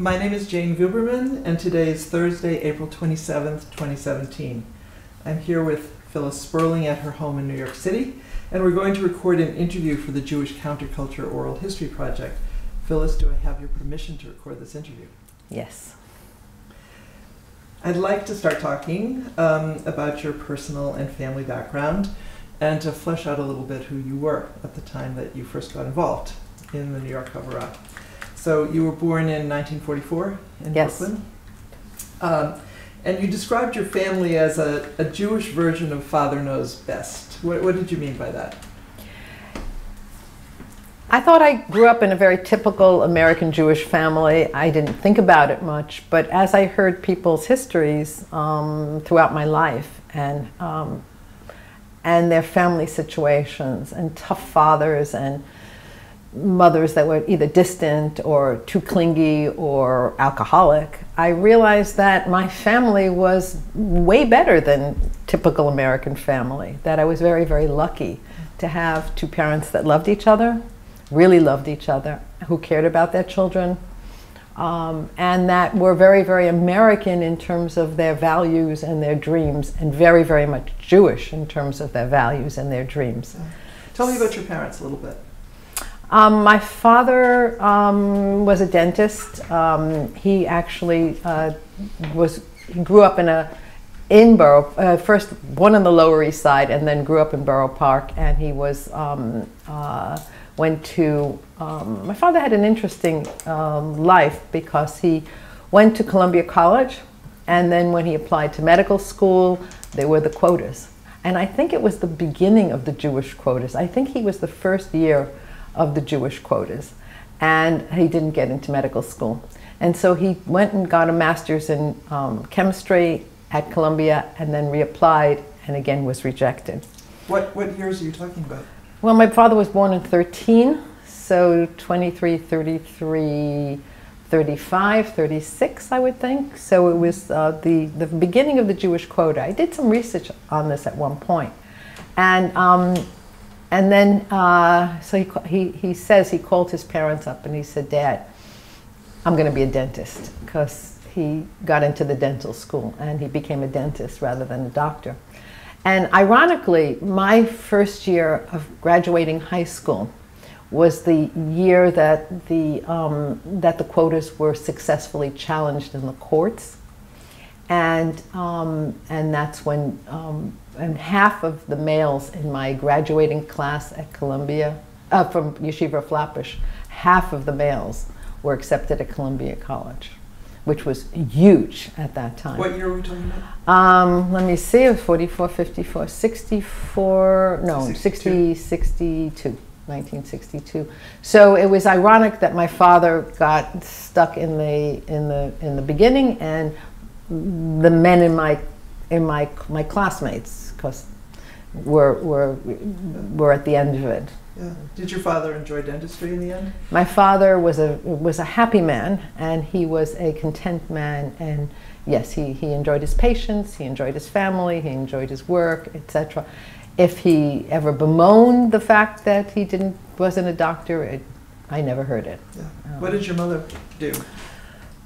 My name is Jane Guberman, and today is Thursday, April 27th, 2017. I'm here with Phyllis Sperling at her home in New York City, and we're going to record an interview for the Jewish Counterculture Oral History Project. Phyllis, do I have your permission to record this interview? Yes. I'd like to start talking um, about your personal and family background and to flesh out a little bit who you were at the time that you first got involved in the New York Havurah. So you were born in 1944 in Yes. Brooklyn. Um, and you described your family as a, a Jewish version of Father Knows Best. What, what did you mean by that? I thought I grew up in a very typical American Jewish family. I didn't think about it much, but as I heard people's histories um, throughout my life and um, and their family situations and tough fathers and mothers that were either distant or too clingy or alcoholic, I realized that my family was way better than typical American family. That I was very, very lucky to have two parents that loved each other, really loved each other, who cared about their children, um, and that were very, very American in terms of their values and their dreams, and very, very much Jewish in terms of their values and their dreams. Tell me about your parents a little bit. Um, my father um, was a dentist. Um, he actually uh, was he grew up in a in Borough uh, first one on the Lower East Side, and then grew up in Borough Park. And he was um, uh, went to. Um, my father had an interesting um, life because he went to Columbia College, and then when he applied to medical school, there were the quotas. And I think it was the beginning of the Jewish quotas. I think he was the first year of the Jewish quotas. And he didn't get into medical school. And so he went and got a master's in um, chemistry at Columbia and then reapplied and again was rejected. What, what years are you talking about? Well, my father was born in 13, so 23, 33, 35, 36, I would think. So it was uh, the, the beginning of the Jewish quota. I did some research on this at one point. And um, and then, uh, so he, he, he says he called his parents up and he said, Dad, I'm going to be a dentist because he got into the dental school and he became a dentist rather than a doctor. And ironically, my first year of graduating high school was the year that the, um, that the quotas were successfully challenged in the courts. And, um, and that's when um, and half of the males in my graduating class at Columbia, uh, from Yeshiva Flatbush, half of the males were accepted at Columbia College, which was huge at that time. What year are we talking about? Um, let me see, it was 44, 54, 64, no, 60, 62. 62, 1962. So it was ironic that my father got stuck in the, in the, in the beginning and the men in my, in my, my classmates, because were, were, were at the end of it. Yeah. Did your father enjoy dentistry in the end? My father was a was a happy man, and he was a content man. And yes, he, he enjoyed his patients, he enjoyed his family, he enjoyed his work, etc. If he ever bemoaned the fact that he didn't wasn't a doctor, it, I never heard it. Yeah. Um, what did your mother do?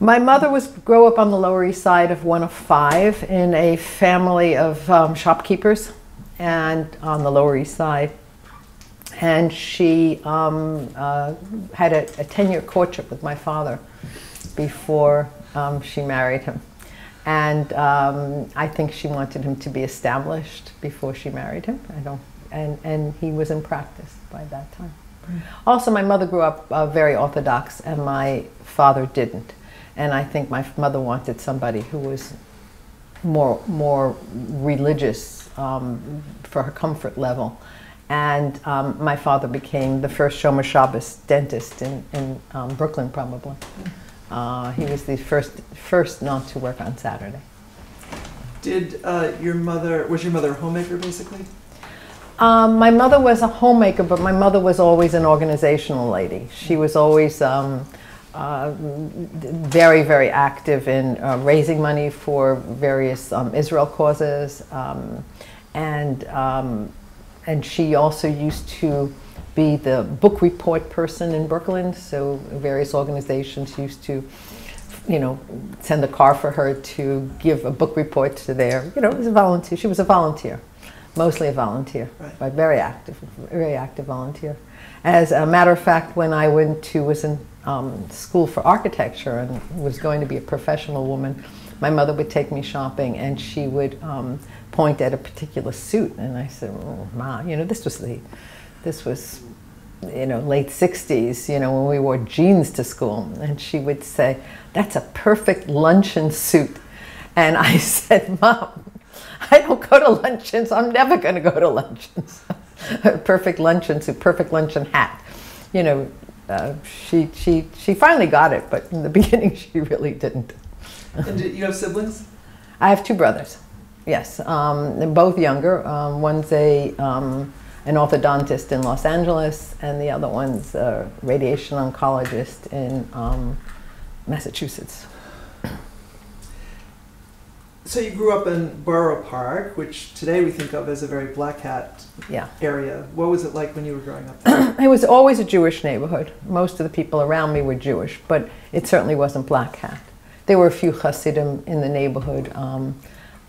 My mother was grow up on the Lower East Side of one of five in a family of um, shopkeepers, and on the Lower East Side. And she um, uh, had a, a 10 year courtship with my father before um, she married him. And um, I think she wanted him to be established before she married him. I don't, and, and he was in practice by that time. Also, my mother grew up uh, very orthodox, and my father didn't. And I think my mother wanted somebody who was more more religious um, for her comfort level. And um, my father became the first Shomer Shabbos dentist in, in um, Brooklyn, probably. Uh, he was the first first not to work on Saturday. Did uh, your mother, was your mother a homemaker basically? Um, my mother was a homemaker, but my mother was always an organizational lady. She was always um, uh, very, very active in uh, raising money for various um, Israel causes, um, and um, and she also used to be the book report person in Brooklyn. So various organizations used to you know, send a car for her to give a book report to their, you know, it was a volunteer. She was a volunteer, mostly a volunteer, Right. but very active, very active volunteer. As a matter of fact, when I went to was in um, school for architecture and was going to be a professional woman, my mother would take me shopping and she would um, point at a particular suit, and I said, oh, "Ma, you know, this was the, this was." You know, late 60s, you know, when we wore jeans to school. And she would say, That's a perfect luncheon suit. And I said, Mom, I don't go to luncheons. I'm never going to go to luncheons. perfect luncheon suit, perfect luncheon hat. You know, uh, she, she, she finally got it, but in the beginning she really didn't. And do you have siblings? I have two brothers. Yes, um, they're both younger. Um, one's a um, an orthodontist in Los Angeles, and the other one's a radiation oncologist in um, Massachusetts. So you grew up in Borough Park, which today we think of as a very black hat Yeah. area. What was it like when you were growing up there? It was always a Jewish neighborhood. Most of the people around me were Jewish, but it certainly wasn't black hat. There were a few Hasidim in the neighborhood. Um,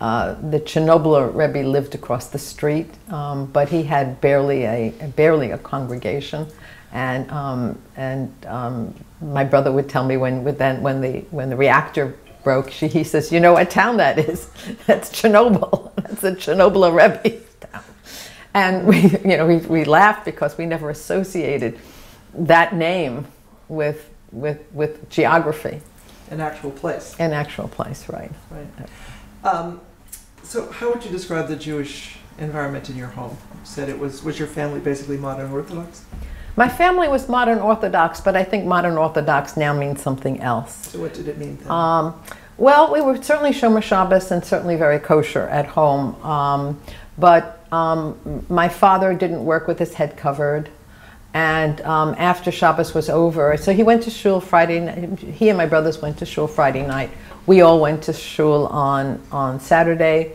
uh, the Chernobyl Rebbe lived across the street, um, but he had barely a barely a congregation, and um, and um, my brother would tell me when then when the when the reactor broke, she, he says, you know what town that is? That's Chernobyl. That's the Chernobyl Rebbe town. And we, you know, we, we laughed because we never associated that name with, with, with geography, An actual place, an actual place, right? right? Um, so how would you describe the Jewish environment in your home? You said it was, was your family basically modern Orthodox? My family was modern Orthodox, but I think modern Orthodox now means something else. So what did it mean then? Um, well, we were certainly Shomer Shabbos and certainly very kosher at home. Um, but um, my father didn't work with his head covered. And um, after Shabbos was over, so he went to shul Friday night. He and my brothers went to shul Friday night. We all went to shul on, on Saturday.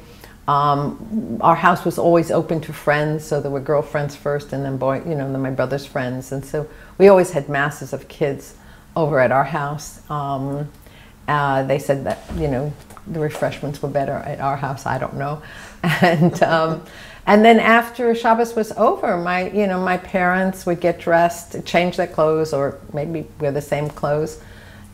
Um, our house was always open to friends, so there were girlfriends first, and then boy, you know, then my brother's friends, and so we always had masses of kids over at our house. Um, uh, they said that you know the refreshments were better at our house. I don't know, and um, and then after Shabbos was over, my you know my parents would get dressed, change their clothes, or maybe wear the same clothes,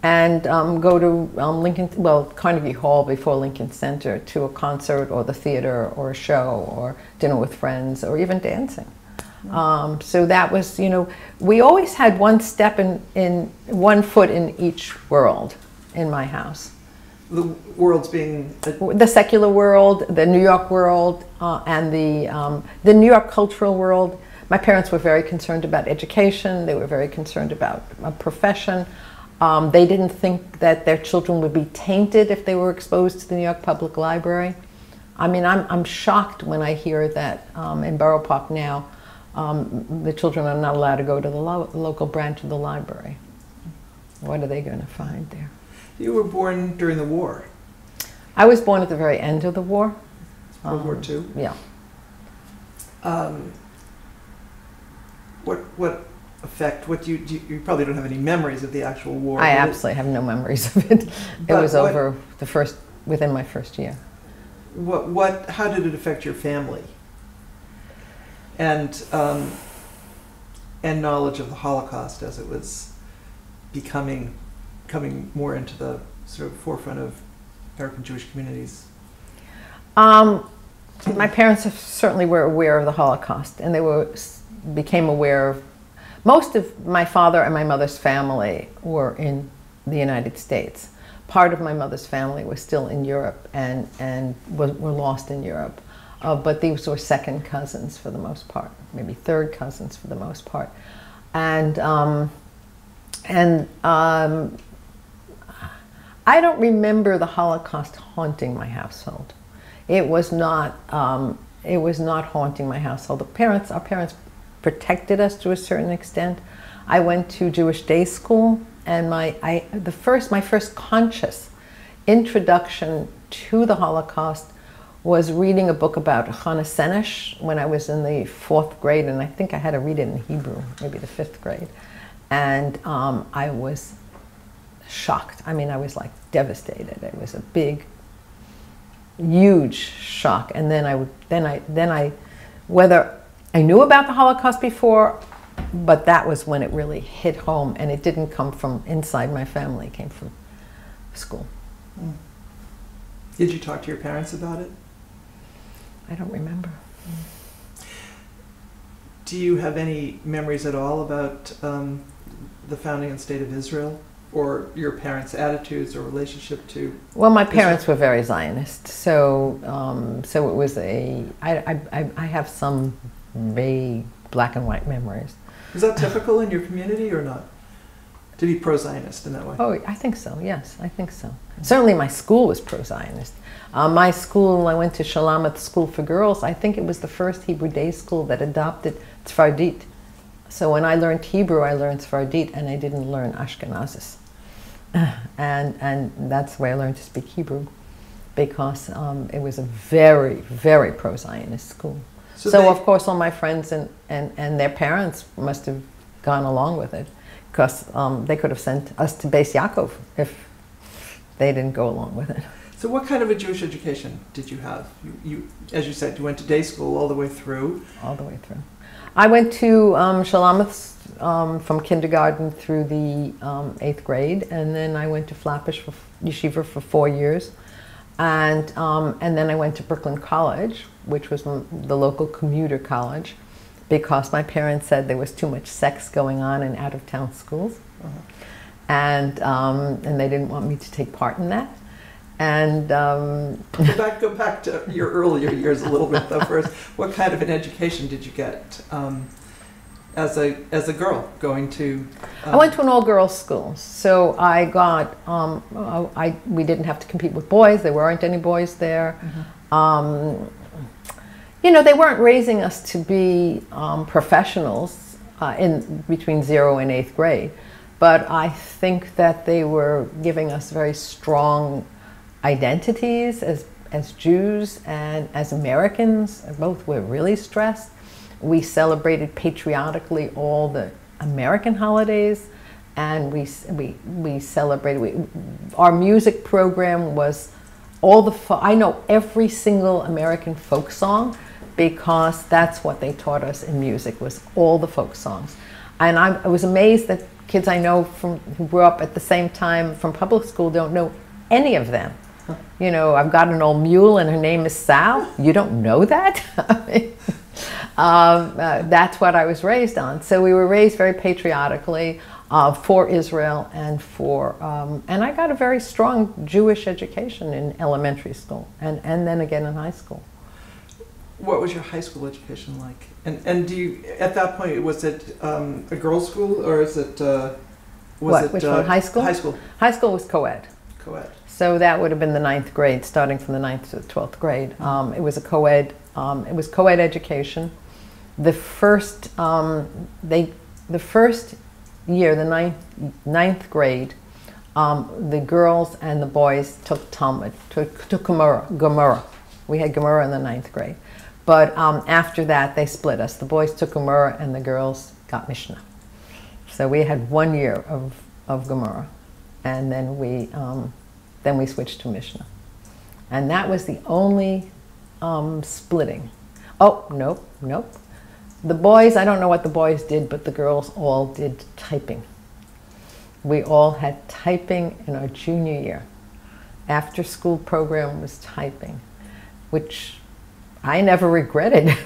and um, go to um, Lincoln, well Carnegie Hall before Lincoln Center to a concert or the theater or a show or dinner with friends or even dancing. Um, so that was, you know, we always had one step in, in one foot in each world in my house. the world's being The secular world, the New York world, uh, and the, um, the New York cultural world. My parents were very concerned about education. They were very concerned about a profession. Um, they didn't think that their children would be tainted if they were exposed to the New York Public Library. I mean, I'm, I'm shocked when I hear that um, in Borough Park now, um, the children are not allowed to go to the lo- local branch of the library. What are they going to find there? you were born during the war, I was born at the very end of the war. World War Um, II. Yeah. Um, what what effect? What you, do you you probably don't have any memories of the actual war? I but it- absolutely have no memories of it. It was what- over the first, within my first year. What what? How did it affect your family? And um, and knowledge of the Holocaust as it was becoming coming more into the sort of forefront of American Jewish communities. Um, my parents certainly were aware of the Holocaust, and they were became aware of. Most of my father and my mother's family were in the United States. Part of my mother's family was still in Europe and and was, were lost in Europe, uh, but these were second cousins for the most part, maybe third cousins for the most part, and um, and um, I don't remember the Holocaust haunting my household. It was not. Um, it was not haunting my household. The parents, our parents, protected us to a certain extent. I went to Jewish day school, and my I the first my first conscious introduction to the Holocaust was reading a book about Chana Senesh when I was in the fourth grade, and I think I had to read it in Hebrew, maybe the fifth grade, and um, I was shocked. I mean, I was like devastated. It was a big, huge shock. And then I would, then I, then I, whether I knew about the Holocaust before, but that was when it really hit home, and it didn't come from inside my family. It came from school. Did you talk to your parents about it? I don't remember. Do you have any memories at all about um, the founding and state of Israel, or your parents' attitudes or relationship to? Well, my parents were very Zionist, so um, so it was a. I, I, I- I have some vague black and white memories. Is that typical in your community or not? To be pro-Zionist in that way? Oh, I think so. Yes, I think so. Certainly, my school was pro-Zionist. Uh, my school, I went to Shulamith School for Girls. I think it was the first Hebrew day school that adopted Tzfardit. So when I learned Hebrew, I learned Tzfardit, and I didn't learn Ashkenazis. and and that's the way I learned to speak Hebrew, because um, it was a very, very pro-Zionist school. So, they- of course, all my friends and, and, and their parents must have gone along with it, because um, they could have sent us to Beis Yaakov if they didn't go along with it. So, what kind of a Jewish education did you have? You, you, as you said, you went to day school all the way through. all the way through. I went to um, um, from kindergarten through the um, eighth grade, and then I went to Flatbush for yeshiva for four years, and um, and then I went to Brooklyn College, which was the local commuter college, because my parents said there was too much sex going on in out of town schools, and um, and they didn't want me to take part in that, and. Um, Go back, go back to your earlier years a little bit though. First, what kind of an education did you get um, as a as a girl going to? Um, I went to an all-girls school, so I got. Um, I we didn't have to compete with boys. There weren't any boys there. Um, you know, they weren't raising us to be um, professionals uh, in between zero and eighth grade, but I think that they were giving us very strong identities as as Jews and as Americans. Both were really stressed. We celebrated patriotically all the American holidays, and we we we celebrated. We, our music program was all the. I know every single American folk song because that's what they taught us in music was all the folk songs, and I, I was amazed that kids I know from who grew up at the same time from public school don't know any of them. You know, I've got an old mule and her name is Sal. You don't know that? I mean, um, uh, that's what I was raised on. So we were raised very patriotically uh, for Israel and for, um, and I got a very strong Jewish education in elementary school and, and then again in high school. What was your high school education like? And and do you at that point was it um, a girls' school or is it uh, was What, it which uh, one, high school? High school High school was co-ed. co-ed. So that would have been the ninth grade, starting from the ninth to the twelfth grade. Um, it was a co-ed. Um, it was co-ed education. The first, um, they, the first year, the ninth, ninth grade, um, the girls and the boys took Talmud, took, took Gemara, Gemara. We had Gemara in the ninth grade. But um, after that, they split us. The boys took Gemara and the girls got Mishnah. So we had one year of, of Gemara. And then we, um, then we switched to Mishnah. And that was the only um, splitting. Oh, nope, nope. The boys, I don't know what the boys did, but the girls all did typing. We all had typing in our junior year. After school program was typing, which I never regretted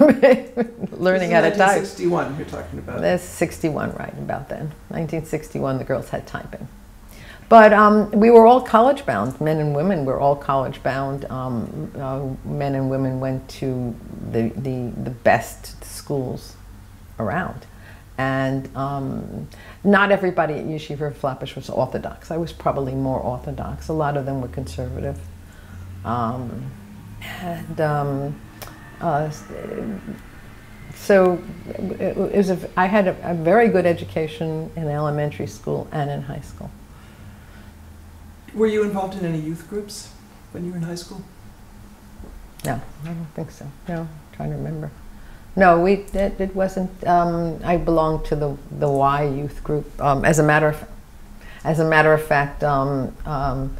learning how to type. 1961 you're talking about. That's 61, right, about then. 1961, the girls had typing. But um, we were all college bound. Men and women were all college bound. Um, uh, men and women went to the, the, the best schools around. And um, not everybody at Yeshiva Flatbush was Orthodox. I was probably more Orthodox. A lot of them were conservative. Um, and um, uh, so it was a, I had a, a very good education in elementary school and in high school. Were you involved in any youth groups when you were in high school? No, I don't think so. No, I'm trying to remember. No, we it, it wasn't. Um, I belonged to the the Y youth group. Um, as a matter of, As a matter of fact, um, um,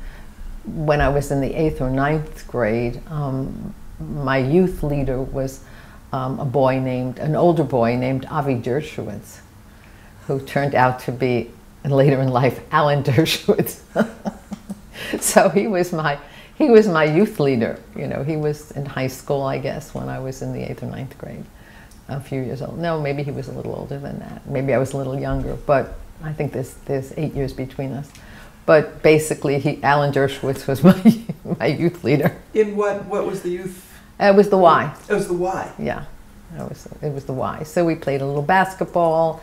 when I was in the eighth or ninth grade, um, my youth leader was um, a boy named, an older boy named Avi Dershowitz, who turned out to be later in life Alan Dershowitz. so he was my he was my youth leader. You know, he was in high school, I guess, when I was in the eighth or ninth grade, a few years old. No, maybe he was a little older than that. Maybe I was a little younger, but I think there's there's eight years between us. But basically, he Alan Dershowitz was my my youth leader. In what what was the youth? It was the Y. It was the Y. Yeah, it was it was the Y. So we played a little basketball,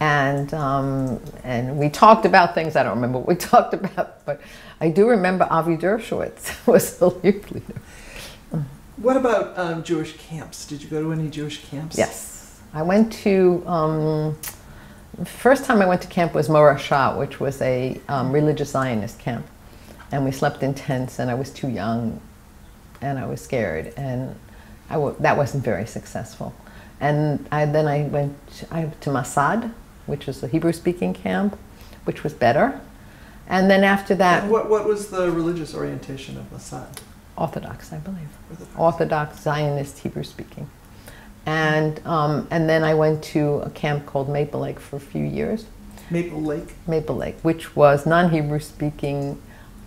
and um, and we talked about things. I don't remember what we talked about, but I do remember Avi Dershowitz was the youth leader. What about um, Jewish camps? Did you go to any Jewish camps? Yes, I went to. Um, first time I went to camp was Morashah, which was a um, religious Zionist camp, and we slept in tents. And I was too young, and I was scared, and I w- that wasn't very successful. And I, then I went I, to Masad, which was a Hebrew-speaking camp, which was better. And then after that, And what what was the religious orientation of Masad? Orthodox, I believe. Orthodox. Orthodox Zionist Hebrew speaking. And, um, and then I went to a camp called Maple Lake for a few years, Maple Lake. Maple Lake, which was non Hebrew speaking,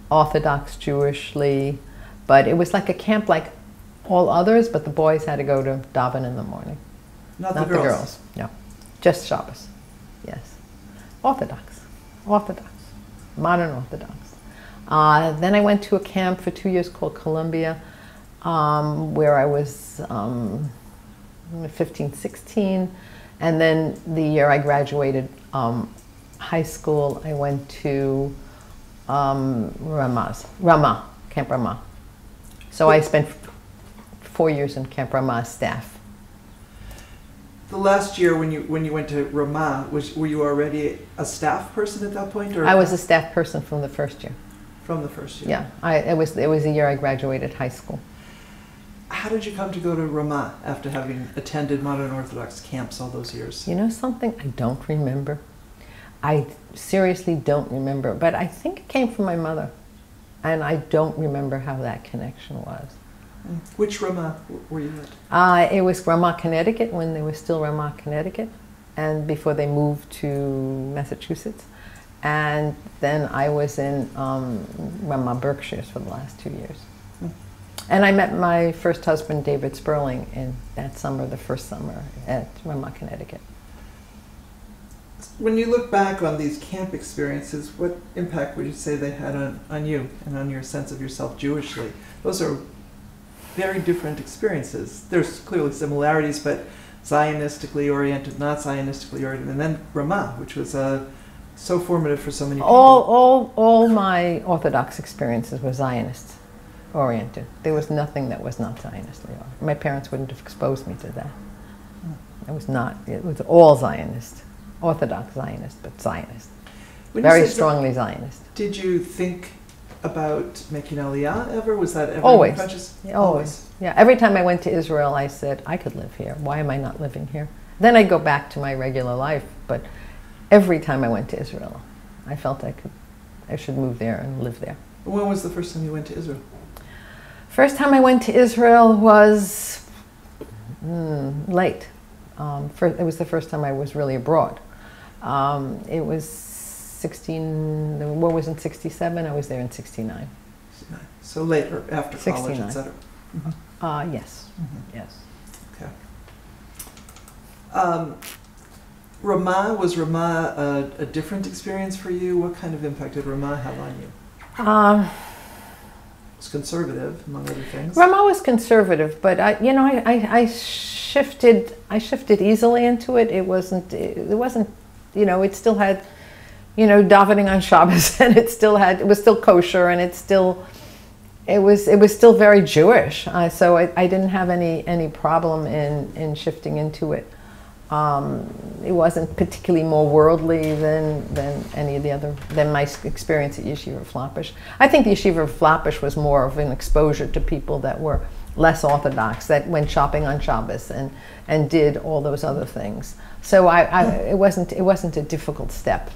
Orthodox Jewishly, but it was like a camp like all others, but the boys had to go to Daven in the morning. Not, Not the girls. No, just Shabbos. Yes. Orthodox. Orthodox. Modern Orthodox. Uh, then I went to a camp for two years called Columbia, um, where I was um, 15, 16. And then the year I graduated um, high school, I went to um, Ramaz, Ramah, Camp Ramah. So I spent four years in Camp Ramah staff. The last year when you when you went to Ramah, was were you already a staff person at that point, or I was a staff person from the first year. from the first year? Yeah, I, it was it was the year I graduated high school. How did you come to go to Ramah after having attended modern Orthodox camps all those years? You know something? I don't remember. I seriously don't remember, but I think it came from my mother, and I don't remember how that connection was. Mm. Which Ramah were you at? Uh, it was Ramah, Connecticut, when they were still Ramah, Connecticut, and before they moved to Massachusetts. And then I was in um, Ramah, Berkshires for the last two years. Hmm. And I met my first husband, David Sperling, in that summer, the first summer at Ramah, Connecticut. When you look back on these camp experiences, what impact would you say they had on, on you and on your sense of yourself Jewishly? Those are very different experiences. There's clearly similarities, but Zionistically oriented, not Zionistically oriented, and then Ramah, which was uh, so formative for so many people. All, all, all my Orthodox experiences were Zionist oriented. There was nothing that was not Zionist. My parents wouldn't have exposed me to that. It was not. It was all Zionist, Orthodox Zionist, but Zionist. When Very strongly Zionist. Did you think about making Aliyah ever? Was that ever Always. conscious? Yeah, always. Yeah. Every time I went to Israel, I said, I could live here. Why am I not living here? Then I'd go back to my regular life. But every time I went to Israel, I felt I could, I should move there and live there. When was the first time you went to Israel? First time I went to Israel was mm, late. Um, fir- it was the first time I was really abroad. Um, it was 16, the war was in 67, I was there in 69. So later, after college, 69. etc. Uh, yes, Mm-hmm. yes. Okay. Um, Ramah, was Ramah a, a different experience for you? What kind of impact did Ramah have on you? Um, It's conservative, among other things. Ramah was conservative, but I, you know, I, I, I shifted, I shifted easily into it. It wasn't, it wasn't, you know, it still had, you know, davening on Shabbos, and it still had, it was still kosher, and it still, it was, it was still very Jewish. Uh, so I, I didn't have any, any problem in, in shifting into it. Um, it wasn't particularly more worldly than, than any of the other, than my experience at Yeshiva Flatbush. I think the Yeshiva Flatbush was more of an exposure to people that were less orthodox, that went shopping on Shabbos and, and did all those other things. So I, I, it, wasn't, it wasn't a difficult step.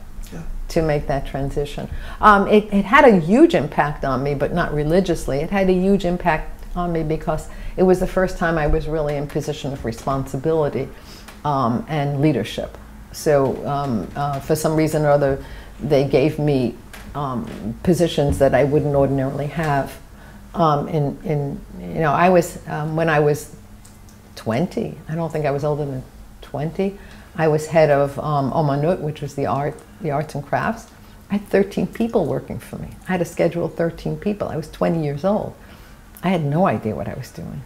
To make that transition. Um, it, it had a huge impact on me, but not religiously. It had a huge impact on me because it was the first time I was really in position of responsibility um, and leadership. So um, uh, for some reason or other, they gave me um, positions that I wouldn't ordinarily have. Um, in, in, you know, I was, um, when I was 20, I don't think I was older than 20, I was head of um, Omanut, which was the art, the arts and crafts. I had 13 people working for me. I had to schedule 13 people. I was 20 years old. I had no idea what I was doing.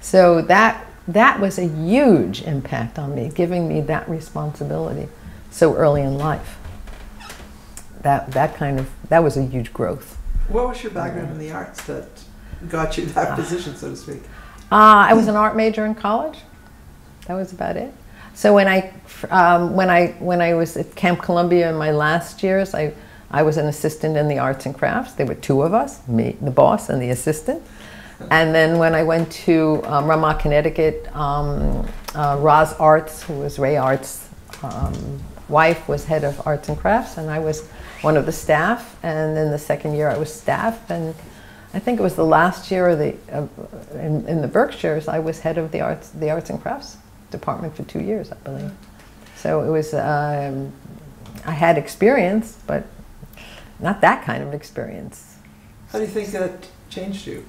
So that that was a huge impact on me, giving me that responsibility so early in life. That that kind of that was a huge growth. What was your background in the arts that got you that position, so to speak? Uh, I was an art major in college. That was about it. So when I um, when I when I was at Camp Columbia in my last years, I I was an assistant in the arts and crafts. There were two of us, me, the boss, and the assistant. And then when I went to um, Ramah, Connecticut, um, uh, Roz Arzt, who was Ray Arzt' um, wife, was head of arts and crafts, and I was one of the staff. And then the second year I was staff, and I think it was the last year of the uh, in, in, the Berkshires, I was head of the arts the arts and crafts department for two years, I believe. So it was um, I had experience, but not that kind of experience. How do you think that changed you?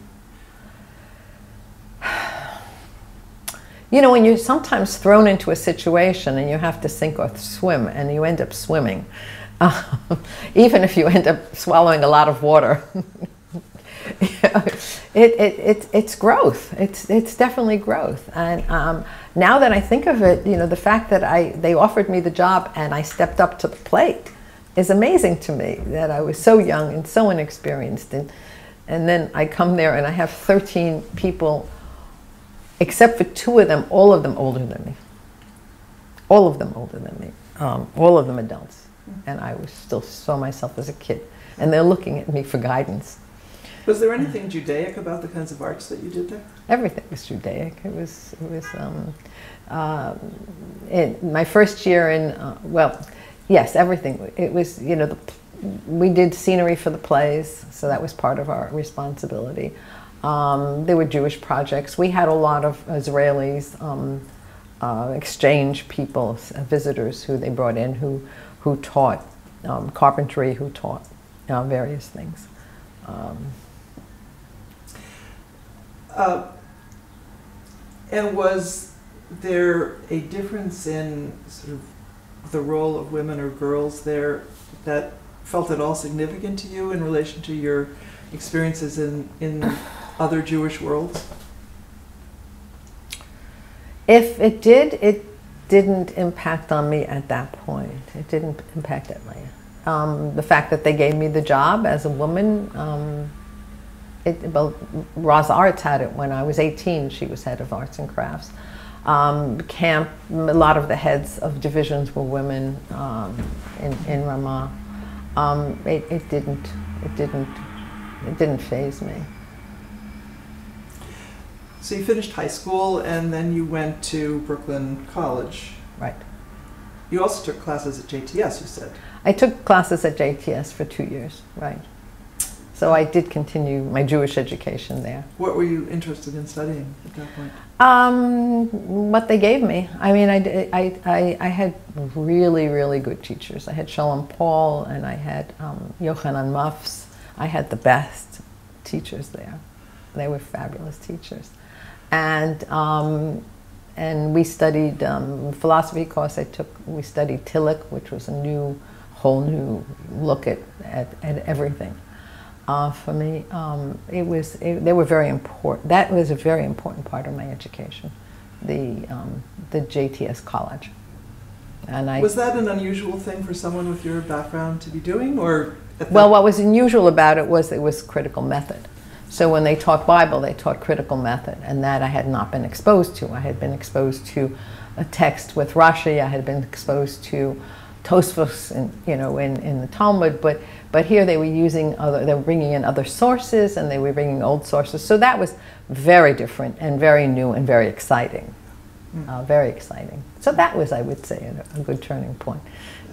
You know, when you're sometimes thrown into a situation and you have to sink or swim, and you end up swimming, even if you end up swallowing a lot of water, it, it, it, it's growth. It's, it's definitely growth. And um, now that I think of it, you know, the fact that I, they offered me the job and I stepped up to the plate is amazing to me that I was so young and so inexperienced. And, and then I come there and I have 13 people except for two of them, all of them older than me. All of them older than me. Um, all of them adults. And I was still saw myself as a kid. And they're looking at me for guidance. Was there anything Judaic about the kinds of arts that you did there? Everything was Judaic. It was, it was um, uh, in my first year in, uh, well, yes, everything. It was, you know, the, we did scenery for the plays, so that was part of our responsibility. Um, there were Jewish projects. We had a lot of Israelis, um, uh, exchange people, uh, visitors who they brought in who, who taught um, carpentry, who taught uh, various things. Um, uh, and was there a difference in sort of the role of women or girls there that felt at all significant to you in relation to your experiences in, in other Jewish worlds? If it did, it didn't impact on me at that point. It didn't impact at my. Um, the fact that they gave me the job as a woman, um, it, well, Arzt had it when I was 18. She was head of arts and crafts. Um, camp, a lot of the heads of divisions were women um, in, in Ramah. Um, it, it didn't, it didn't, it didn't phase me. So you finished high school and then you went to Brooklyn College. Right. You also took classes at JTS, you said. I took classes at JTS for two years, right. So I did continue my Jewish education there. What were you interested in studying at that point? Um, what they gave me. I mean, I, I, I, I, had really, really good teachers. I had Shalom Paul and I had um, Yochanan Muffs. I had the best teachers there. They were fabulous teachers and um, and we studied um, philosophy course. I took we studied Tillich, which was a new, whole new look at at, at everything. Uh, for me, um, it was it, they were very important. That was a very important part of my education, the um, the JTS college. And I was that an unusual thing for someone with your background to be doing, or well, what was unusual about it was it was critical method. So when they taught Bible, they taught critical method, and that I had not been exposed to. I had been exposed to a text with Rashi. I had been exposed to Tosfos, in, you know, in, in the Talmud. But but here they were using other. They were bringing in other sources, and they were bringing old sources. So that was very different and very new and very exciting. Mm. Uh, very exciting. So that was, I would say, a, a good turning point.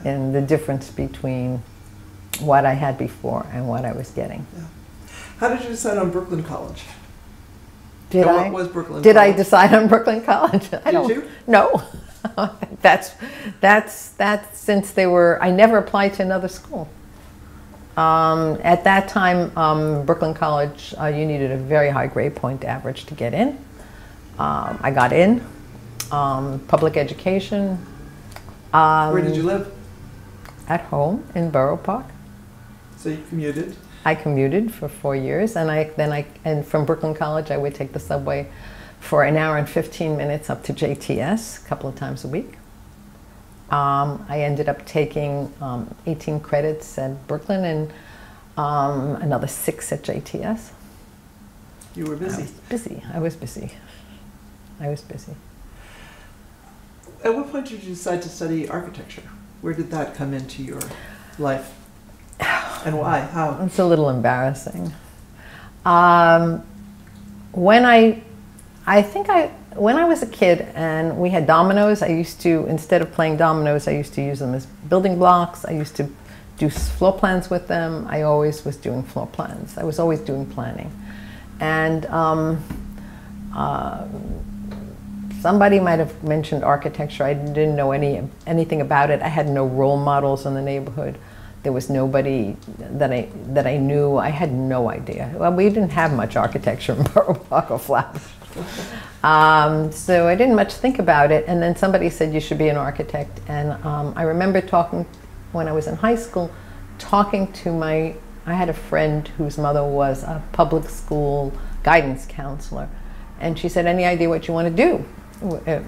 in the difference between what I had before and what I was getting. How did you decide on Brooklyn College? Did And I? Was Brooklyn Did I decide on Brooklyn College? I Did you? No. that's that's that's since they were. I never applied to another school. Um, at that time, um, Brooklyn College, uh, you needed a very high grade point average to get in. Um, I got in. Um, public education. Um, Where did you live? At home in Borough Park. So you commuted. I commuted for four years, and I then I and from Brooklyn College I would take the subway for an hour and 15 minutes up to JTS a couple of times a week. Um, I ended up taking um, 18 credits at Brooklyn and um, another six at JTS. You were I busy. was busy. I was busy. I was busy. At what point did you decide to study architecture? Where did that come into your life? And why? How? It's a little embarrassing. Um, when I, I think I, when I was a kid and we had dominoes, I used to, instead of playing dominoes, I used to use them as building blocks. I used to do floor plans with them. I always was doing floor plans. I was always doing planning. And um, uh, somebody might have mentioned architecture. I didn't know any, anything about it. I had no role models in the neighborhood. There was nobody that I that I knew. I had no idea. Well, we didn't have much architecture in Borough Park or Flatbush, um, so I didn't much think about it. And then somebody said you should be an architect, and um, I remember talking when I was in high school, talking to my. I had a friend whose mother was a public school guidance counselor, and she said, "Any idea what you want to do? Uh,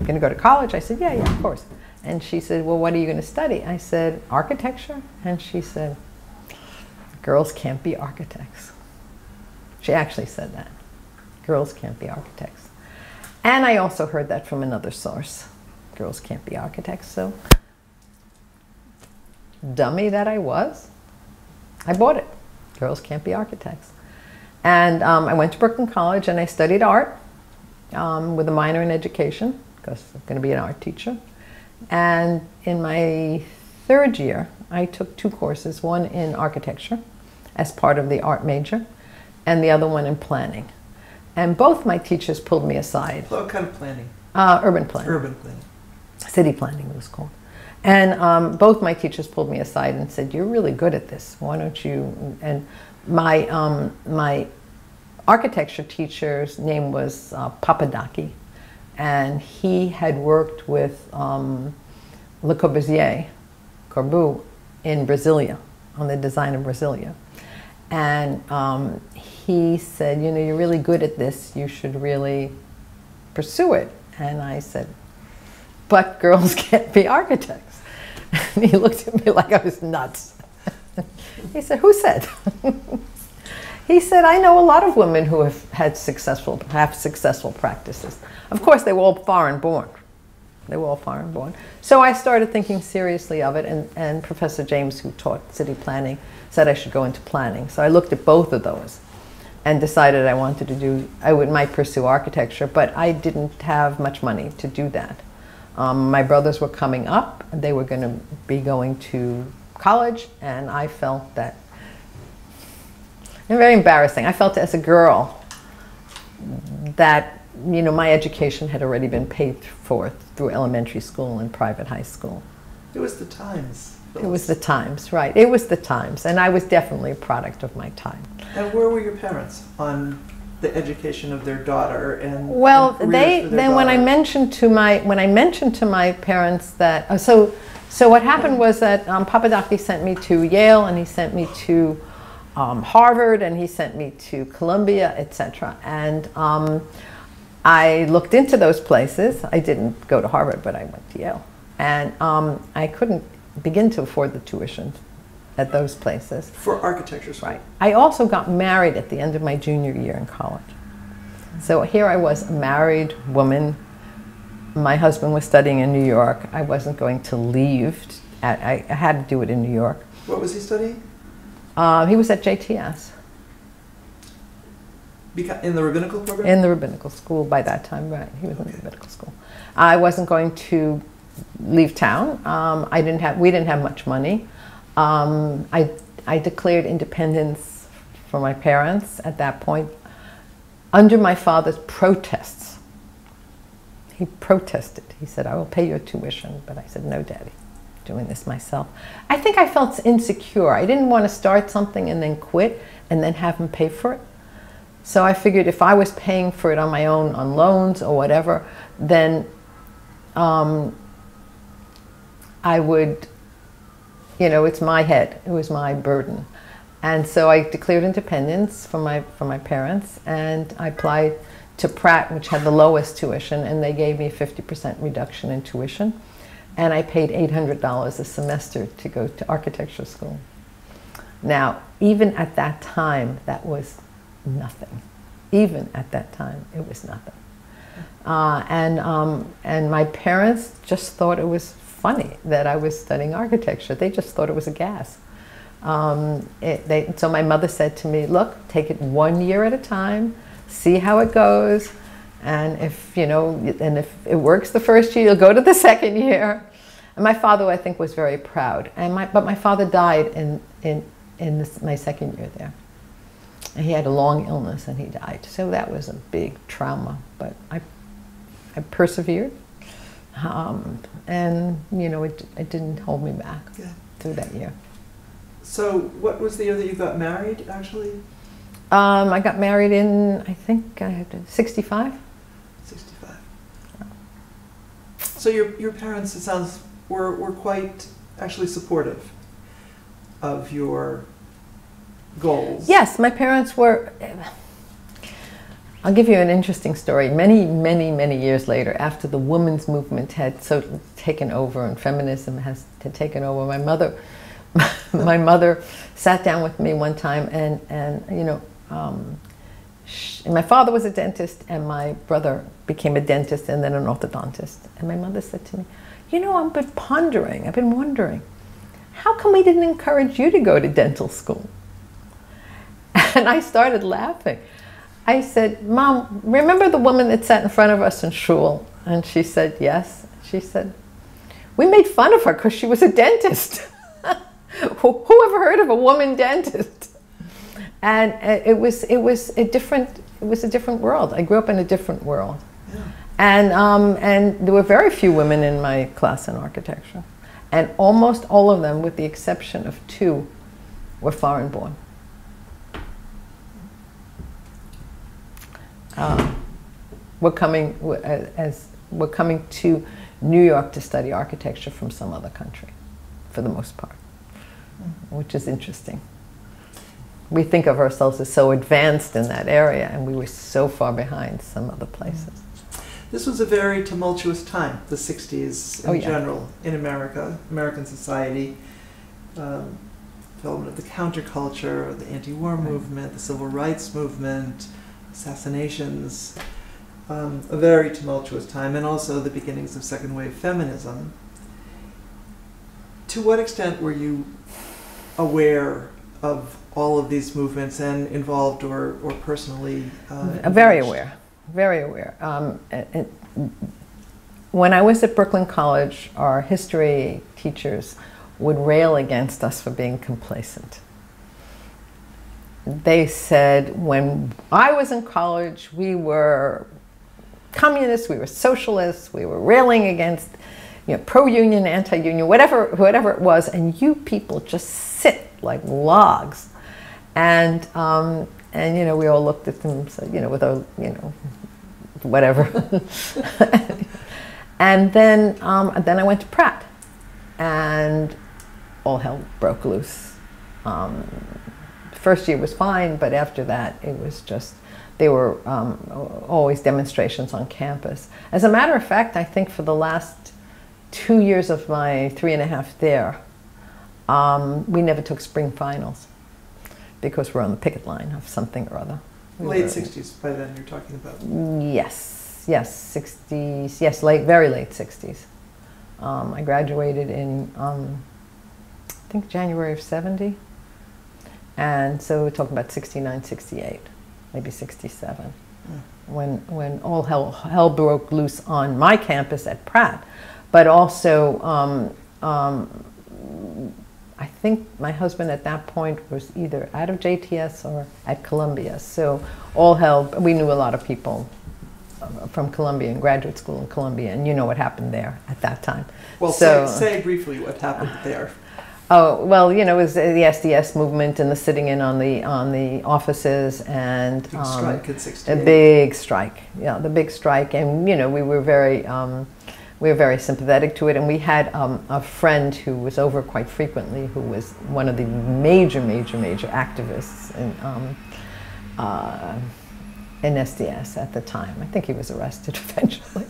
going to go to college?" I said, "Yeah, yeah, of course." And she said, Well, what are you going to study? I said, Architecture. And she said, Girls can't be architects. She actually said that. Girls can't be architects. And I also heard that from another source. Girls can't be architects. So, dummy that I was, I bought it. Girls can't be architects. And um, I went to Brooklyn College and I studied art um, with a minor in education because I'm going to be an art teacher. And in my third year, I took two courses one in architecture as part of the art major, and the other one in planning. And both my teachers pulled me aside. What kind of planning? Uh, urban planning, Urban planning. city planning it was called. And um, both my teachers pulled me aside and said, "You're really good at this. Why don't you?" And my um, my architecture teacher's name was uh, Papadaki, and he had worked with um, Le Corbusier, Corbu, in Brasilia, on the design of Brasilia. And um, he said, you know, you're really good at this. You should really pursue it. And I said, but girls can't be architects. And he looked at me like I was nuts. he said, who said? He said, I know a lot of women who have had successful, have successful practices. Of course, they were all foreign born. They were all foreign born. So I started thinking seriously of it, and, and Professor James, who taught city planning, said I should go into planning. So I looked at both of those and decided I wanted to do, I would, might pursue architecture, but I didn't have much money to do that. Um, my brothers were coming up, they were going to be going to college, and I felt that very embarrassing. I felt as a girl that you know my education had already been paid for through elementary school and private high school. It was the times. It was the times, right? It was the times, and I was definitely a product of my time. And where were your parents on the education of their daughter and Well, and they then when I mentioned to my when I mentioned to my parents that uh, so so what happened was that um, Papadaki sent me to Yale and he sent me to um, Harvard and he sent me to Columbia, etc. And um, I looked into those places. I didn't go to Harvard, but I went to Yale, and um, I couldn't begin to afford the tuition at those places. for architecture school. Right. I also got married at the end of my junior year in college. So here I was, a married woman. My husband was studying in New York. I wasn't going to leave. I, I had to do it in New York. What was he studying? Uh, he was at JTS in the rabbinical program? in the rabbinical school by that time. Right, he was in the rabbinical school. I wasn't going to leave town. Um, I didn't have, we didn't have much money. Um, I, I declared independence for my parents at that point under my father's protests. He protested. He said, I will pay your tuition. But I said, no, daddy, doing this myself. I think I felt insecure. I didn't want to start something and then quit and then have him pay for it. So I figured if I was paying for it on my own, on loans or whatever, then um, I would, you know, it's my head. It was my burden. And so I declared independence from my, from my parents and I applied to Pratt, which had the lowest tuition, and they gave me a 50% reduction in tuition. And I paid $800 a semester to go to architecture school. Now, even at that time, that was nothing. Even at that time, it was nothing. Uh, and, um, and my parents just thought it was funny that I was studying architecture. They just thought it was a gas. Um, it, they, so my mother said to me, look, take it one year at a time, see how it goes, and if, you know, and if it works the first year, you'll go to the second year. And my father, I think, was very proud. And my, but my father died in, in, in this, my second year there. And he had a long illness and he died. So that was a big trauma. But I, I persevered. Um, and, you know, it, it didn't hold me back Yeah. through that year. So, what was the year that you got married, actually? Um, I got married in, I think, I had to, 65. 65. So, your, your parents, it sounds, were, were quite actually supportive of your goals. Yes, my parents were. I'll give you an interesting story. Many, many, many years later, after the women's movement had so taken over and feminism has had taken over, my mother, my mother, sat down with me one time, and and you know, um, sh my father was a dentist, and my brother became a dentist and then an orthodontist. And my mother said to me, "You know, I've been pondering. I've been wondering, how come we didn't encourage you to go to dental school?" And I started laughing. I said, Mom, remember the woman that sat in front of us in shul? And she said, Yes. She said, We made fun of her because she was a dentist. Who ever heard of a woman dentist? And it was, it was a different, it was a different world. I grew up in a different world. Yeah. And, um, and there were very few women in my class in architecture. And almost all of them, with the exception of two, were foreign born. Uh, were coming as were coming to New York to study architecture from some other country, for the most part, which is interesting. We think of ourselves as so advanced in that area, and we were so far behind some other places. This was a very tumultuous time, the 60s in Oh, yeah. general, in America, American society. Um, development of the counterculture, the anti war Right. movement, the civil rights movement, assassinations. Um, a very tumultuous time, and also the beginnings of second wave feminism. To what extent were you aware of all of these movements and involved or, or personally? Uh, very aware, very aware. Um, it, it- when I was at Brooklyn College, our history teachers would rail against us for being complacent. They said when I was in college, we were communists, we were socialists, we were railing against you know, pro-union, anti-union, whatever, whatever it was, and you people just sit like logs. And, um, and you know, we all looked at them, so, you know, with our, you know, whatever. and then, um, then I went to Pratt, and all hell broke loose. Um, first year was fine, but after that, it was just there were um, always demonstrations on campus. As a matter of fact, I think for the last two years of my three and a half there, um, we never took spring finals because we're on the picket line of something or other. We Late were- 60s, by then you're talking about. Yes, yes, 60s, yes, late, very late 60s. Um, I graduated in, um, I think, January of 70. And so we're talking about 69, 68, maybe 67, Mm. when, when all hell, hell broke loose on my campus at Pratt. but also um, um, I think my husband at that point was either out of JTS or at Columbia. So all held, we knew a lot of people uh, from Columbia and graduate school in Columbia, and you know what happened there at that time. Well, So- say, say briefly what happened there. Oh well, you know, it was the SDS movement and the sitting in on the on the offices and Big um, strike a big strike. Yeah, the big strike, and you know, we were very um, we were very sympathetic to it, and we had um, a friend who was over quite frequently, who was one of the major, major, major activists in um, uh, in SDS at the time. I think he was arrested eventually.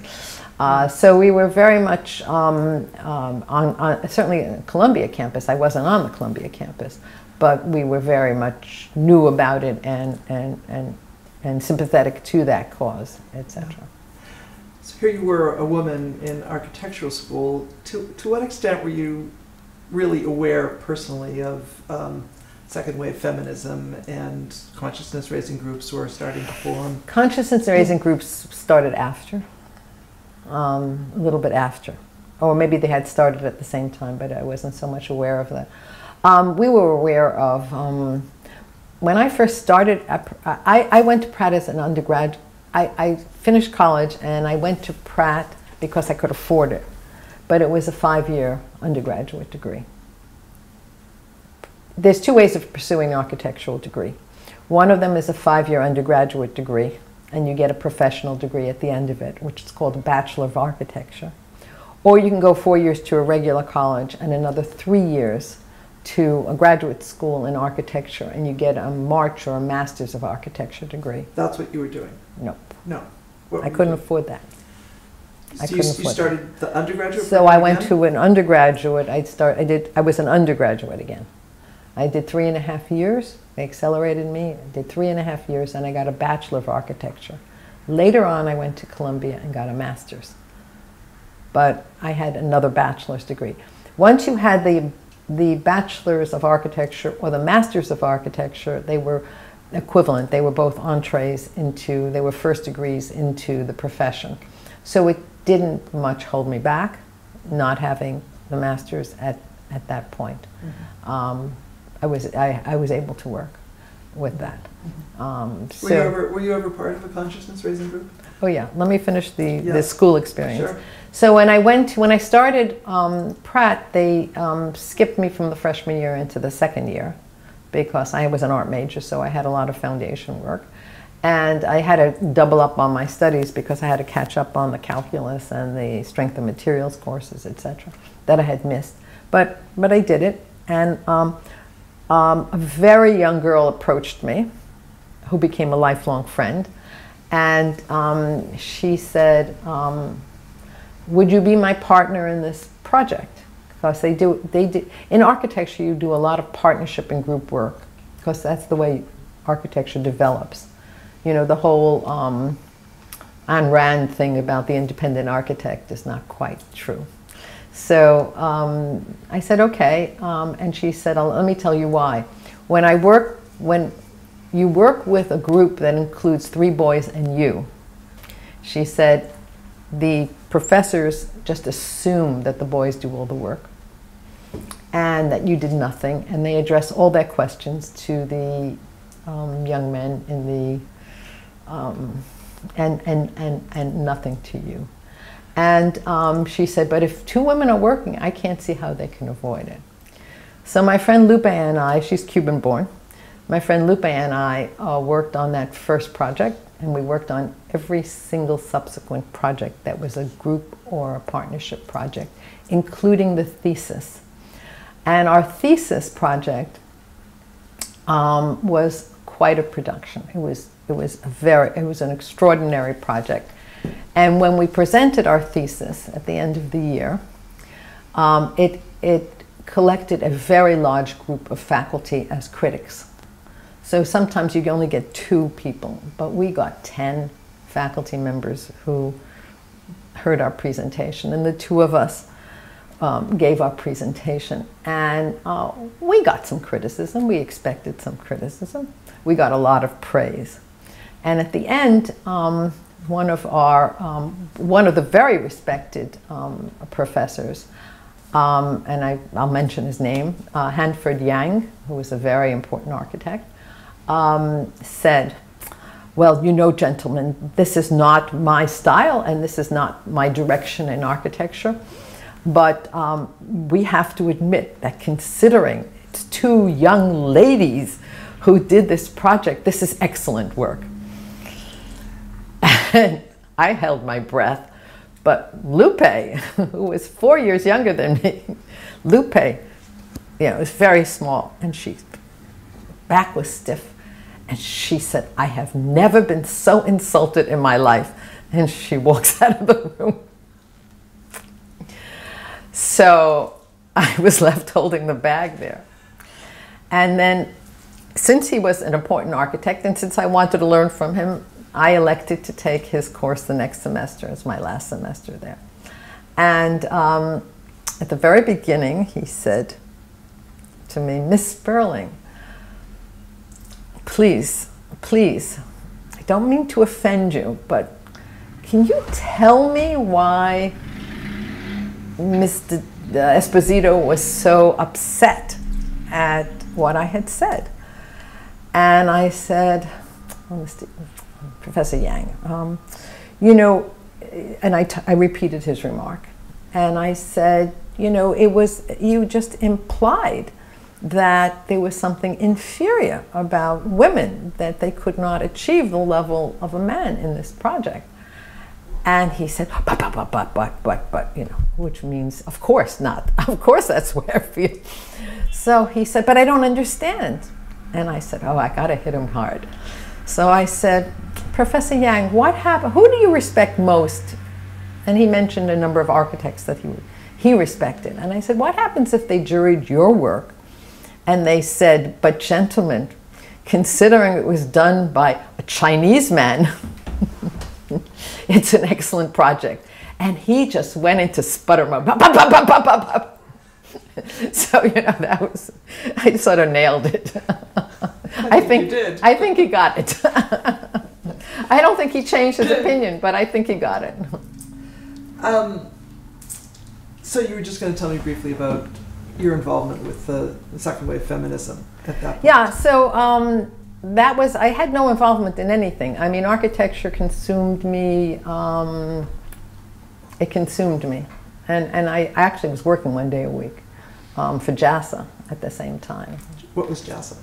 Uh, so we were very much um, um, on, on certainly Columbia campus. I wasn't on the Columbia campus, but we were very much knew about it and and and, and sympathetic to that cause, etc. So here you were, a woman in architectural school. To, to what extent were you really aware personally of um, second wave feminism and consciousness raising groups were starting to form? Consciousness raising groups started after, um, a little bit after. Or maybe they had started at the same time, but I wasn't so much aware of that. Um, we were aware of, um, when I first started, I, I went to Pratt as an undergrad. I, I finished college and I went to Pratt because I could afford it. But it was a five year undergraduate degree. There's two ways of pursuing an architectural degree. One of them is a five year undergraduate degree, and you get a professional degree at the end of it, which is called a Bachelor of Architecture. Or you can go four years to a regular college and another three years to a graduate school in architecture, and you get a M.Arch or a Master's of Architecture degree. That's what you were doing? Nope, No. What I couldn't you afford that. I So you, couldn't you afford started the undergraduate So I went again? to an undergraduate. I start. I did. I was an undergraduate again. I did three and a half years. They accelerated me. I did three and a half years, and I got a bachelor of architecture. Later on, I went to Columbia and got a master's. But I had another bachelor's degree. Once you had the the bachelor's of architecture or the master's of architecture, they were equivalent. They were both entrees into. They were first degrees into the profession. So it didn't much hold me back, not having the master's at, at that point. Mm-hmm. Um, I, was, I, I was able to work with that. Um, Were you, ever, were you ever part of a consciousness raising group? oh yeah, let me finish the, Yeah. the school experience. Sure. So when I went, when I started um, Pratt, they um, skipped me from the freshman year into the second year because I was an art major, so I had a lot of foundation work. And I had to double up on my studies because I had to catch up on the calculus and the strength of materials courses, etc., that I had missed. But, but I did it. And um, um, a very young girl approached me who became a lifelong friend. And um, she said, um, would you be my partner in this project? Because they do, they do, in architecture, you do a lot of partnership and group work because that's the way architecture develops. You know, the whole um, Ayn Rand thing about the independent architect is not quite true. So um, I said, okay. Um, and she said, "Oh, let me tell you why. When I work, when you work with a group that includes three boys and you, she said, the professors just assume that the boys do all the work and that you did nothing, and they address all their questions to the um, young men in the um, and, and, and, and nothing to you. And um, she said, but if two women are working, I can't see how they can avoid it. So my friend Lupe and I, she's Cuban born, my friend Lupe and I uh, worked on that first project, and we worked on every single subsequent project that was a group or a partnership project, including the thesis. And our thesis project um, was quite a production. It was, it was a very, it was an extraordinary project. And when we presented our thesis at the end of the year, um, it, it collected a very large group of faculty as critics. So sometimes you only get two people, but we got 10 faculty members who heard our presentation, and the two of us um, gave our presentation. And uh, we got some criticism, we expected some criticism, we got a lot of praise. And at the end, um, one of our, um, one of the very respected um, professors, um, and I, will mention his name, uh, Hanford Yang, who was a very important architect, um, said, well, you know, gentlemen, this is not my style and this is not my direction in architecture, but um, we have to admit that considering it's two young ladies who did this project, this is excellent work. And I held my breath, but Lupe, who was four years younger than me, Lupe, you know, was very small, and she back was stiff and she said, I have never been so insulted in my life. And she walks out of the room. So I was left holding the bag there. And then, since he was an important architect and since I wanted to learn from him, I elected to take his course the next semester as my last semester there. And um, at the very beginning, he said to me, Miss Sperling, please, please, I don't mean to offend you, but can you tell me why Mr. Esposito was so upset at what I had said? And I said, oh, Mr. Professor Yang, um, you know, and I, I repeated his remark, and I said, you know, it was, you just implied that there was something inferior about women, that they could not achieve the level of a man in this project. And he said, but, but, but, but, but, but, but, you know, which means, of course not. Of course that's where I feel. So he said, but I don't understand. And I said, oh, I got to hit him hard. So I said, Professor Yang, what happened? Who do you respect most? And he mentioned a number of architects that he, he respected. And I said, what happens if they juried your work and they said, but gentlemen, considering it was done by a Chinese man, it's an excellent project. And he just went into sputter mode. so you know that was I sort of nailed it. I, think I think he got it. I don't think he changed his opinion, but I think he got it. Um, so you were just going to tell me briefly about your involvement with the, second wave feminism at that point? Yeah, so um, that was, I had no involvement in anything. I mean, architecture consumed me, um, it consumed me. And, and I actually was working one day a week um, for JASA at the same time. What was JASA?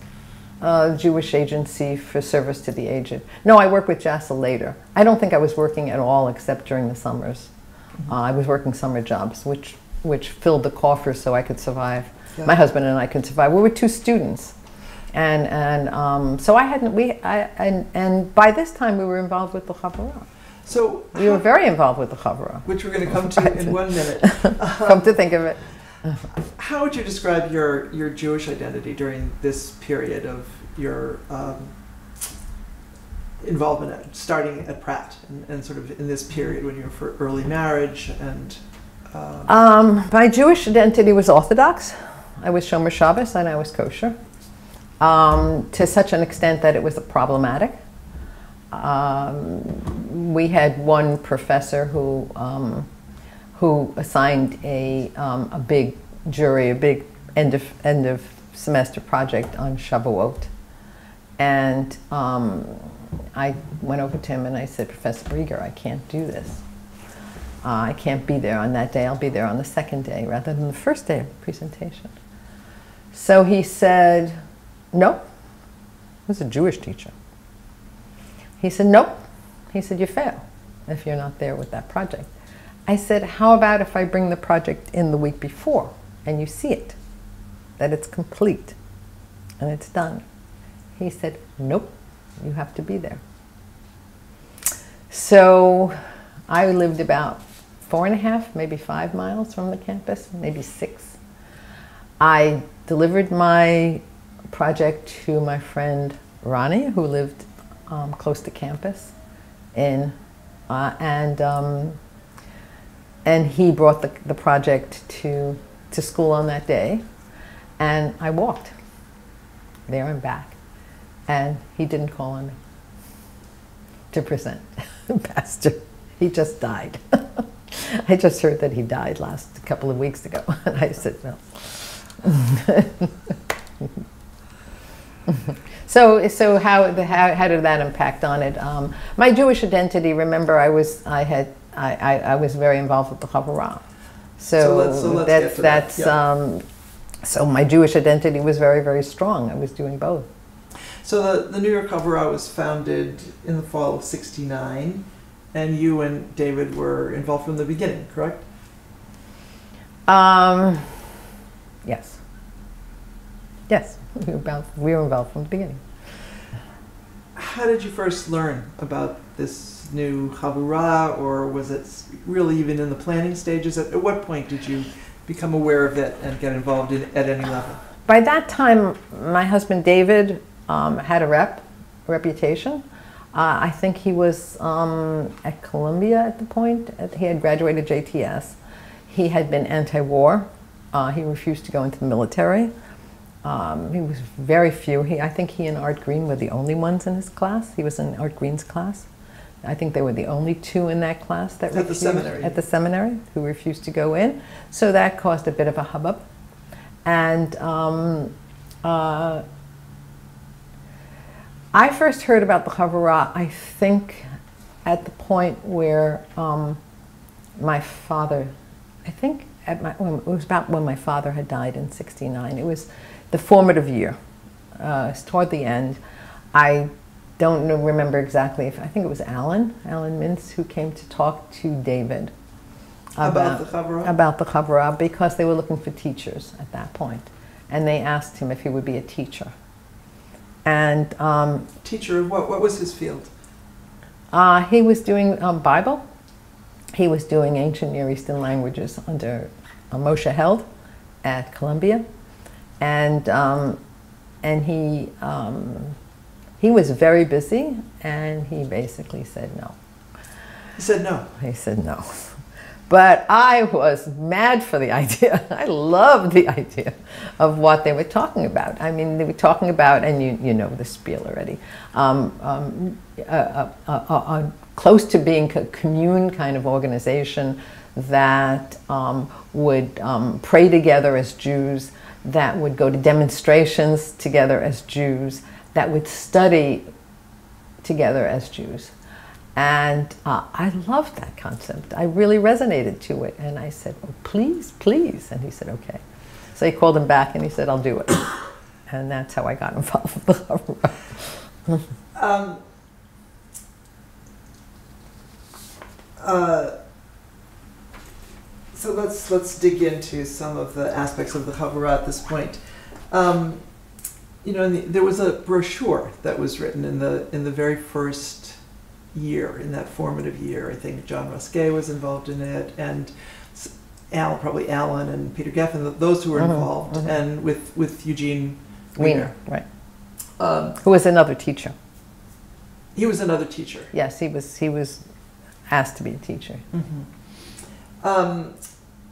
Uh, Jewish Agency for Service to the Aged. No, I worked with JASA later. I don't think I was working at all except during the summers. Mm -hmm. uh, I was working summer jobs, which which filled the coffers so I could survive. Yeah. My husband and I could survive. We were two students. And, and um, so I hadn't, we, I, and, and by this time we were involved with the Chavurah. So we were very involved with the Chavurah. Which we're going to come to in one minute. come to think of it. How would you describe your, your Jewish identity during this period of your um, involvement at, starting at Pratt and, and, sort of in this period when you were for early marriage and um, my Jewish identity was Orthodox. I was Shomer Shabbos and I was kosher. Um, to such an extent that it was problematic. Um, we had one professor who um, who assigned a um, a big jury, a big end of end of semester project on Shavuot, and um, I went over to him and I said, Professor Brieger, I can't do this uh, I can't be there on that day, I'll be there on the second day rather than the first day of presentation. So he said, Nope. He was a Jewish teacher. He said, Nope. He said, You fail if you're not there with that project. I said, How about if I bring the project in the week before and you see it, that it's complete and it's done? He said, Nope, you have to be there. So I lived about four and a half, maybe five miles from the campus, maybe six. I delivered my project to my friend Ronnie, who lived um, close to campus, in, uh, and um, and he brought the, the project to to school on that day, and I walked there and back, and he didn't call on me to present. pastor. He just died. I just heard that he died last couple of weeks ago, and I said no. so, so how, the, how, how did that impact on it? Um, my Jewish identity. Remember, I was I had I, I, I was very involved with the Chavurah. So, So let's- so let's that's that, that's yeah. um, so my Jewish identity was very very strong. I was doing both. So the, the New York Havurah was founded in the fall of '69, and you and David were involved from the beginning, correct? Um, yes. Yes, we were, involved, we were involved from the beginning. How did you first learn about this new Havurah, or was it really even in the planning stages? At, at what point did you become aware of it and get involved in at any level? By that time, my husband David um, had a rep, reputation. Uh, I think he was um, at Columbia at the point. He had graduated JTS. He had been anti-war. Uh, he refused to go into the military. Um, he was very few. He, I think he and Art Green were the only ones in his class. He was in Art Green's class. I think they were the only two in that class that At the seminary. at the seminary who refused to go in. So that caused a bit of a hubbub. And um, uh, I first heard about the Havurah, I think, at the point where um, my father, I think at my, when, it was about when my father had died in 69. It was the formative year. Uh, it's toward the end. I don't know, remember exactly if, I think it was Alan, Alan Mintz, who came to talk to David About the Havurah? about the Havurah because they were looking for teachers at that. And they asked him if he would be a teacher. And um, Teacher of what? What was his field? uh, he was doing um, Bible. He was doing ancient Near Eastern languages under uh, Moshe Held at Columbia. And, um, and he, um, he was very busy and he basically said no. He said no. He said no. But I was mad for the idea. I loved the idea of what they were talking about. I mean, they were talking about, and you, you know the spiel already, um, um, a, a, a, close to being a commune kind of organization that um, would um, pray together as Jews, that would go to demonstrations together as Jews, that would study together as Jews. And uh, I loved that concept. I really resonated to it. And I said, oh, please, please. And he said, okay. So he called him back and he said, I'll do it. And that's how I got involved with the Havurah. Um, uh, so let's let's dig into some of the aspects of the Havurah at this point. Um, you know, the, there was a brochure that was written in the in the very first year, in that formative year. I think John Ruskay was involved in it, and Al, probably Alan and Peter Geffen, those who were involved, mhm. and with with Eugene Weiner, right. Um, Who was another teacher. he was another teacher. Yes, he was, he was asked to be a teacher. Um,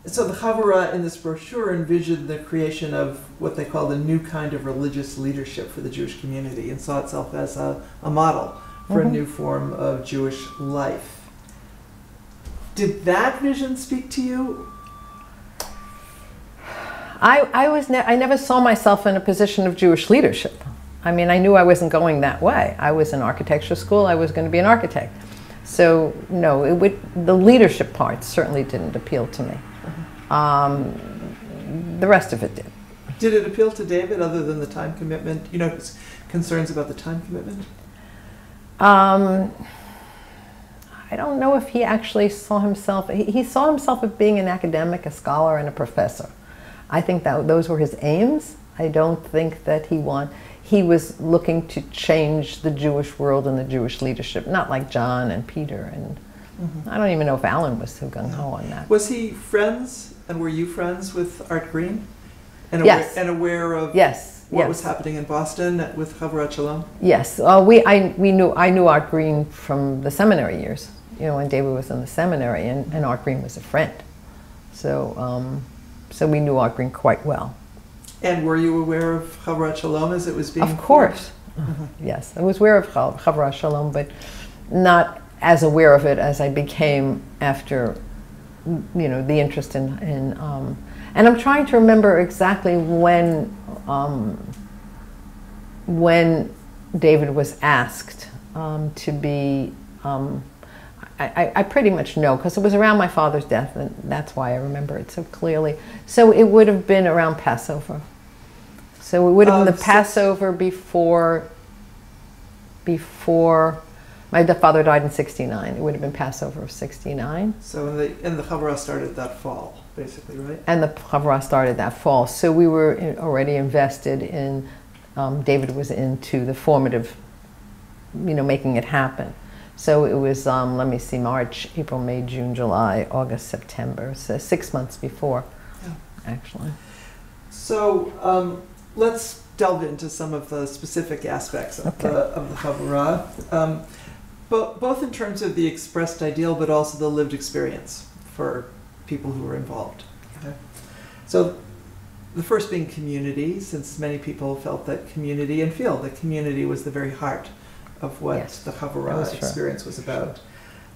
so the Havurah in this brochure envisioned the creation of what they called a new kind of religious leadership for the Jewish community and saw itself as a, a model for a Mhm. new form of Jewish life. Did that vision speak to you? I, I, was ne- I never saw myself in a position of Jewish leadership. I mean, I knew I wasn't going that way. I was in architecture school, I was going to be an architect. So, no, it would, the leadership part certainly didn't appeal to me. Um, the rest of it did. Did it appeal to David other than the time commitment? You know, his concerns about the time commitment? Um, I don't know if he actually saw himself, he, he saw himself as being an academic, a scholar, and a professor. I think that those were his aims. I don't think that he want, he was looking to change the Jewish world and the Jewish leadership, not like John and Peter and I don't even know if Alan was so gung ho on that. Was he friends, and were you friends with Art Green? And aware, Yes. and aware of Yes, what yes. was happening in Boston with Havurah Shalom? Yes, uh, we I we knew I knew Art Green from the seminary years. You know, when David was in the seminary, and, and Art Green was a friend, so um, so we knew Art Green quite well. And were you aware of Havurah Shalom as it was being Of course, yes, I was aware of Chav- Chavra Shalom, but not as aware of it as I became after, you know, the interest in, in um, and I'm trying to remember exactly when, um, when David was asked um, to be. Um, I, I, pretty much know because it was around my father's death, and that's why I remember it so clearly. So it would have been around Passover. So it would have been Um, the so- Passover before. Before my father died in '69, it would have been Passover of '69. So and the and the Chavurah started that fall, basically, right? And the Chavra started that fall. So we were in- already invested in, um, David was into the formative, you know, making it happen. So it was, um, let me see, March, April, May, June, July, August, September. So six months before, Yeah. actually. So um, let's delve into some of the specific aspects of Okay. the of the Chavurah, um, bo- both in terms of the expressed ideal, but also the lived experience for people who were involved. Okay? So the first being community, since many people felt that community and feel that community was the very heart of what Yes, the Chavurah was true. experience was about.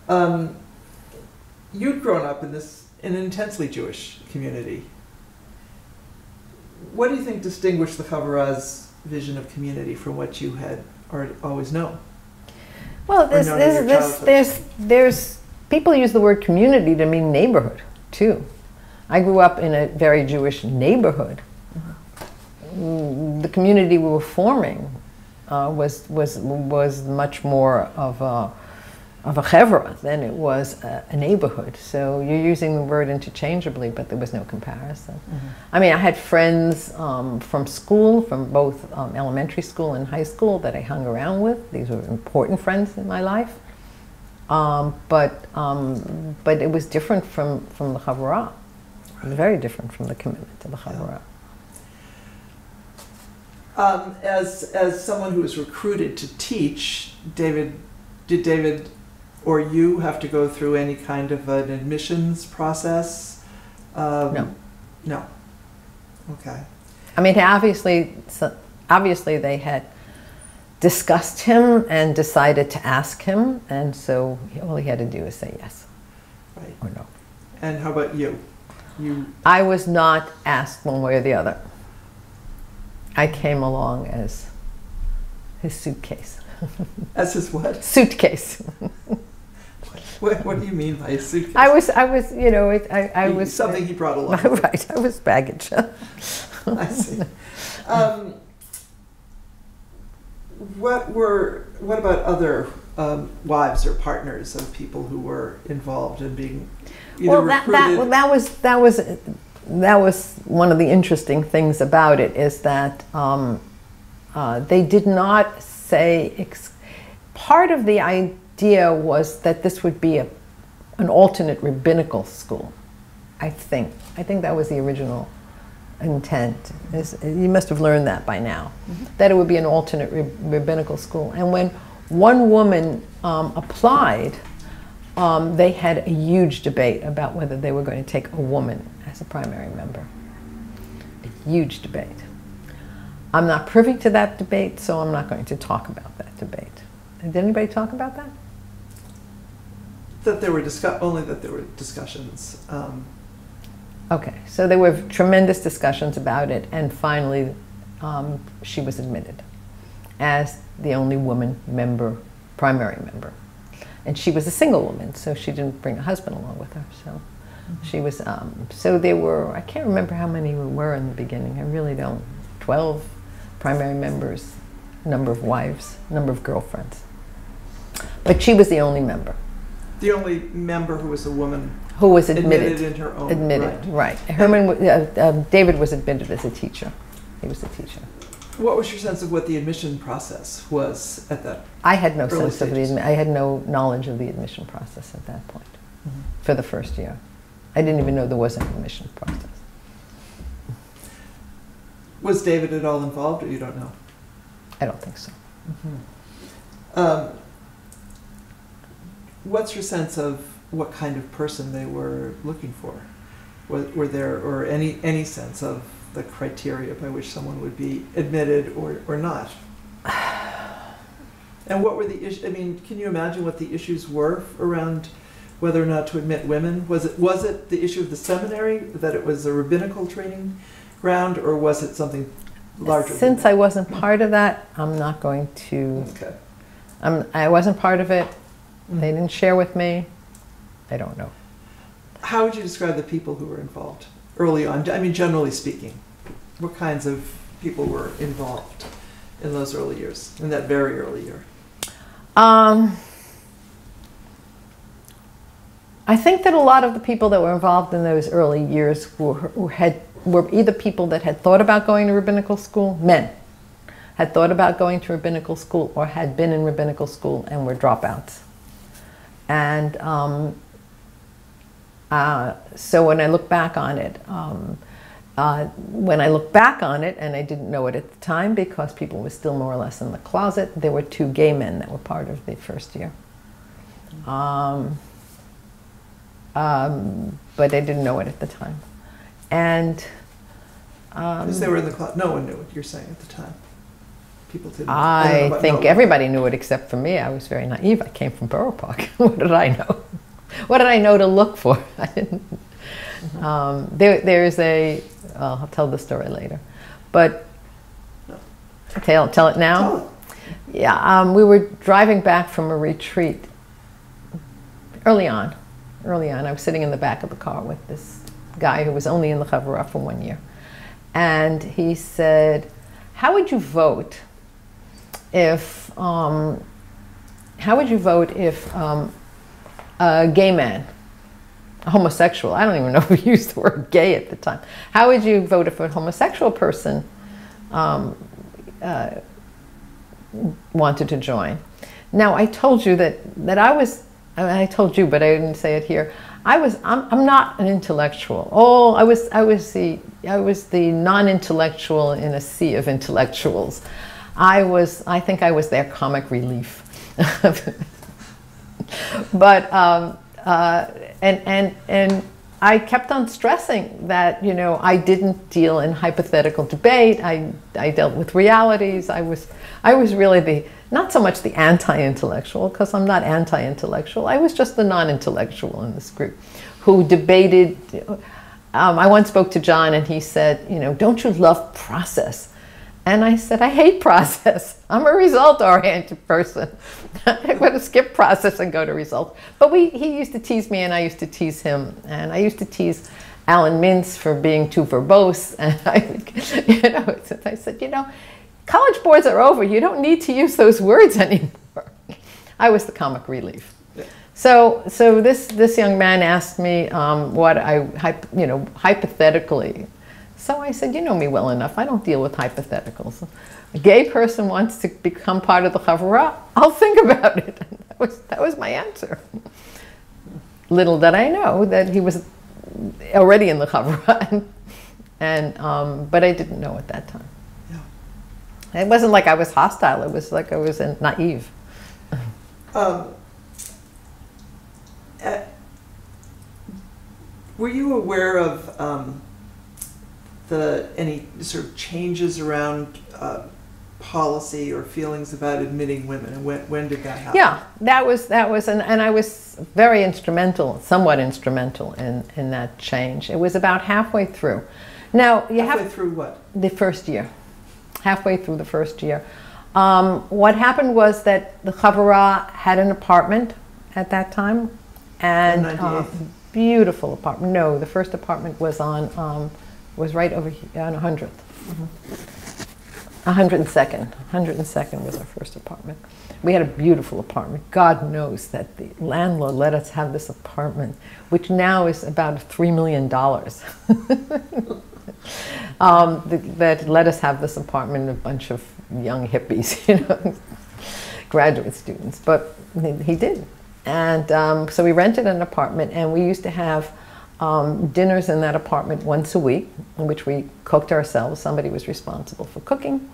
Um, you'd grown up in this in an intensely Jewish community. What do you think distinguished the Chavurah's vision of community from what you had already always known? Well, there's, there's, there's, there's, there's, people use the word community to mean neighborhood, too. I grew up in a very Jewish neighborhood. The community we were forming uh, was, was, was much more of a, of a chevra than it was a, a neighborhood. So you're using the word interchangeably, but there was no comparison. I mean, I had friends um, from school, from both um, elementary school and high school that I hung around with. These were important friends in my life. Um, but, um, but it was different from, from the Chavurah. It was very different from the commitment to the Chavurah. Um, as as someone who was recruited to teach, David, did David or you have to go through any kind of an admissions process? Um, No. No. Okay. I mean, obviously, obviously they had discussed him and decided to ask him, and so all he had to do was say yes Right. or no. And how about you? You I was not asked one way or the other. I came along as his suitcase. as his what? Suitcase. What, what do you mean by suitcase? I was, I was, you know, it, I, I He- was something he brought along. right. I was baggage. I see. Um, what were what about other um, wives or partners of people who were involved in being well, that, that, well, that was that was that was one of the interesting things about it is that um, uh, they did not say. Ex- part of the idea was that this would be a, an alternate rabbinical school. I think. I think that was the original intent. Is- you must have learned that by now. That it would be an alternate rab- rabbinical school. And when one woman um, applied, um, they had a huge debate about whether they were going to take a woman as a primary member. A huge debate. I'm not privy to that debate, so I'm not going to talk about that debate. Did anybody talk about that? That there were discuss only that there were discussions. Um, Okay, so there were tremendous discussions about it, and finally, um, she was admitted as the only woman member, primary member. And she was a single woman, so she didn't bring a husband along with her. So she was, um, so there were, I can't remember how many we were in the beginning, I really don't. 12 primary members, number of wives, number of girlfriends. But she was the only member the only member who was a woman who was admitted, admitted. in her own Admitted, right. right. Herman, uh, um, David was admitted as a teacher. He was a teacher. What was your sense of what the admission process was at that? I had no sense of the, admi- I had no knowledge of the admission process at that point Mm-hmm. for the first year. I didn't even know there was an admission process. Was David at all involved, or you don't know? I don't think so. Um, what's your sense of what kind of person they were looking for? Were, were there, or any any sense of the criteria by which someone would be admitted or, or not? And what were the issues? I mean, can you imagine what the issues were around whether or not to admit women? Was it was it the issue of the seminary that it was a rabbinical training ground, or was it something larger? Since? I wasn't part of that, I'm not going to. okay, I'm, I wasn't part of it. They didn't share with me. I don't know. how would you describe the people who were involved early on? I mean, generally speaking, what kinds of people were involved in those early years, in that very early year? Um, I think that a lot of the people that were involved in those early years were, were, had, were either people that had thought about going to rabbinical school, men, had thought about going to rabbinical school, or had been in rabbinical school and were dropouts. And um, uh, so when I look back on it, um, uh, when I look back on it, and I didn't know it at the time because people were still more or less in the closet, there were two gay men that were part of the first year. Um, um, but I didn't know it at the time. And um, Because they were in the closet. No one knew what you're saying at the time. People didn't. I think no- everybody knew it except for me. I was very naive. I came from Borough Park. what did I know? What did I know to look for? I didn't. Um, there, there is a. Well, I'll tell the story later, but tell tell it now. Tell it. Yeah, um, we were driving back from a retreat early on. Early on, I was sitting in the back of the car with this guy who was only in the Chavurah for one year. And he said, How would you vote if, um, how would you vote if um, a gay man, a homosexual, I don't even know if we used the word gay at the time, how would you vote if a homosexual person um, uh, wanted to join. Now, I told you that, that I was, I, I told you, but I didn't say it here. I was, I'm, I'm not an intellectual. Oh, I was, I was the, I was the non-intellectual in a sea of intellectuals. I was, I think I was their comic relief. but, um, uh, and, and, and I kept on stressing that, you know, I didn't deal in hypothetical debate. I, I dealt with realities. I was, I was really the, not so much the anti-intellectual, because I'm not anti-intellectual. I was just the non-intellectual in this group who debated. Um, I once spoke to John and he said, you know, don't you love process? And I said, I hate process. I'm a result oriented person. I'm going to skip process and go to result. But we, he used to tease me and I used to tease him. And I used to tease Alan Mintz for being too verbose. And I, you know, I said, you know, college boards are over. You don't need to use those words anymore. I was the comic relief. So, so this, this young man asked me um, what I, you know, hypothetically so I said, You know me well enough. I don't deal with hypotheticals. A gay person wants to become part of the Chavurah, I'll think about it. And that, was, that was my answer. Little did I know that he was already in the Chavurah. And, and, um, but I didn't know at that time. Yeah. It wasn't like I was hostile, it was like I was naive. Um, uh, were you aware of um, the any sort of changes around uh, policy or feelings about admitting women, and when, when did that happen? Yeah, that was that was, and, and I was very instrumental, somewhat instrumental in in that change. It was about halfway through. Now you have Halfway have through what? the first year, halfway through the first year. Um, what happened was that the Chavurah had an apartment at that time, and uh, beautiful apartment. No, the first apartment was on um, was right over here on 100th. 102nd. 102nd was our first apartment. We had a beautiful apartment. God knows that the landlord let us have this apartment, which now is about $3 million. um, that let us have this apartment, a bunch of young hippies, you know, graduate students. But he, he did. And um, so we rented an apartment, and we used to have um, dinners in that apartment once a week, in which we cooked ourselves. Somebody was responsible for cooking.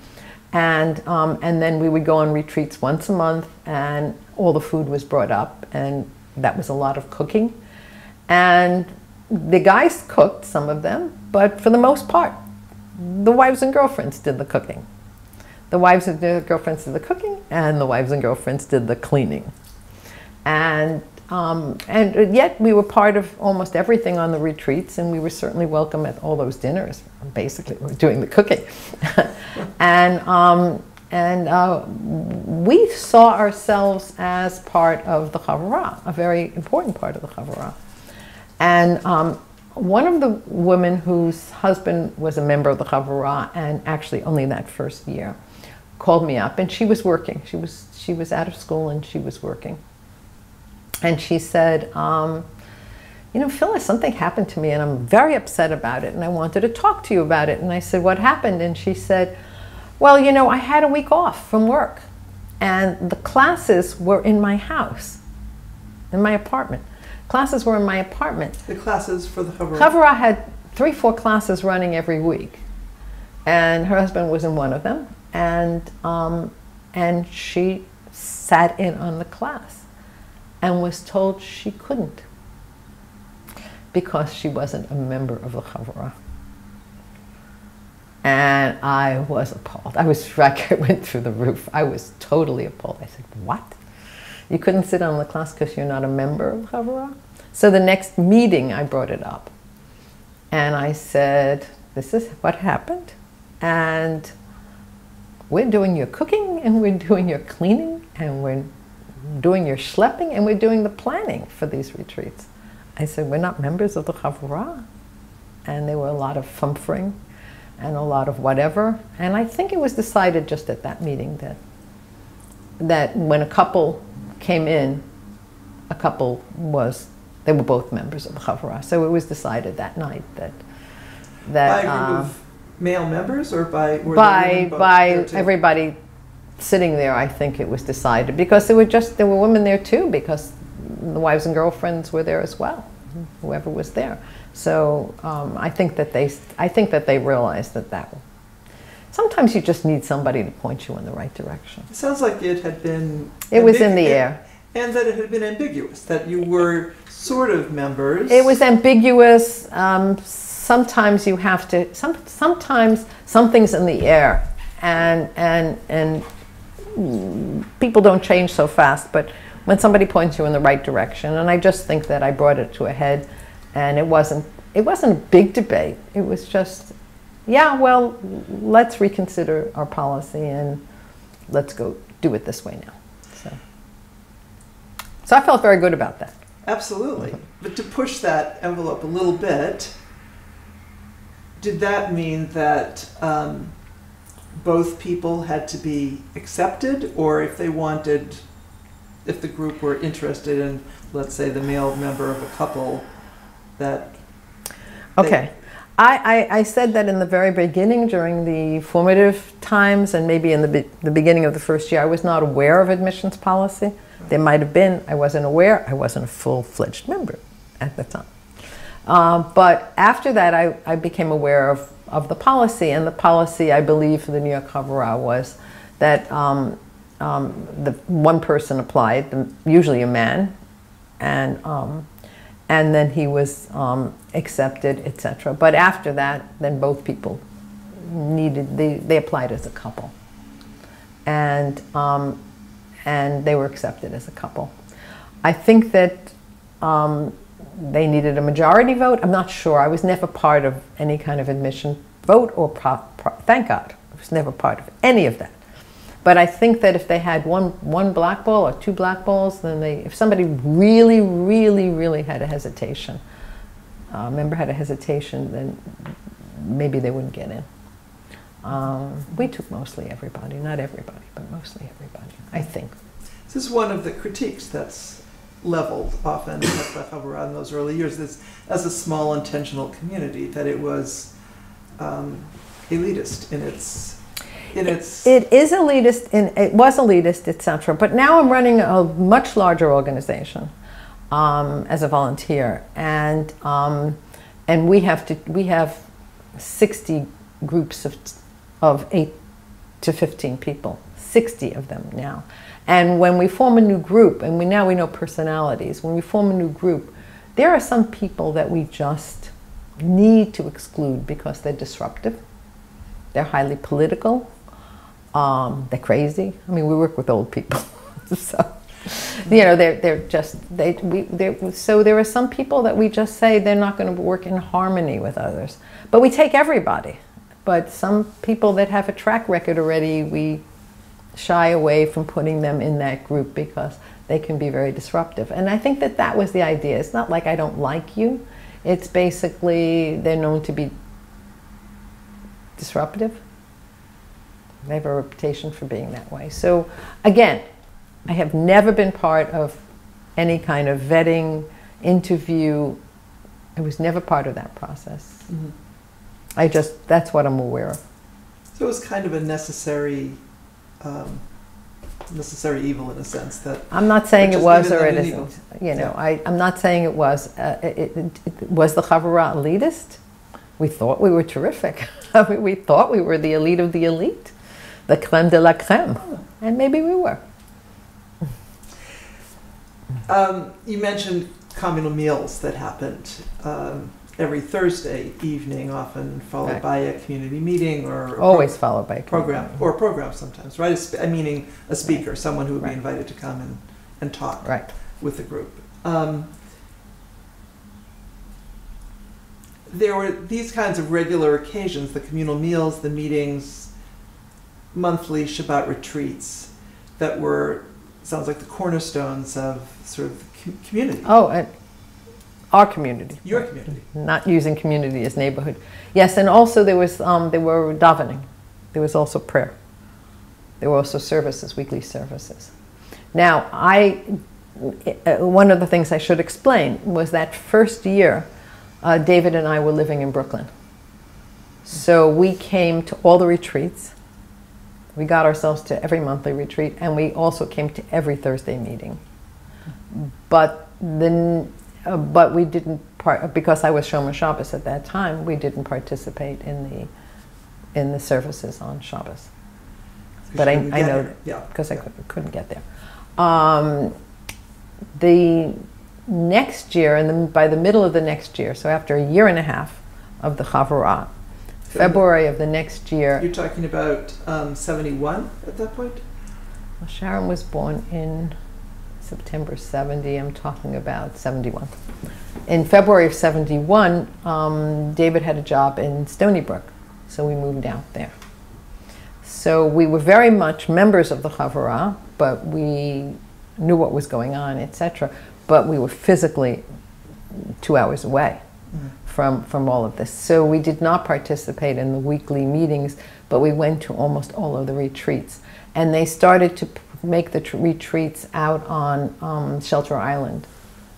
And, um, and then we would go on retreats once a month, and all the food was brought up, and that was a lot of cooking. And the guys cooked, some of them, but for the most part, the wives and girlfriends did the cooking. the wives and girlfriends did the cooking, and the wives and girlfriends did the cleaning. And um, and yet we were part of almost everything on the retreats, and we were certainly welcome at all those dinners. Basically, we were doing the cooking, and um, and uh, we saw ourselves as part of the Chavurah, a very important part of the Chavurah. And um, one of the women whose husband was a member of the Chavurah, and actually only that first year, called me up, and she was working. She was she was out of school and she was working. And she said, um, "You know, Phyllis, something happened to me, and I'm very upset about it, and I wanted to talk to you about it." And I said, "What happened?" And she said, "Well, you know, I had a week off from work, and the classes were in my house, in my apartment." Classes were in my apartment. The classes for the Chavurah. Chavurah had three, four classes running every week, and her husband was in one of them, and um, and she sat in on the class, and was told she couldn't because she wasn't a member of the Chavurah. And I was appalled. I was like, I went through the roof. I was totally appalled. I said, "What? You couldn't sit on the class because you're not a member of Chavurah?" So the next meeting, I brought it up. And I said, This is what happened. And we're doing your cooking, and we're doing your cleaning, and we're doing your schlepping, and we're doing the planning for these retreats. I said, We're not members of the Chavurah. And there were a lot of fumfering and a lot of whatever. And I think it was decided just at that meeting that, that when a couple came in, a couple was they were both members of the Chavurah. So it was decided that night that that by a group of um, male members or by were by by everybody sitting there, I think it was decided because there were just there were women there too because the wives and girlfriends were there as well, whoever was there. So um, I think that they I think that they realized that that. Sometimes you just need somebody to point you in the right direction. It sounds like it had been. It was in the air. And that it had been ambiguous, that you were sort of members. It was ambiguous. Um, sometimes you have to. Some, sometimes something's in the air, and and and people don't change so fast. But when somebody points you in the right direction, and I just think that I brought it to a head, and it wasn't. It wasn't a big debate. It was just, yeah. Well, let's reconsider our policy and let's go do it this way now. So, so I felt very good about that. Absolutely. But to push that envelope a little bit, did that mean that um, both people had to be accepted, or if they wanted, if the group were interested in, let's say, the male member of a couple, that Okay. I, I, I said that in the very beginning during the formative times and maybe in the, be, the beginning of the first year, I was not aware of admissions policy. There might have been, I wasn't aware, I wasn't a full fledged member at the time. Uh, but after that, I, I became aware of, of the policy, and the policy, I believe, for the New York Chavurah was that um, um, the one person applied, usually a man, and um, and then he was um, accepted, etc. But after that, then both people needed they, they applied as a couple, and um, and they were accepted as a couple. I think that um, they needed a majority vote. I'm not sure. I was never part of any kind of admission vote or thank God I was never part of any of that. But I think that if they had one one black ball or two black balls, then they if somebody really, really, really had a hesitation, uh, member had a hesitation, then maybe they wouldn't get in. Um, we took mostly everybody, not everybody, but mostly everybody. I think. this is one of the critiques that's leveled often at Chavurah in those early years, this, as a small intentional community, that it was um, elitist in its in its It is elitist, and it was elitist, etc. But now I'm running a much larger organization um, as a volunteer, and um, and we have to we have 60 groups of of eight to 15 people, 60 of them now. And when we form a new group, and we now we know personalities, when we form a new group, there are some people that we just need to exclude because they're disruptive, they're highly political, Um, they're crazy. I mean, we work with old people, so you know they're they're just they we they're, so there are some people that we just say they're not going to work in harmony with others, but we take everybody. But some people that have a track record already, we shy away from putting them in that group because they can be very disruptive. And I think that that was the idea. It's not like I don't like you. It's basically they're known to be disruptive. They have a reputation for being that way. So again, I have never been part of any kind of vetting, interview. I was never part of that process. Mhm. I just, that's what I'm aware of. So it was kind of a necessary, um, necessary evil in a sense that I'm not saying it was or it isn't. evil. You know, Yeah. I, I'm not saying it was. Uh, it, it, it, was the Chavurah elitist? We thought we were terrific. I mean, we thought we were the elite of the elite, the creme de la creme. And maybe we were. Um, you mentioned communal meals that happened um, every Thursday evening, often followed Right. by a community meeting or a Always followed by a program or a program sometimes, right? A sp- I meaning a speaker, someone who would Right. be invited to come and, and talk Right. with the group. Um, there were these kinds of regular occasions: the communal meals, the meetings, monthly Shabbat retreats that were sounds like the cornerstones of sort of the com- community, Oh, and our community. your community. Not using community as neighborhood. Yes, and also there was um, there were davening. There was also prayer. There were also services, weekly services. Now, I uh, one of the things I should explain was that first year, uh, David and I were living in Brooklyn. So we came to all the retreats. We got ourselves to every monthly retreat, and we also came to every Thursday meeting. But then, uh, but we didn't part because I was Shomer Shabbos at that time. We didn't participate in the in the services on Shabbos But I- I know here. Yeah. because I couldn't, couldn't get there. Um, the next year, and then by the middle of the next year, so after a year and a half of the Chavurah, February of the next year, You're talking about um, 71 at that point? well, Sharon was born in September 70. I'm talking about 71. In February of 71, um, David had a job in Stony Brook, so we moved out there. So we were very much members of the Chavurah, but we knew what was going on, etc. But we were physically two hours away from, from all of this. So we did not participate in the weekly meetings, but we went to almost all of the retreats. And they started to make the tr- retreats out on um, Shelter Island.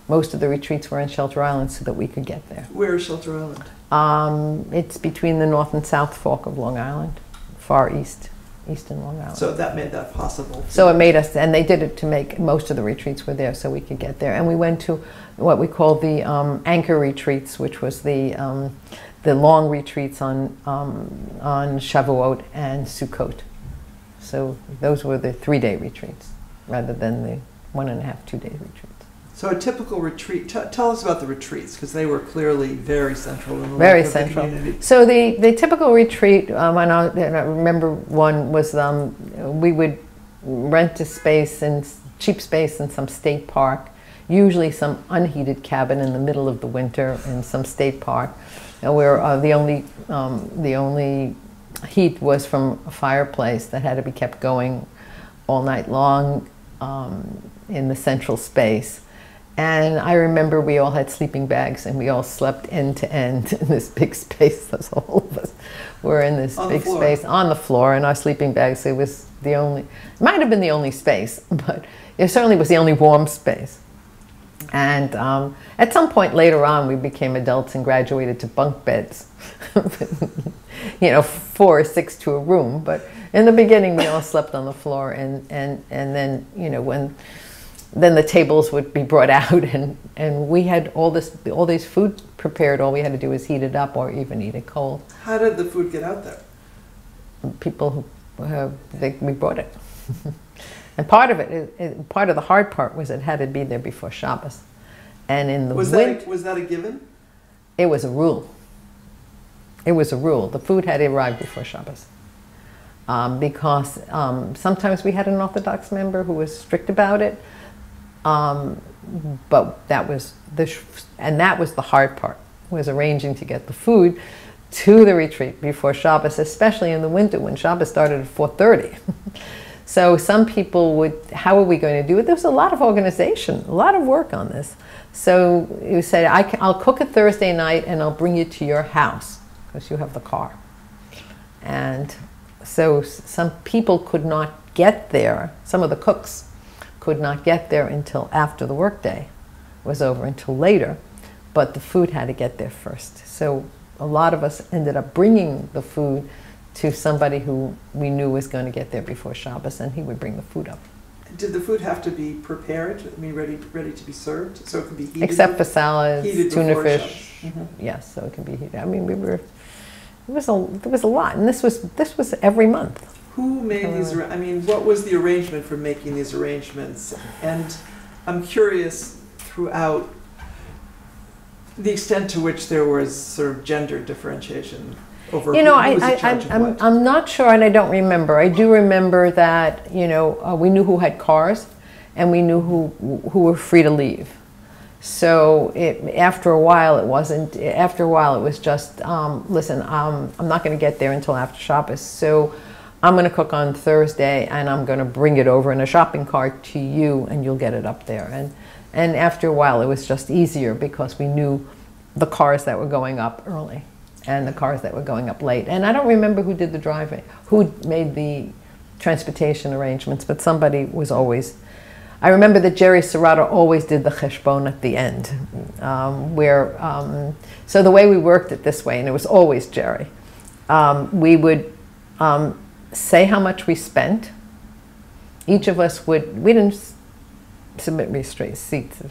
Most of the retreats were in Shelter Island so that we could get there. Where is Shelter Island? Um, it's between the North and South Fork of Long Island, far east, eastern Long Island. So that made that possible. So it made us, and they did it to make most of the retreats were there so we could get there. And we went to what we called the um, anchor retreats, which was the um, the long retreats on um, on Shavuot and Sukkot. So those were the three day retreats rather than the one and a half, two day retreats. So a typical retreat. T- tell us about the retreats because they were clearly very central in the Very life of the central. community. So the, the typical retreat, um, and, I, and I remember one was um, we would rent a space in cheap space in some state park, usually some unheated cabin in the middle of the winter in some state park, and where uh, the only um, the only heat was from a fireplace that had to be kept going all night long um, in the central space. And I remember we all had sleeping bags and we all slept end to end in this big space. That's all of us were in this On big space on the floor in our sleeping bags. It was the only, it might have been the only space, but it certainly was the only warm space. And um, at some point later on, we became adults and graduated to bunk beds. you know, four or six to a room. But in the beginning, we all slept on the floor, and, and, and then, you know, when then the tables would be brought out, and, and we had all this all these food prepared. All we had to do was heat it up, or even eat it cold. How did the food get out there? People who uh, they, we brought it, and part of it, it, part of the hard part was it had to be there before Shabbos, and in the Was winter. that a, was that a given? It was a rule. It was a rule. The food had to arrive before Shabbos. um, because um, sometimes we had an Orthodox member who was strict about it. Um, but that was the and that was the hard part was arranging to get the food to the retreat before Shabbos, especially in the winter when Shabbos started at 4:30. so some people would, how are we going to do it? There was a lot of organization, a lot of work on this. So you said, I can, I'll cook it Thursday night and I'll bring you to your house because you have the car. And so some people could not get there. Some of the cooks could not get there until after the workday was over, until later. But the food had to get there first. So a lot of us ended up bringing the food to somebody who we knew was going to get there before Shabbos, and he would bring the food up. Did the food have to be prepared? I mean, ready, ready to be served, so it could be heated. Except for salads, heated tuna fish. Mhm. Yes, so it can be heated. I mean, we were. It was a. There was a lot, and this was this was every month. Who made these? arra- I mean, what was the arrangement for making these arrangements? And I'm curious throughout the extent to which there was sort of gender differentiation over You know, who, I, who was in I, charge I'm. I'm not sure, and I don't remember. I do remember that, you know, uh, we knew who had cars and we knew who, who were free to leave. So it, after a while, it wasn't, after a while, it was just, um, listen, um, I'm not going to get there until after Shabbos. So I'm going to cook on Thursday and I'm going to bring it over in a shopping cart to you and you'll get it up there. And, and after a while, it was just easier because we knew the cars that were going up early and the cars that were going up late. And I don't remember who did the driving, who made the transportation arrangements, but somebody was always. I remember that Jerry Serrato always did the cheshbon at the end, um, where. Um, so the way we worked it this way, and it was always Jerry. Um, we would um, say how much we spent. Each of us would. We didn't submit receipts.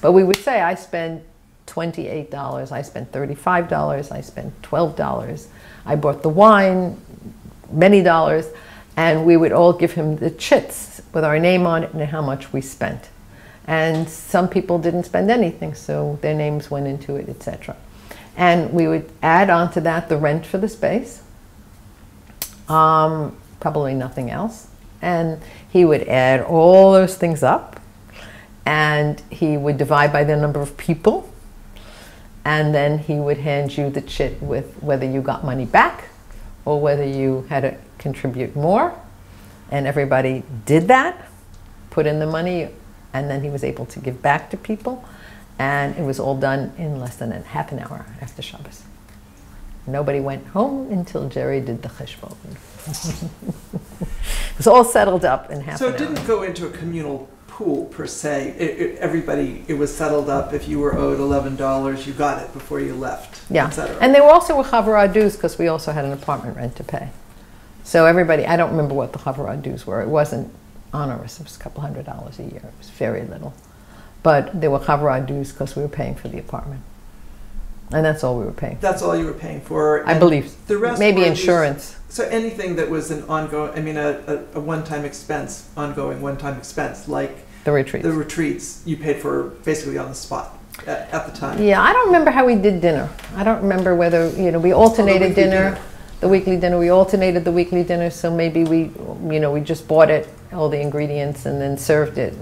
But we would say, I spent $28, I spent $35, I spent $12, I bought the wine, many dollars, and we would all give him the chits with our name on it and how much we spent. And some people didn't spend anything, so their names went into it, etc. And we would add onto that the rent for the space, um, probably nothing else. And he would add all those things up, and he would divide by the number of people, and then he would hand you the chit with whether you got money back or whether you had to contribute more. And everybody did that, put in the money, and then he was able to give back to people. And it was all done in less than a half an hour after Shabbos. Nobody went home until Jerry did the cheshbon. it was all settled up in half So it didn't go into a communal pool per se. It, it, everybody, it was settled up. If you were owed eleven dollars, you got it before you left, Yeah, and there were also chavurah dues because we also had an apartment rent to pay. So everybody, I don't remember what the chavurah dues were. It wasn't onerous. It was a couple hundred dollars a year. It was very little, but there were chavurah dues because we were paying for the apartment, and that's all we were paying. That's all you were paying for. I believe the rest maybe were these- insurance. So anything that was an ongoing, I mean, a, a, a one-time expense, ongoing one-time expense, like The retreat. the retreats, you paid for basically on the spot at, at the time. Yeah, I don't remember how we did dinner. I don't remember whether you know we alternated dinner, dinner. The weekly dinner. We alternated the weekly dinner, so maybe we, you know, we just bought it, all the ingredients, and then served it.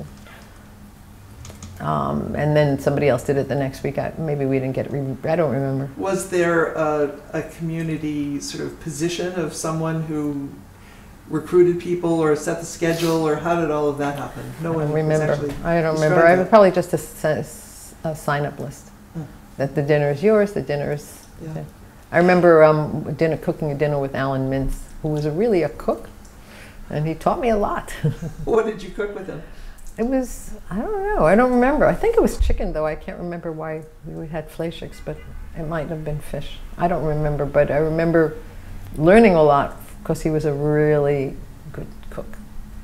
Um, and then somebody else did it the next week. I, maybe we didn't get I don't remember. Was there a, a community sort of position of someone who recruited people or set the schedule, or how did all of that happen? No I one remember. I don't remember. I was probably just a sign-up list. Hmm. That the dinner is yours. The dinner is. Yeah. I remember um, dinner cooking a dinner with Alan Mintz, who was a, really a cook, and he taught me a lot. What did you cook with him? It was, I don't know, I don't remember. I think it was chicken though. I can't remember why we had fleischiks, but it might have been fish. I don't remember, but I remember learning a lot because he was a really.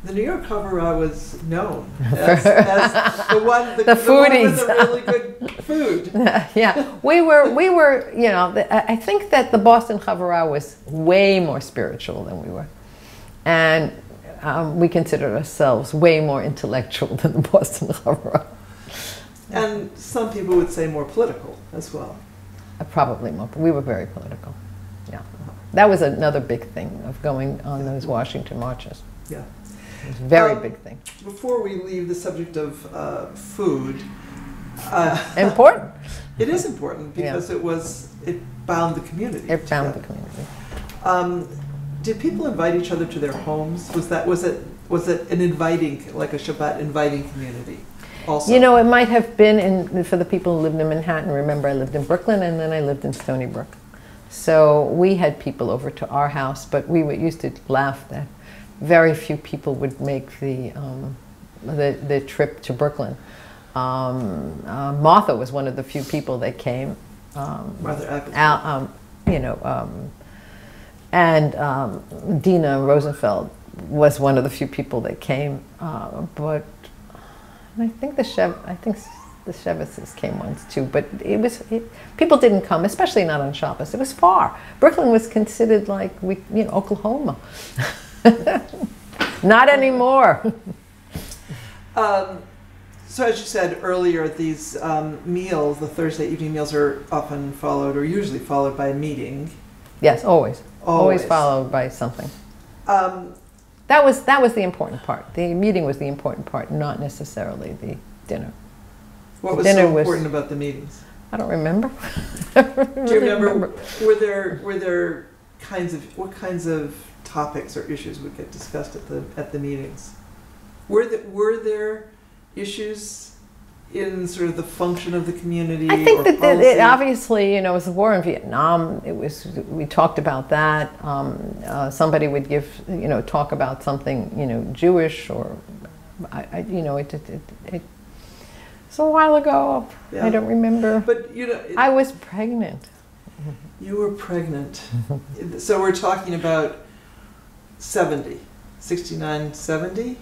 The New York Havurah was known as, as the one, the, The with foodies. the really good food. yeah, we were, we were, you know, the, I I think that the Boston Chavurah was way more spiritual than we were. And um, we considered ourselves way more intellectual than the Boston Chavurah. And some people would say more political as well. Uh, Probably more. We were very political. Yeah. that was another big thing of going on those Washington marches. Yeah. It was a very Um, big thing. Before we leave the subject of uh, food, uh, Important. it is important Yeah. because it was it bound the community. It bound the community. Um, did people invite each other to their homes? Was that was it was it an inviting like a Shabbat inviting community? Also, You know, it might have been in, for the people who lived in Manhattan. Remember, I lived in Brooklyn and then I lived in Stony Brook. So we had people over to our house, but we would, used to laugh that very few people would make the, um, the, the trip to Brooklyn. Um, uh, Martha was one of the few people that came. Um, Mother Al, um, you know, um, and um, Dina Rosenfeld was one of the few people that came. Uh, but I think the Chev, I think the Chevises came once too. But it was it, people didn't come, especially not on Shabbos. It was far. Brooklyn was considered like we, you know, Oklahoma. not anymore. Um, so as you said earlier, these um, meals, the Thursday evening meals, are often followed or usually followed by a meeting. yes, always, always, Always. followed by something. Um, That was that was the important part. The meeting was the important part, not necessarily the dinner. what was Dinner so was- important about the meetings? I don't remember. Do you remember, were there were there kinds of what kinds of topics or issues would get discussed at the at the meetings? Were there, were there issues in sort of the function of the community? I think or that the, it obviously, you know, it was the war in Vietnam. It was we talked about that. Um, uh, somebody would give, you know, talk about something, you know, Jewish or, I, I you know, it, it, it, it it's a while ago. Yeah. I don't remember. But you know, it- I was pregnant. you were pregnant, so we're talking about 70, 69, 70?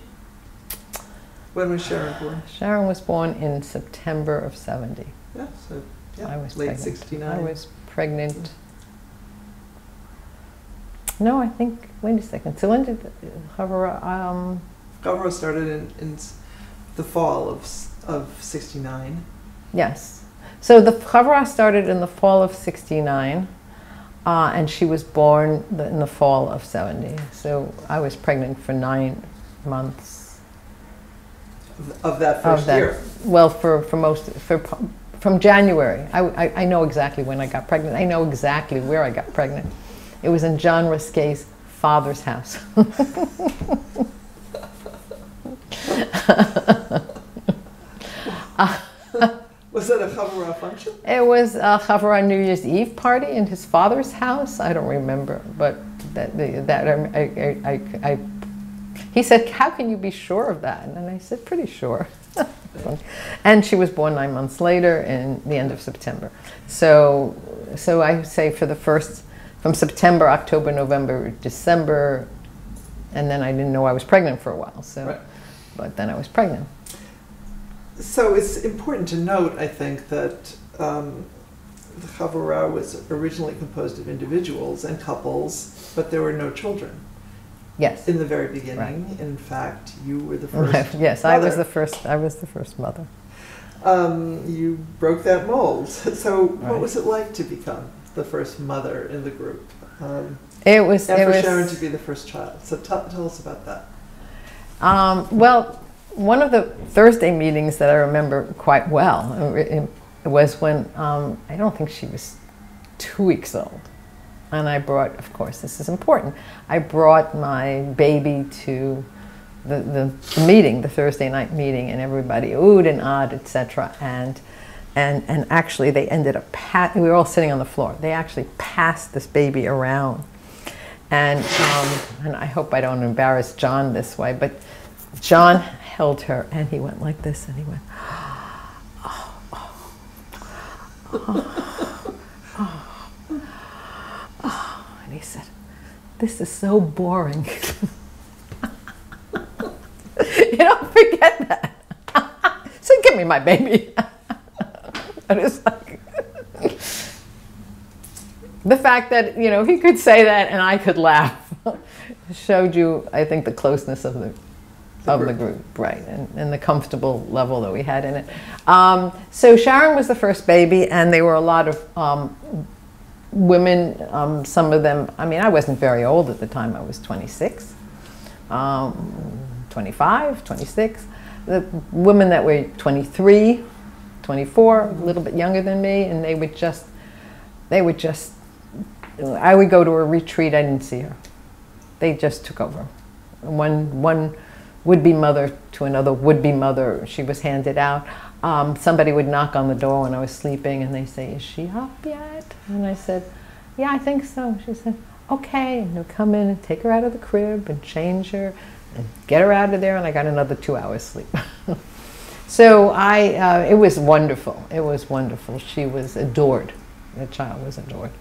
When was Sharon born? Sharon was born in September of '70. Yeah, so yeah, I was late pregnant. 69. I was pregnant. No, I think. Wait a second. So when did Havurah? Um, Gavro started in, in the fall of of 69. yes. So the Havurah started in the fall of '69, uh, and she was born in the fall of '70. So I was pregnant for nine months of- that first of that. year. Well, for for most for from January. I, I, I know exactly when I got pregnant. I know exactly where I got pregnant. It was in John Ruskay's father's house. Was that a Chavurah function? It was a Havurah New Year's Eve party in his father's house. I don't remember, but that that I, I, I, I he said, "How can you be sure of that?" And I said, "Pretty sure." and she was born nine months later, in the end of September. So, so I say for the first from September, October, November, December, and then I didn't know I was pregnant for a while. So, Right. but then I was pregnant. So it's important to note, I think, that um, the Chavurah was originally composed of individuals and couples, but there were no children Yes. in the very beginning. In fact, you were the first. yes, I was the first. I was the first mother. Um, you broke that mold. So, what was it like to become the first mother in the group? Um, It was. and it for was. Sharon to be the first child. So, t- tell us about that. Um, well, one of the Thursday meetings that I remember quite well it- was when um, I don't think she was two weeks old. And I brought, of course, this is important, I brought my baby to the, the, meeting, the Thursday night meeting, and everybody oohed and ahed, etc. And, and, and actually, they ended up, we were all sitting on the floor. They actually passed this baby around. And, um, and I hope I don't embarrass John this way, but John held her and he went like this and he went, oh, oh, oh, oh, oh. and he said, This is so boring. you don't forget that. so give me my baby. and it's like, the fact that, you know, he could say that and I could laugh showed you, I think, the closeness of the The of the group. group, right, and, and the comfortable level that we had in it. Um, so Sharon was the first baby, and there were a lot of um, women, um, some of them, I mean, I wasn't very old at the time, I was 26, um, 25, 26. The women that were 23, 24, a little bit younger than me, and they would just, they would just, I would go to a retreat, I didn't see her. They just took over. One, one would-be mother to another would-be mother, she was handed out. Um, somebody would knock on the door when I was sleeping and they say, is she up yet? And I said, yeah, I think so. She said, okay. And they'll come in and take her out of the crib and change her and get her out of there. And I got another two hours sleep. so I, uh, it was wonderful. It was wonderful. She was adored. The child was adored.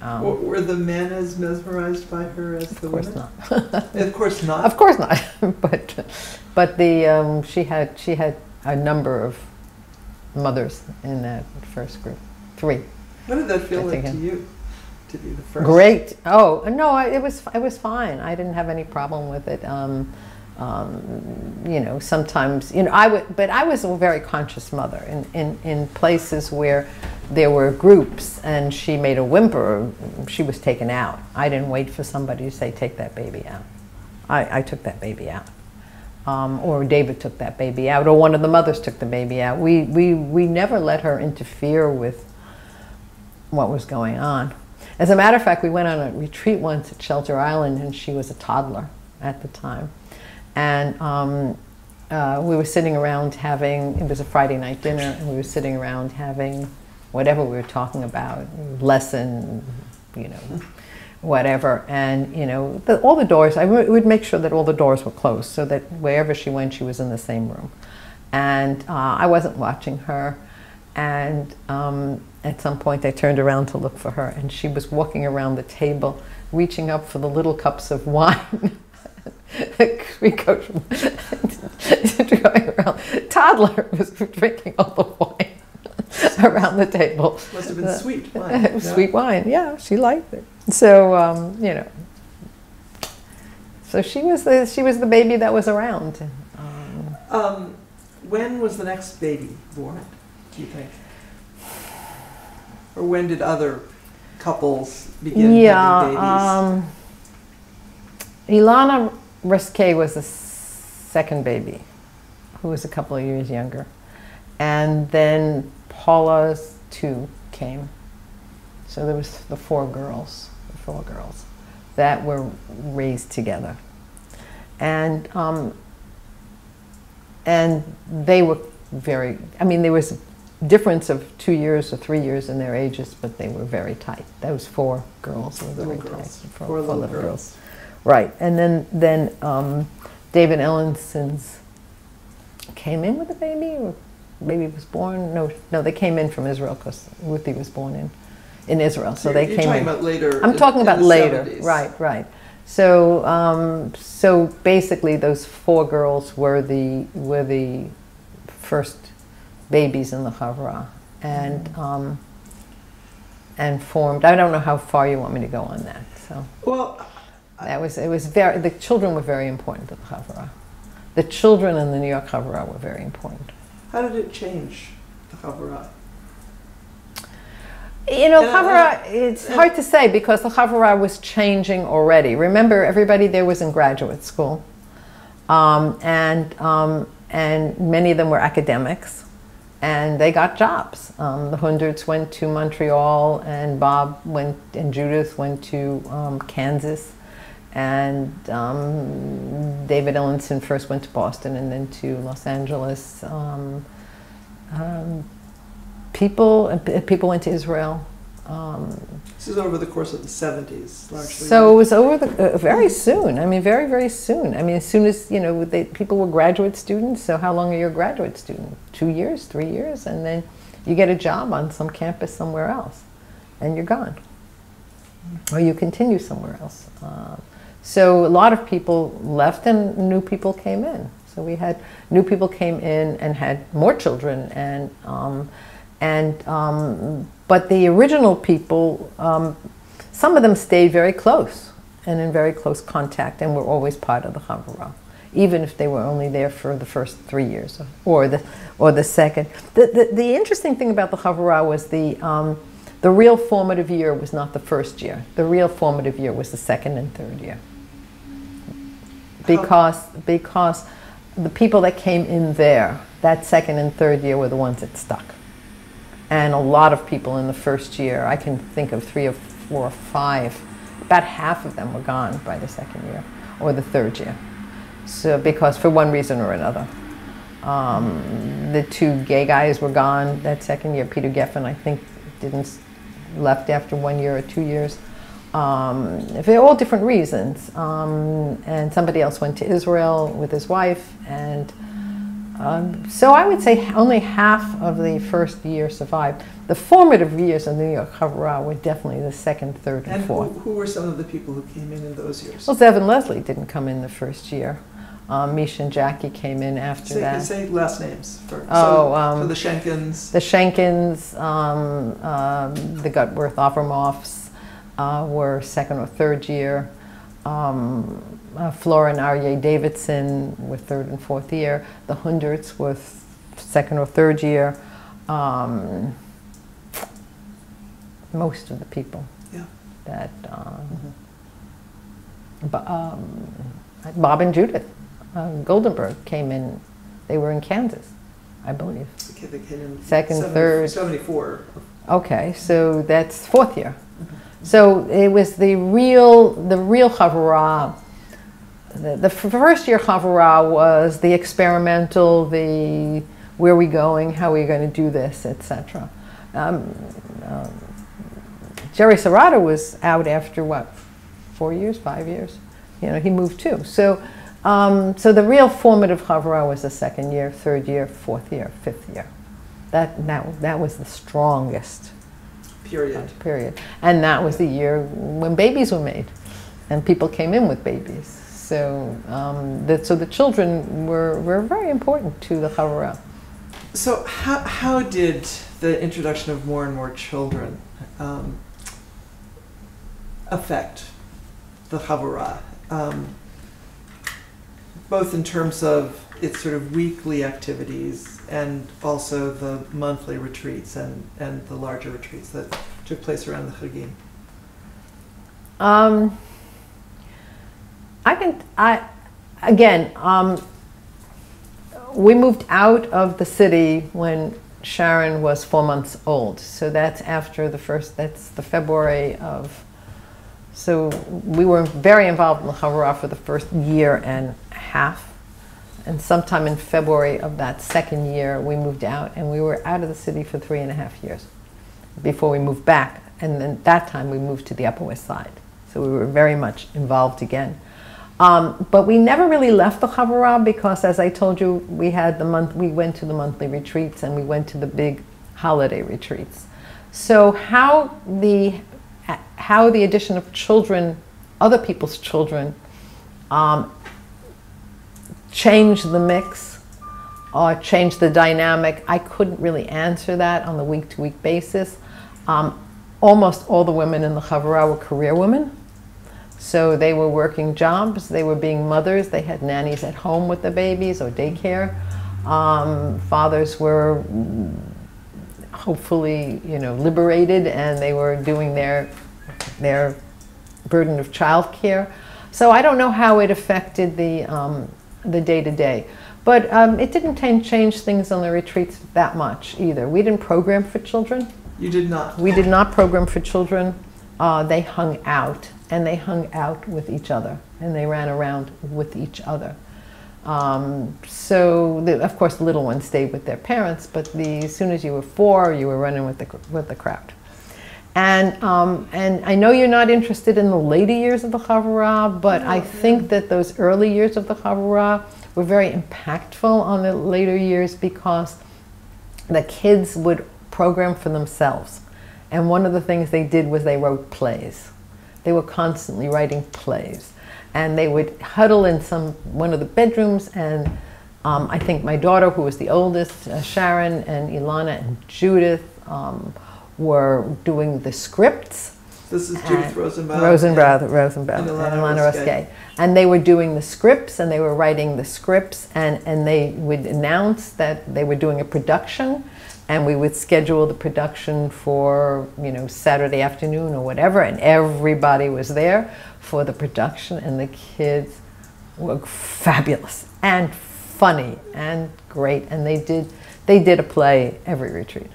Um, were the men as mesmerized by her as the women? Of course not. of course not. Of course not. but, but the um, she had she had a number of mothers in that first group. Three. What did that feel like to you? To be the first. Great. Oh no, it was it was fine. I didn't have any problem with it. Um, um, you know, sometimes you know I would, but I was a very conscious mother in, in, in places where there were groups and she made a whimper, she was taken out. I didn't wait for somebody to say, take that baby out. I, I took that baby out um, or David took that baby out, or one of the mothers took the baby out. We, we, we never let her interfere with what was going on. As a matter of fact, we went on a retreat once at Shelter Island, and she was a toddler at the time. And um, uh, we were sitting around having, it was a Friday night dinner, and we were sitting around having whatever we were talking about, lesson, you know, whatever. And, you know, the, all the doors, I would make sure that all the doors were closed so that wherever she went, she was in the same room. And uh, I wasn't watching her. And um, at some point, I turned around to look for her, and she was walking around the table, reaching up for the little cups of wine. we go going around. Toddler was drinking all the wine around the table. Must have been sweet wine. sweet wine, yeah, she liked it. So um, you know, so she was the she was the baby that was around. Um, um, when was the next baby born? Do you think, or when did other couples begin yeah, having babies? Um, Ilana Resque was the second baby, who was a couple of years younger, and then Paula's two came. So there was the four girls the four girls that were raised together. And, um, and they were very, I mean, there was a difference of two years or three years in their ages, but they were very tight. Those four girls were very little tight. Four, four little, girls. girls. Right. And then, then um, David Ellenson's came in with a baby, or baby was born. No, no, they came in from Israel because Ruthie was born in in Israel. So, so they came. talking in. about later. I'm in, talking about later. 70s. Right, right. So, um, so basically, those four girls were the were the first babies in the Chavra, and mm-hmm. um, and formed. I don't know how far you want me to go on that. So, well, that was it. Was very the children were very important to the Chavra. The children in the New York Chavra were very important. How did it change the Chavra? You know, Chavra, it's hard to say because the Chavra was changing already. Remember, everybody there was in graduate school. Um, and, um, and many of them were academics. And they got jobs. Um, the Hunderts went to Montreal, and Bob went, and Judith went to um, Kansas. And um, David Ellenson first went to Boston and then to Los Angeles. Um, people people went to Israel. Um, this is over the course of the 70s, largely. So it was over the uh, very soon. I mean, very very soon. I mean, as soon as you know, they, people were graduate students. So how long are you a graduate student? Two years, three years, and then you get a job on some campus somewhere else, and you're gone, or you continue somewhere else. Uh, so a lot of people left, and new people came in. So we had new people came in and had more children and. Um, and, um, but the original people, um, some of them stayed very close and in very close contact and were always part of the Chavurah, even if they were only there for the first three years or the, or the second. The, the, the interesting thing about the Chavurah was the, um, The real formative year was not the first year. The real formative year was the second and third year. Because, because the people that came in there, that second and third year were the ones that stuck. And a lot of people in the first year, I can think of three or four or five, about half of them were gone by the second year or the third year. So, because for one reason or another. Um, the two gay guys were gone that second year. Peter Geffen, I think, didn't left after one year or two years. Um, for all different reasons. Um, and somebody else went to Israel with his wife, and um, so I would say only half of the first year survived. The formative years of the New York Havurah were definitely the second, third, and, And fourth. who, who were some of the people who came in in those years? Well, Zev and Leslie didn't come in the first year. Um, Misha and Jackie came in after say, that. say last names. For, Oh, so, um, so the Schenkens. The Schenkins, um, um, the Gutworth Avramoffs uh, were second or third year. Um, uh, Flora and Aryeh Davidson were third and fourth year. The Hunderts were second or third year. Um, most of the people Yeah. that um. Bo- um, Bob and Judith uh, Goldenberg came in. They were in Kansas, I believe. The kid came in Second, 70 third. 74. Okay, so that's fourth year. So it was the real, the real Chavurah. The, the first year Chavurah was the experimental, the where are we going, how are we going to do this, etc. Um, um, Jerry Serrata was out after what, four years, five years? You know, he moved too. So, um, so the real formative Chavurah was the second year, third year, fourth year, fifth year. That, that, that was the strongest Period. period. And that was the year when babies were made, and people came in with babies. So, um, the, so the children were, were very important to the Chavurah. So how, how did the introduction of more and more children um, affect the Chavurah? Um, both in terms of its sort of weekly activities and also the monthly retreats and, and the larger retreats that took place around the Chagim. Um, I can, I, again, um, we moved out of the city when Sharon was four months old. So that's after the first, that's the February of, so we were very involved in the Chavurah for the first year and a half. And sometime in February of that second year, we moved out and we were out of the city for three and a half years before we moved back. And then that time we moved to the Upper West Side. So we were very much involved again. Um, but we never really left the Chavurah because, as I told you, we had the month. We went to the monthly retreats and we went to the big holiday retreats. So how the how the addition of children, other people's children, um, changed the mix or change the dynamic, I couldn't really answer that on the week to week basis. Um, almost all the women in the Chavurah were career women. So they were working jobs, they were being mothers, they had nannies at home with the babies or daycare. Um, fathers were hopefully, you know, liberated and they were doing their, their burden of childcare. So I don't know how it affected the, um, the day-to-day. But um, it didn't change things on the retreats that much either. We didn't program for children. You did not. We did not program for children. Uh, they hung out, and they hung out with each other, and they ran around with each other. Um, so, the, of course, the little ones stayed with their parents, but the, as soon as you were four, you were running with the, with the crowd. And, um, and I know you're not interested in the later years of the Chavurah, but I think that those early years of the Chavurah were very impactful on the later years because the kids would program for themselves. And one of the things they did was they wrote plays. They were constantly writing plays. And they would huddle in some one of the bedrooms and um, I think my daughter, who was the oldest, uh, Sharon and Ilana and Judith, um, were doing the scripts. This is Judith And Rosenbaum. Rosenbaum, Rosenbaum, and and Ilana Ilana Ruskay. Ruskay. And they were doing the scripts and they were writing the scripts and, and they would announce that they were doing a production and we would schedule the production for, you know, Saturday afternoon or whatever and everybody was there for the production and the kids were fabulous and funny and great and they did they did a play every retreat.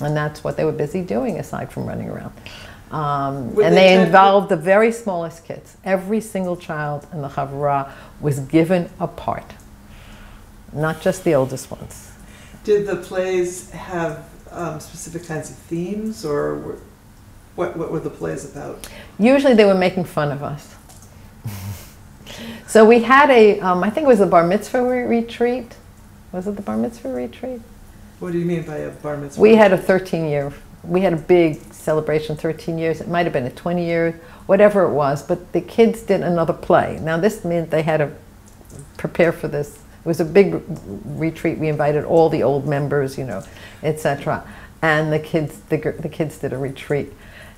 And that's what they were busy doing aside from running around. Um, and they they involved the very smallest kids. Every single child in the Havurah was given a part, not just the oldest ones. Did the plays have um, specific kinds of themes, or were, what, what were the plays about? Usually they were making fun of us. so we had a, um, I think it was a bar mitzvah re- retreat. Was it the bar mitzvah retreat? What do you mean by a bar mitzvah? We had a 13 year, we had a big celebration, 13 years. It might have been a 20 year, whatever it was, but the kids did another play. Now, this meant they had to prepare for this. It was a big retreat. We invited all the old members, you know, etc. And the kids, the, the kids did a retreat.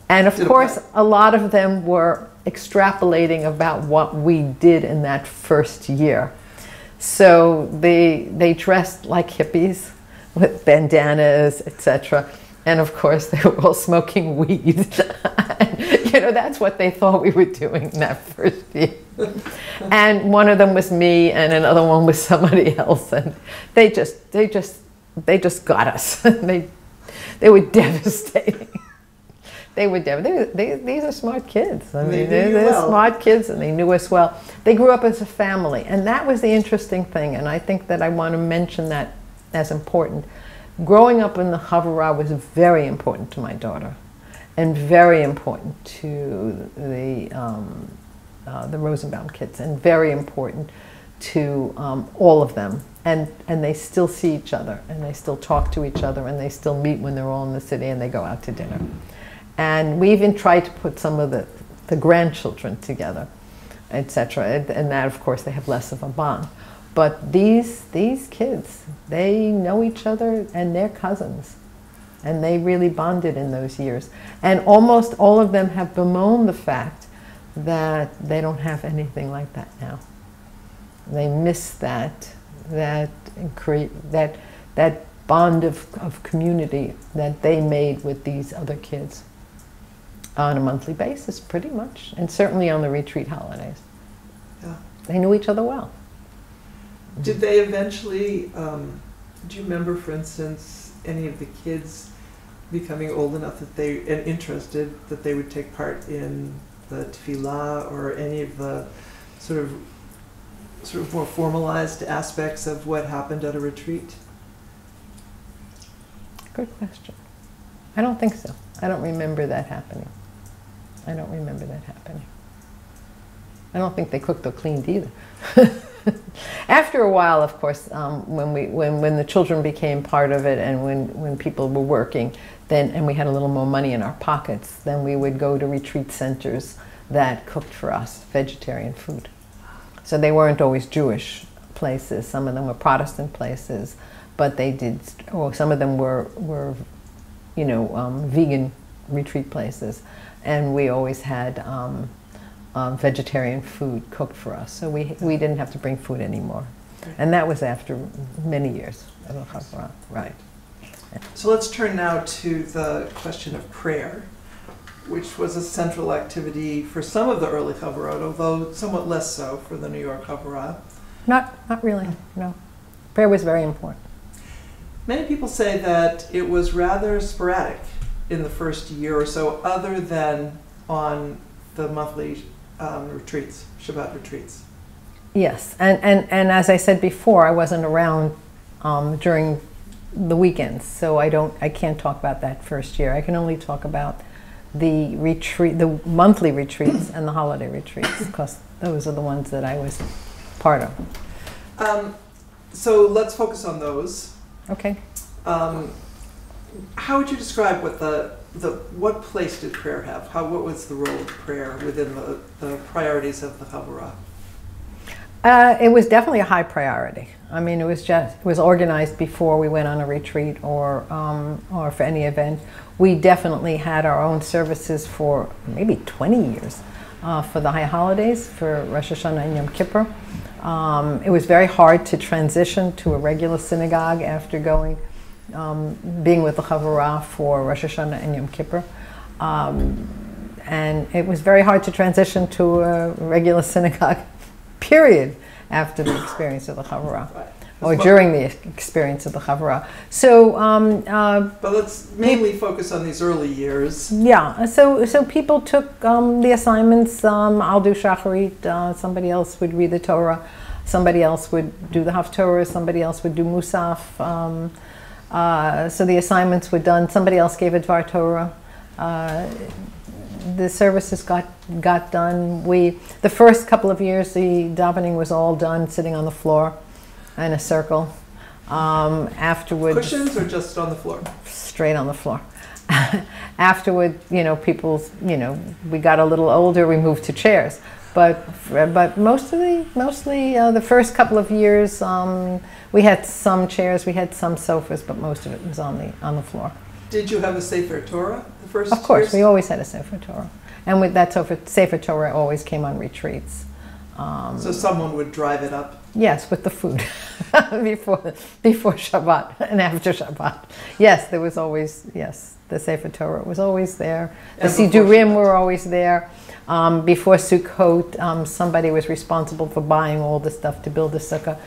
And of Did a course, play. a lot of them were extrapolating about what we did in that first year. So they they dressed like hippies with bandanas, etc. And of course, they were all smoking weed. you know, that's what they thought we were doing in that first year. and one of them was me, and another one was somebody else, and they just they just they just got us. they they were devastating. They were devastating. They, they, these are smart kids. I They mean, knew they're, they're well. smart kids, and they knew us well. They grew up as a family, and that was the interesting thing. And I think that I want to mention that as important. Growing up in the Havurah was very important to my daughter, and very important to the um, uh, the Rosenbaum kids, and very important to um, all of them. And and they still see each other, and they still talk to each other, and they still meet when they're all in the city, and they go out to dinner. And we even tried to put some of the, the grandchildren together, etc. And, and that, of course, they have less of a bond. But these these kids, they know each other and they're cousins, and they really bonded in those years. And almost all of them have bemoaned the fact that they don't have anything like that now. They miss that that create that that bond of, of community that they made with these other kids on a monthly basis, pretty much, and certainly on the retreat holidays. Yeah. They knew each other well. Did they eventually, um, do you remember, for instance, any of the kids becoming old enough that they, and interested, that they would take part in the tefillah or any of the sort of, sort of more formalized aspects of what happened at a retreat? Good question. I don't think so. I don't remember that happening. I don't remember that happening. I don't think they cooked or cleaned either. After a while, of course, um, when we when, when the children became part of it, and when, when people were working, then and we had a little more money in our pockets, then we would go to retreat centers that cooked for us vegetarian food. So they weren't always Jewish places. Some of them were Protestant places, but they did. Or some of them were were, you know, um, vegan retreat places, and we always had um, um, vegetarian food cooked for us. So we we didn't have to bring food anymore, and that was after many years of a Havurah. Right. So let's turn now to the question of prayer, which was a central activity for some of the early Chavurot, although somewhat less so for the New York Chavurah. Not not really. No. Prayer was very important. Many people say that it was rather sporadic in the first year or so, other than on the monthly um, retreats, Shabbat retreats. Yes, and, and, and as I said before, I wasn't around um, during the weekends, so I don't I can't talk about that first year. I can only talk about the retreat, the monthly retreats and the holiday retreats, because those are the ones that I was part of. Um, so let's focus on those. Okay. Um, how would you describe what the, the what place did prayer have? How what was the role of prayer within the, the priorities of the Chavurah? Uh, it was definitely a high priority. I mean, it was just it was organized before we went on a retreat or um, or for any event. We definitely had our own services for maybe 20 years uh, for the high holidays for Rosh Hashanah and Yom Kippur. Um, it was very hard to transition to a regular synagogue after going um, being with the Chavurah for Rosh Hashanah and Yom Kippur. Um, and it was very hard to transition to a regular synagogue, period, after the experience of the Chavurah. Right. Or during the experience of the Chavurah. So, um, uh, But let's mainly focus on these early years. yeah, so so people took um, the assignments. Um, I'll do shacharit. Uh, somebody else would read the Torah. Somebody else would do the Haftorah. Somebody else would do Musaf. Uh, so the assignments were done. Somebody else gave a Dvar Torah. Uh, the services got got done. We the first couple of years the davening was all done sitting on the floor in a circle. Um, afterwards, Cushions or just on the floor? straight on the floor. Afterward, you know, people's, you know, we got a little older, we moved to chairs. But, but mostly, mostly uh, the first couple of years, um, we had some chairs, we had some sofas, but most of it was on the on the floor. Did you have a Sefer Torah the first Of course, years? we always had a Sefer Torah, and with that Sefer, Sefer Torah always came on retreats. Um, So someone would drive it up. Yes, with the food before before Shabbat and after Shabbat. Yes, there was always yes the Sefer Torah was always there. The And Siddurim were always there. Um, before Sukkot, um, somebody was responsible for buying all the stuff to build the sukkah.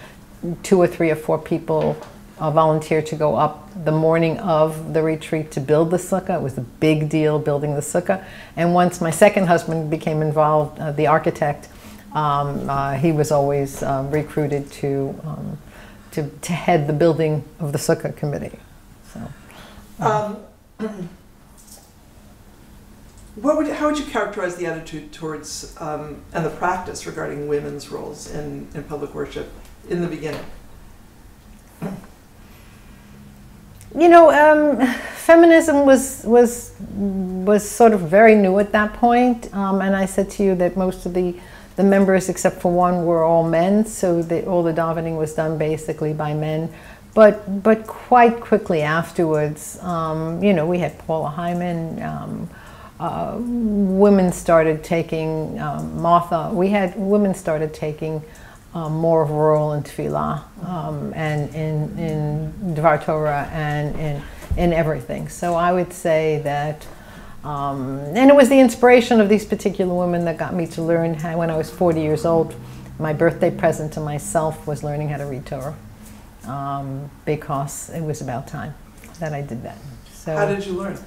Two or three or four people uh, volunteered to go up the morning of the retreat to build the sukkah. It was a big deal building the sukkah. And once my second husband became involved, uh, the architect, um, uh, he was always um, recruited to, um, to, to head the building of the sukkah committee. So, Um, what would, how would you characterize the attitude towards um, and the practice regarding women's roles in, in public worship in the beginning? you know, um, feminism was was was sort of very new at that point, um, and I said to you that most of the the members, except for one, were all men. So the, all the davening was done basically by men. But but quite quickly afterwards, um, you know, we had Paula Hyman. Uh, women started taking um, Martha. We had women started taking um, more of role in tefillah um, and in in Dvar Torah and in in everything. So I would say that. Um, and it was the inspiration of these particular women that got me to learn how, when I was 40 years old, my birthday present to myself was learning how to read Torah um, because it was about time that I did that. So How did you learn?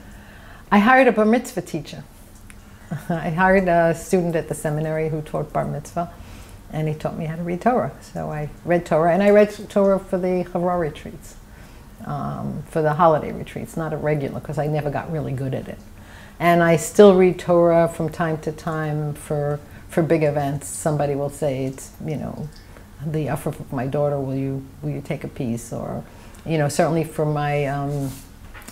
I hired a bar mitzvah teacher. I hired a student at the seminary who taught bar mitzvah, and he taught me how to read Torah. So I read Torah, and I read Torah for the Chavra retreats, um, for the holiday retreats, not a regular, because I never got really good at it. And I still read Torah from time to time for for big events. Somebody will say it's you know the offer of my daughter. Will you will you take a piece or you know certainly for my um,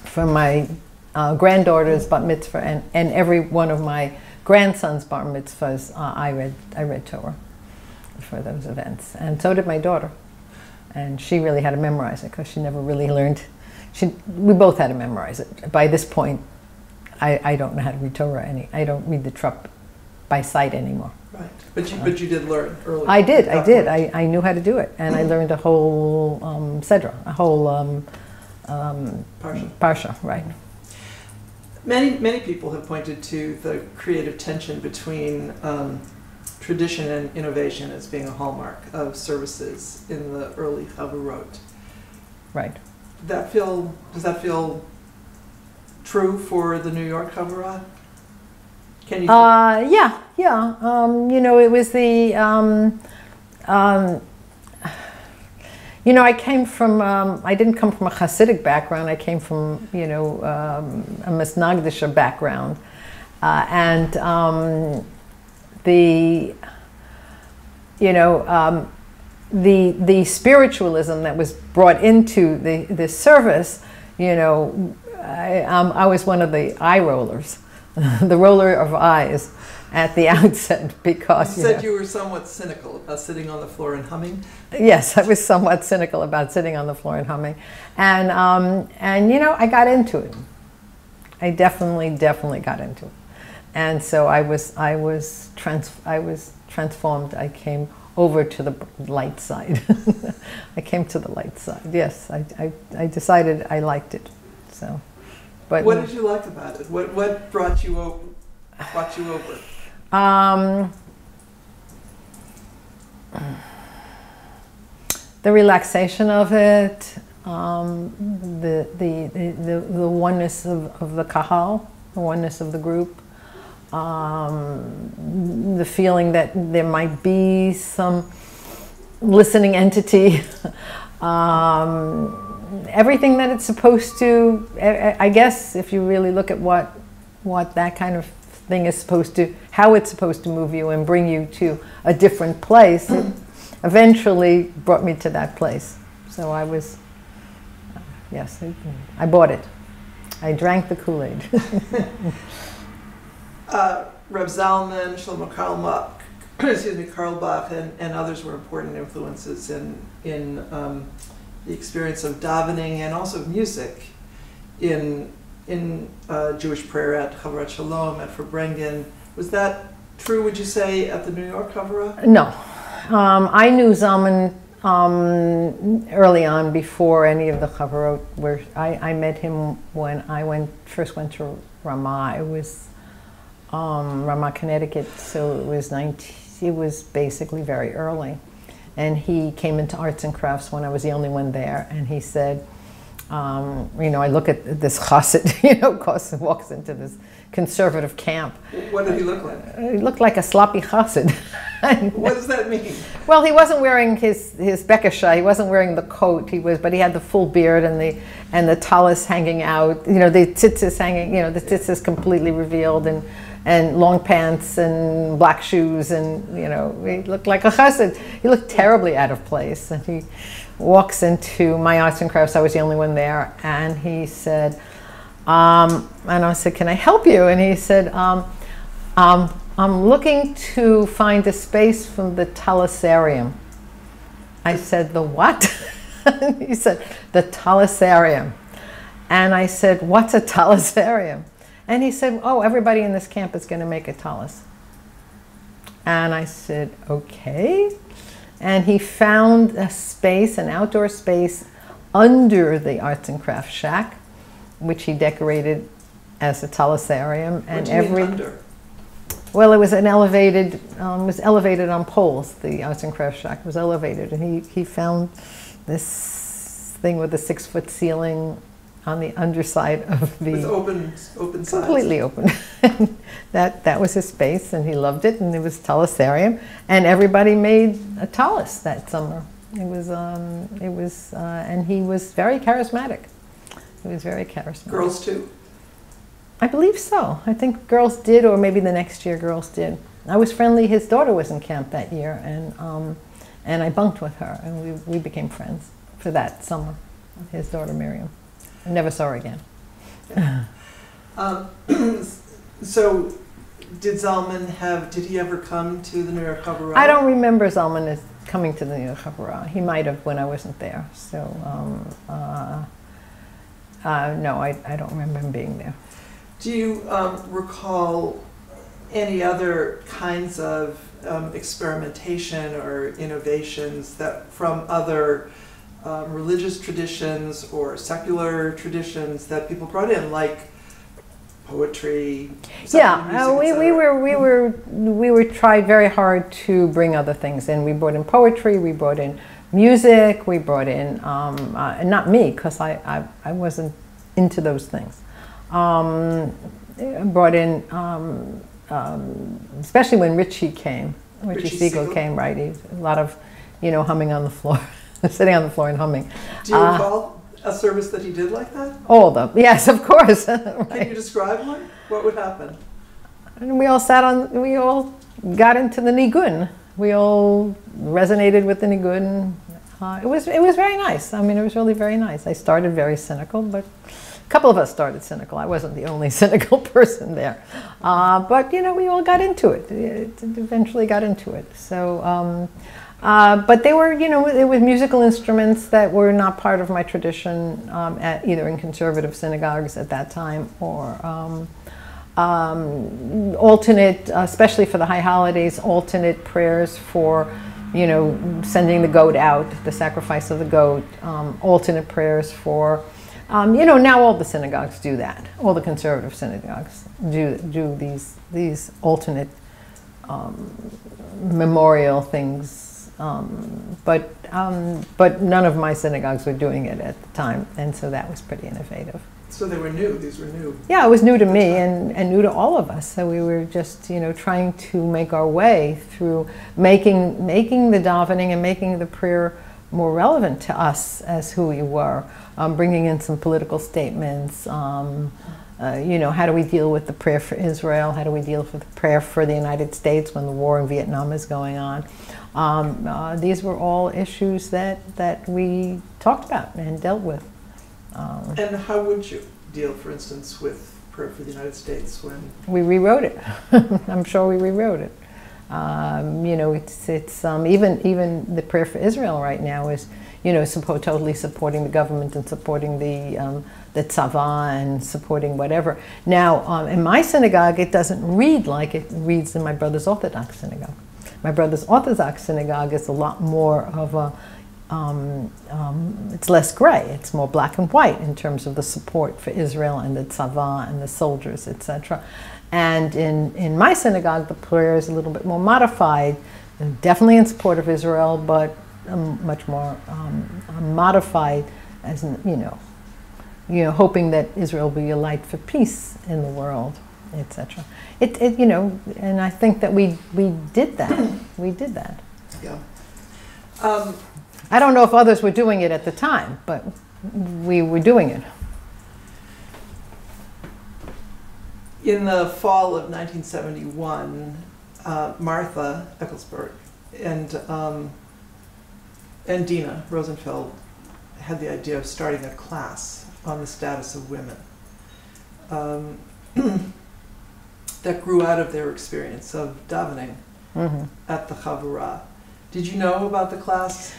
for my uh, granddaughter's bat mitzvah and, and every one of my grandson's bar mitzvahs, uh, I read I read Torah for those events, and so did my daughter, and she really had to memorize it because she never really learned. She we both had to memorize it. By this point, I, I don't know how to read Torah any. I don't read the trup by sight anymore. Right. But you, but you did learn early. I did, I did. I, I knew how to do it, and I learned a whole um, sedra, a whole um, um, Parsha. parsha, right? Many, many people have pointed to the creative tension between um, tradition and innovation as being a hallmark of services in the early Chavurot. Right. That feel, does that feel true for the New York Chavurah? Can you? Uh, yeah, yeah. Um, you know, it was the, um, um, you know, I came from, um, I didn't come from a Hasidic background. I came from, you know, um, a Masnagdisha background. Uh, and um, the, you know, um, the, the spiritualism that was brought into the, the service, you know, I, um, I was one of the eye rollers the roller of eyes at the outset because you said know- you were somewhat cynical about sitting on the floor and humming. Yes, I was somewhat cynical about sitting on the floor and humming, and um, and you know I got into it. I definitely, definitely got into it, and so I was I was trans I was transformed. I came over to the light side. I came to the light side. Yes, I, I, I decided I liked it. So, but What did you like about it? What what brought you over? Brought you over? Um, the relaxation of it, um, the, the, the, the oneness of, of the kahal, the oneness of the group, um, the feeling that there might be some listening entity, um, everything that it's supposed to. I guess if you really look at what what that kind of thing is supposed to, how it's supposed to move you and bring you to a different place, it eventually brought me to that place. So I was, yes, I, I bought it. I drank the Kool Aid. Uh, Reb Zalman, Shlomo Carlebach, excuse me, Carlebach, and, and others were important influences in in um, the experience of davening and also music in in uh, Jewish prayer at Havurat Shalom at Fabrangen. Was that true? Would you say at the New York Havurah? No. Um, I knew Zalman um, early on before any of the Chavurot. Where I, I met him when I went first went to Ramah. It was um, Ramah, Connecticut. So it was 19, It was basically very early, and he came into arts and crafts when I was the only one there. And he said, um, you know, I look at this chassid, you know, because walks into this conservative camp. What did he look like? He looked like a sloppy chassid. What does that mean? Well, he wasn't wearing his his bekasha. He wasn't wearing the coat. He was, but he had the full beard and the and the talis hanging out. You know, the tzitzis hanging. You know, the tzitzis completely revealed and and long pants and black shoes and you know he looked like a chassid. He looked terribly out of place. And he walks into my arts and crafts. I was the only one there, and he said, um, and I said, "Can I help you?" And he said. Um, um, I'm looking to find a space from the Talisarium. I said, The what? he said, The Talisarium. And I said, What's a Talisarium? And he said, Oh, everybody in this camp is going to make a talis. And I said, Okay. And he found a space, an outdoor space under the arts and crafts shack, which he decorated as a talisarium. What And do you mean every under? well, it was an elevated, um, was elevated on poles. The arts and crafts shack was elevated, and he, he found this thing with a six foot ceiling on the underside of the open open sides? completely open. that that was his space, and he loved it, and it was talisarium, and everybody made a talis that summer. It was um, it was, uh, and he was very charismatic. He was very charismatic. Girls too. I believe so. I think girls did, or maybe the next year girls did. I was friendly. His daughter was in camp that year, and um, and I bunked with her, and we, we became friends for that summer. His daughter Miriam. Never saw her again. Um, so, did Zalman have? Did he ever come to the New York Havurah? I don't remember Zalman as coming to the New York Havurah. He might have when I wasn't there. So um, uh, uh, no, I, I don't remember him being there. Do you um, recall any other kinds of um, experimentation or innovations that from other um, religious traditions or secular traditions that people brought in, like poetry? Yeah, uh, we, we were we were we were tried very hard to bring other things in. We brought in poetry, we brought in music, we brought in um, uh, and not me because I, I I wasn't into those things. Um, brought in um, um, especially when Richie came. Richie, Richie Siegel Siegel. came, right? He, a lot of you know humming on the floor, sitting on the floor and humming. Do you uh, recall a service that he did like that? All of them, yes, of course. Can you describe one? What would happen? And we all sat on, we all got into the nigun. We all resonated with the nigun. Uh, it was it was very nice. I mean, it was really very nice. I started very cynical, but a couple of us started cynical. I wasn't the only cynical person there. Uh, but, you know, we all got into it. It eventually got into it. So, um, uh, but they were, you know, it was musical instruments that were not part of my tradition, um, at, either in conservative synagogues at that time or um, um, alternate, especially for the high holidays, alternate prayers for, you know, sending the goat out, the sacrifice of the goat, um, alternate prayers for, um, you know, now all the synagogues do that. All the conservative synagogues do do these these alternate um, memorial things um, but, um, but none of my synagogues were doing it at the time, and so that was pretty innovative. So they were new, these were new. Yeah, it was new to me and, and new to all of us. So we were just, you know, trying to make our way through making, making the davening and making the prayer more relevant to us as who we were, um, bringing in some political statements. Um, uh, you know, how do we deal with the prayer for Israel? How do we deal with the prayer for the United States when the war in Vietnam is going on? Um, uh, these were all issues that, that we talked about and dealt with. Um, and how would you deal, for instance, with prayer for the United States when we rewrote it? I'm sure we rewrote it. Um, you know, it's it's um, even even the prayer for Israel right now is you know support, totally supporting the government and supporting the um, the tzava and supporting whatever. Now, um, in my synagogue, it doesn't read like it reads in my brother's Orthodox synagogue. My brother's Orthodox synagogue is a lot more of a, um, um, it's less gray, it's more black and white in terms of the support for Israel and the tzava and the soldiers, etc. And in, in my synagogue, the prayer is a little bit more modified, definitely in support of Israel, but um, much more um, modified as, you know, you know, hoping that Israel will be a light for peace in the world etc. It, it, you know, and I think that we we did that. we did that. Yeah. Um, I don't know if others were doing it at the time, but we were doing it. In the fall of 1971, uh, Martha Ackelsberg and um, and Dina Rosenfeld had the idea of starting a class on the status of women. Um, that grew out of their experience of davening mm-hmm. at the Chavurah. Did you know about the class?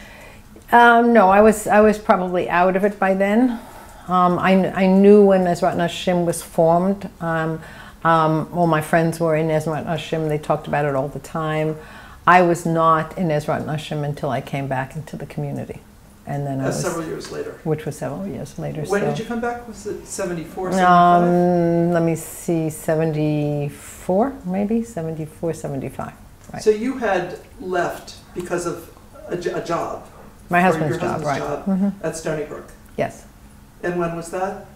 Um, no, I was I was probably out of it by then. Um, I, I knew when Ezrat Nashim was formed. Um, um, all my friends were in Ezrat Nashim. They talked about it all the time. I was not in Ezrat Nashim until I came back into the community and then I was, several years later. Which was several years later. When so. did you come back? Was it 74, 75? Um, let me see, 74 maybe, 74, 75. Right. So you had left because of a, a job. My husband's, job, right. job mm-hmm. at Stony Brook. Yes. And when was that?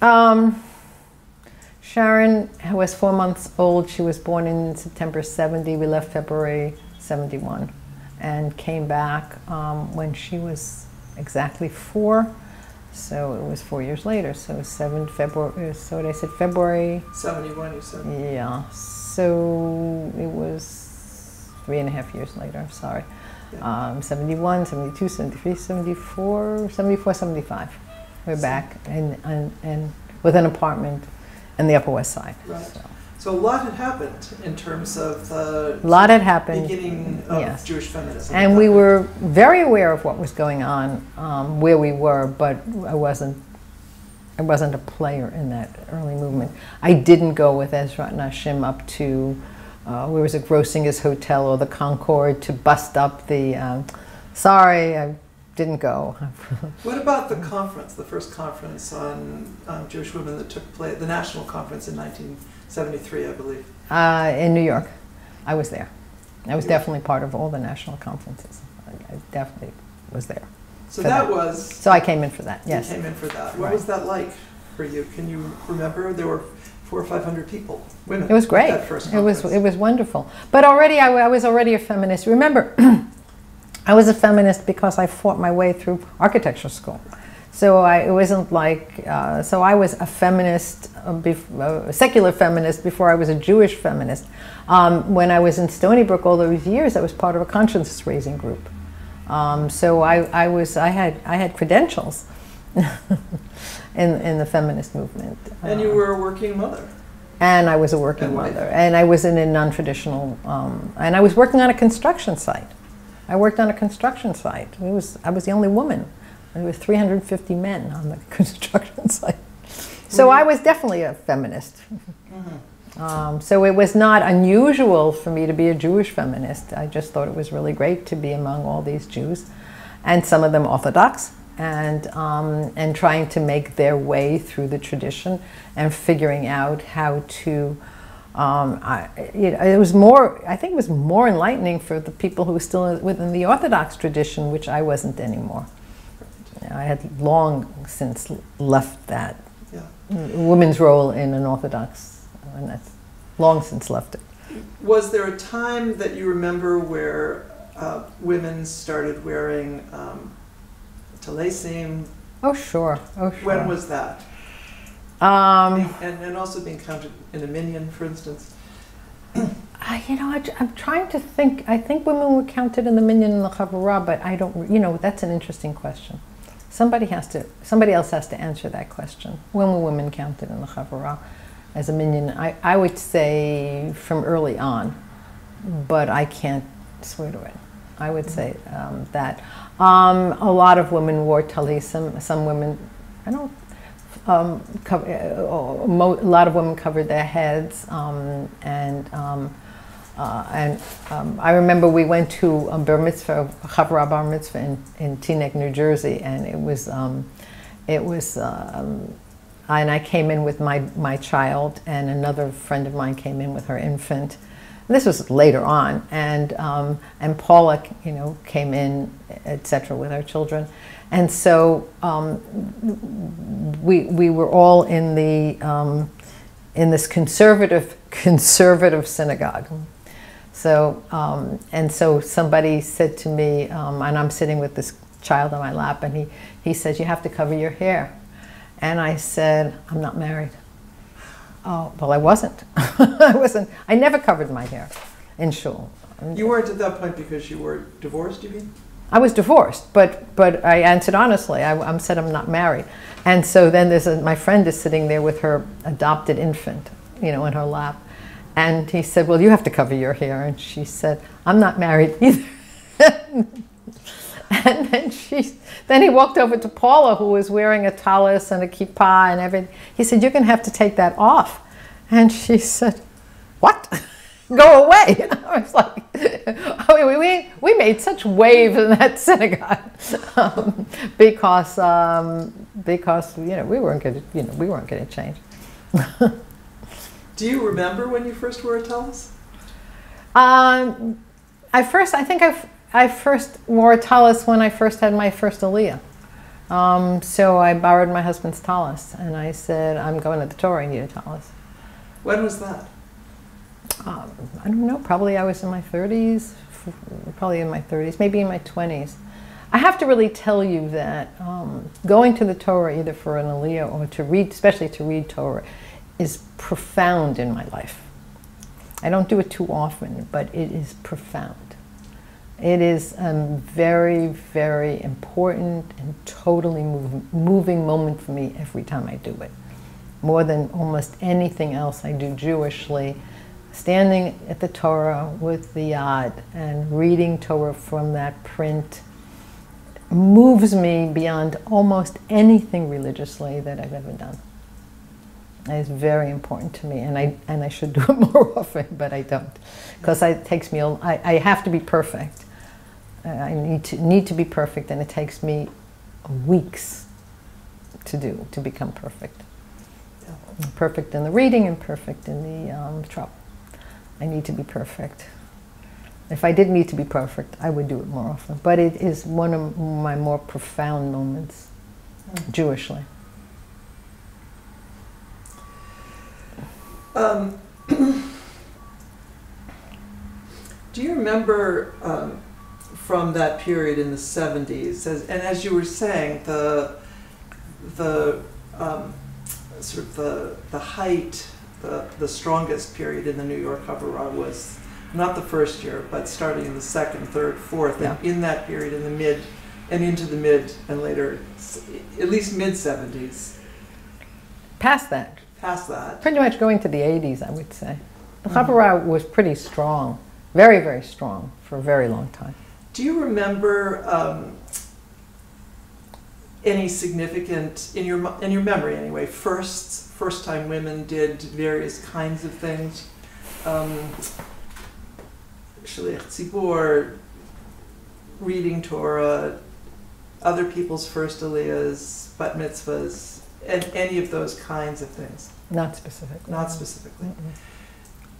Um, Sharon was four months old. She was born in September 70. We left February 71 and came back um, when she was exactly four. So it was four years later. So seven February. So what I said February. Seventy-one. You said. Yeah. So it was three and a half years later. I'm sorry. Yeah. Um, 71, 72, 73, 74, 74, 75. We're back and, and, and with an apartment in the Upper West Side. Right. So. So a lot had happened in terms of the a lot had happened. beginning of yes. Jewish feminism. And we were very aware of what was going on um, where we were, but I wasn't. I wasn't a player in that early movement. I didn't go with Ezrat Nashim up to uh, where was it, Grossinger's Hotel or the Concord to bust up the. Um, sorry, I didn't go. what about the conference, the first conference on um, Jewish women that took place, the national conference in 1973, I believe? Uh, in New York. I was there. I was definitely part of all the national conferences. I, I definitely was there. So that, that, was. So I came in for that. Yes. You came in for that. What right. was that like for you? Can you remember? There were four or five hundred people, women. It was great. it was it was wonderful. But already I, I was already a feminist. Remember. I was a feminist because I fought my way through architecture school. So I, it wasn't like, uh, so I was a feminist, a, a, secular feminist before I was a Jewish feminist. Um, when I was in Stony Brook all those years, I was part of a conscience raising group. Um, so I, I was, I had, I had credentials. in, in the feminist movement. And you Uh, were a working mother. and I was a working And mother, and I was in a non-traditional, um, and I was working on a construction site. I worked on a construction site. It was I was the only woman. There were 350 men on the construction site. So I was definitely a feminist. Um, so it was not unusual for me to be a Jewish feminist. I just thought it was really great to be among all these Jews, and some of them Orthodox, and um, and trying to make their way through the tradition and figuring out how to. Um, I, you know, it was more. I think it was more enlightening for the people who were still within the Orthodox tradition, which I wasn't anymore. I had long since left that Yeah. women's role in an Orthodox, and that's long since left it. Was there a time that you remember where uh, women started wearing um, talesim? Oh sure, oh sure. When was that? um, And, and also being counted in a minyan, for instance. I, you know, I, am trying to think. I think women were counted in the minyan and the chavurah, but I don't. You know, that's an interesting question. Somebody has to. Somebody else has to answer that question. When were women counted in the chavurah as a minyan? I, I would say from early on, but I can't swear to it. I would say um, that um, a lot of women wore talis. Some some women, I don't. Um, cover, uh, mo- a lot of women covered their heads, um, and um, uh, and um, I remember we went to a bar mitzvah, a chavurah bar mitzvah in, in Teaneck, New Jersey, and it was um, it was. Um, and I came in with my, my child, and another friend of mine came in with her infant. This was later on, and um, and Paula, you know, came in, etc., with our children, and so um, we we were all in the um, in this conservative conservative synagogue. So um, and so somebody said to me, um, and I'm sitting with this child on my lap, and he he says, "You have to cover your hair," and I said, "I'm not married." Oh well, I wasn't. I wasn't. I never covered my hair in shul. You weren't at that point because you were divorced, you mean? I was divorced, but but I answered honestly. I, I said I'm not married, and so then there's a, my friend is sitting there with her adopted infant, you know, in her lap, and he said, "Well, you have to cover your hair," and she said, "I'm not married either." and then she, then he walked over to Paula, who was wearing a tallis and a kippah and everything. He said, "You're going to have to take that off," and she said, "What?" go away. I was like, mean, we, we made such waves in that synagogue um, because, um, because, you know, we weren't going you know, we weren't going to change. Do you remember when you first wore a tallis? Um, I first, I think I, I first wore a tallis when I first had my first aliyah. Um, so I borrowed my husband's tallis and I said, I'm going to the Torah, I need a tallis. When was that? um, I don't know, probably I was in my 30s, probably in my 30s, maybe in my 20s. I have to really tell you that um, going to the Torah, either for an aliyah or to read, especially to read Torah, is profound in my life. I don't do it too often, but it is profound. It is a very, very important and totally move, moving moment for me every time I do it. More than almost anything else I do Jewishly, standing at the Torah with the Yad and reading Torah from that print moves me beyond almost anything religiously that I've ever done. It's very important to me, and I and I should do it more often, but I don't, because it takes me. I, I have to be perfect. I need to need to be perfect, and it takes me weeks to do to become perfect. Perfect in the reading and perfect in the um, trouble. I need to be perfect. If I didn't need to be perfect, I would do it more often. But it is one of my more profound moments, Jewishly. Um, do you remember um, from that period in the 70s, as, and as you were saying, the, the um, sort of the, the height, the, the strongest period in the New York Havurah was not the first year, but starting in the second, third, fourth, and in that period in the mid and into the mid and later, at least mid 70s. past that, past that. pretty much going to the 80s, I would say. The Chavurah was pretty strong, very, very strong for a very long time. Do you remember um, any significant in your in your memory anyway? First first time women did various kinds of things. Um, Shliach Tzibor, reading Torah, other people's first aliyahs, bat mitzvahs, and any of those kinds of things. Not specific. Not specifically. Mm-mm.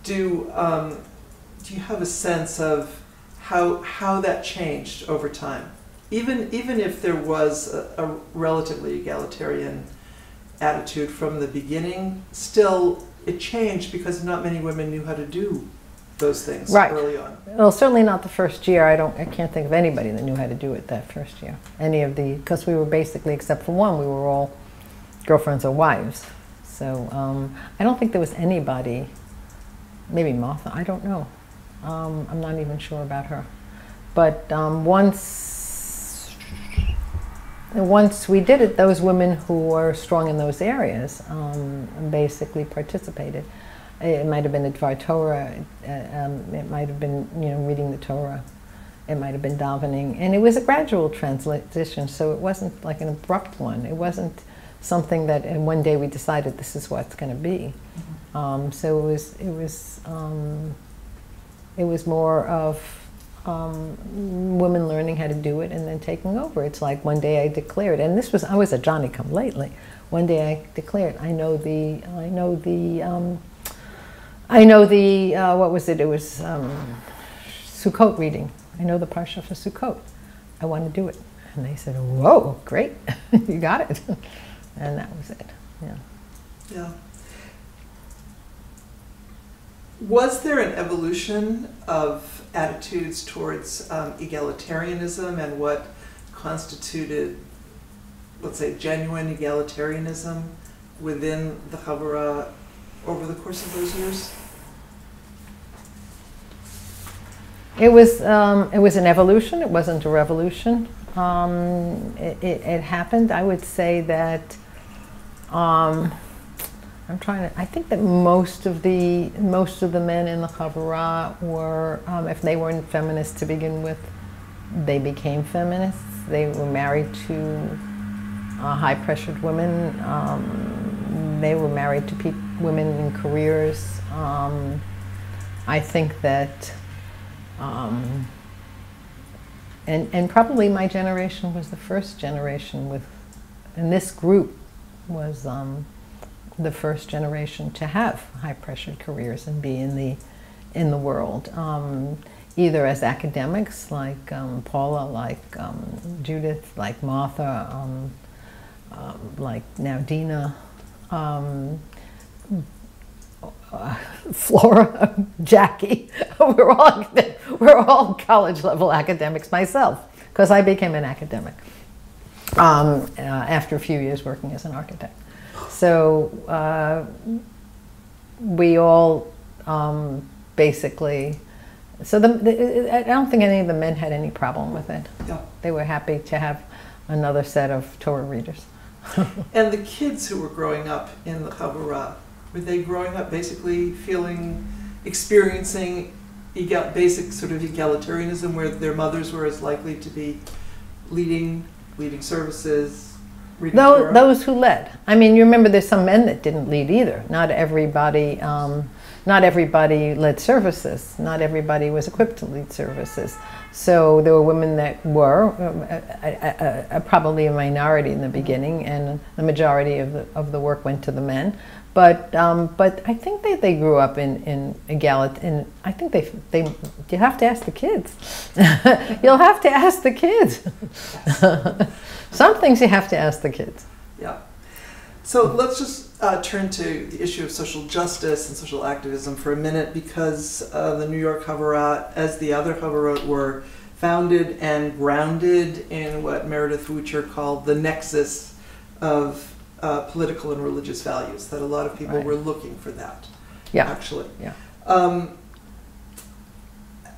Do um, do you have a sense of how how that changed over time? Even even if there was a, a relatively egalitarian attitude from the beginning, still it changed because not many women knew how to do those things Right. early on. Well, certainly not the first year. I don't. I can't think of anybody that knew how to do it that first year. Any of the because we were basically, except for one, we were all girlfriends or wives. So um, I don't think there was anybody. Maybe Martha. I don't know. Um, I'm not even sure about her. But um, once once we did it, those women who were strong in those areas um, basically participated. It might have been the Dvar Torah. uh, Um, it might have been, you know, reading the Torah. It might have been davening, and it was a gradual transition. So it wasn't like an abrupt one. It wasn't something that, and one day we decided this is what it's going to be. Um, so it was, it was, um, it was more of um, women learning how to do it and then taking over. It's like one day I declared, and this was I was a Johnny Come Lately. One day I declared, I know the, I know the, um, I know the, uh, what was it? It was um, Sukkot reading. I know the parsha for Sukkot. I want to do it. And they said, Whoa, great, you got it. And that was it. Yeah. Yeah. Was there an evolution of attitudes towards um, egalitarianism and what constituted, let's say, genuine egalitarianism within the Chavurah over the course of those years? It was um, it was an evolution. It wasn't a revolution. Um, it, it, it happened. I would say that. Um, I'm trying to. I think that most of the most of the men in the Chavurah were, um, if they weren't feminists to begin with, they became feminists. They were married to uh, high-pressured women. Um, they were married to peop women in careers. Um, I think that, um, and and probably my generation was the first generation with, and this group was um, the first generation to have high-pressured careers and be in the in the world, um, either as academics like um, Paula, like um, Judith, like Martha, um, um, like now Dina, uh, Flora, Jackie. we're all we're all college level academics. Myself, because I became an academic um, uh, after a few years working as an architect. So uh, we all um, basically. So the, the, I don't think any of the men had any problem with it. Yeah. They were happy to have another set of Torah readers. And the kids who were growing up in the Chavurah, were they growing up basically feeling, experiencing egal, basic sort of egalitarianism where their mothers were as likely to be leading, leading services, Those, those who led. I mean, you remember there's some men that didn't lead either. Not everybody, um, not everybody led services. Not everybody was equipped to lead services. So there were women that were, um, a, a, a, probably a minority in the beginning, and the majority of the, of the work went to the men. But um, but I think they, they grew up in in. In I think they they you have to ask the kids. You'll have to ask the kids. Some things you have to ask the kids. Yeah. So let's just uh, turn to the issue of social justice and social activism for a minute because uh, the New York Havurah, as the other Havurot, were founded and grounded in what Meredith Wucher called the nexus of uh, political and religious values, that a lot of people Right. were looking for that, Yeah. actually. Yeah. Um,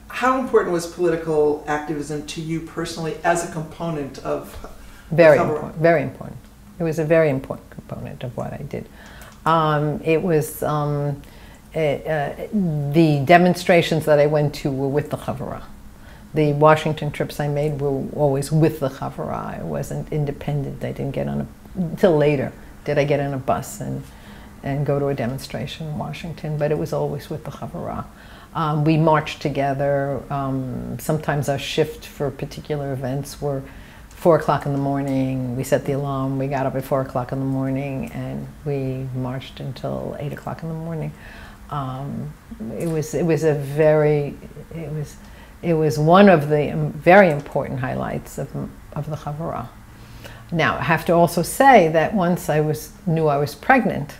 how important was political activism to you personally as a component of Very important. Very important. It was a very important component. component of what I did. Um, it was um, it, uh, the demonstrations that I went to were with the Chavara. The Washington trips I made were always with the Chavara. I wasn't independent. I didn't get on a until later did I get on a bus and and go to a demonstration in Washington, but it was always with the Chavara. Um, we marched together. Um, sometimes our shift for particular events were four o'clock in the morning. We set the alarm. We got up at four o'clock in the morning, and we marched until eight o'clock in the morning. Um, it was it was a very it was it was one of the um, very important highlights of of the Chavara. Now I have to also say that once I was knew I was pregnant,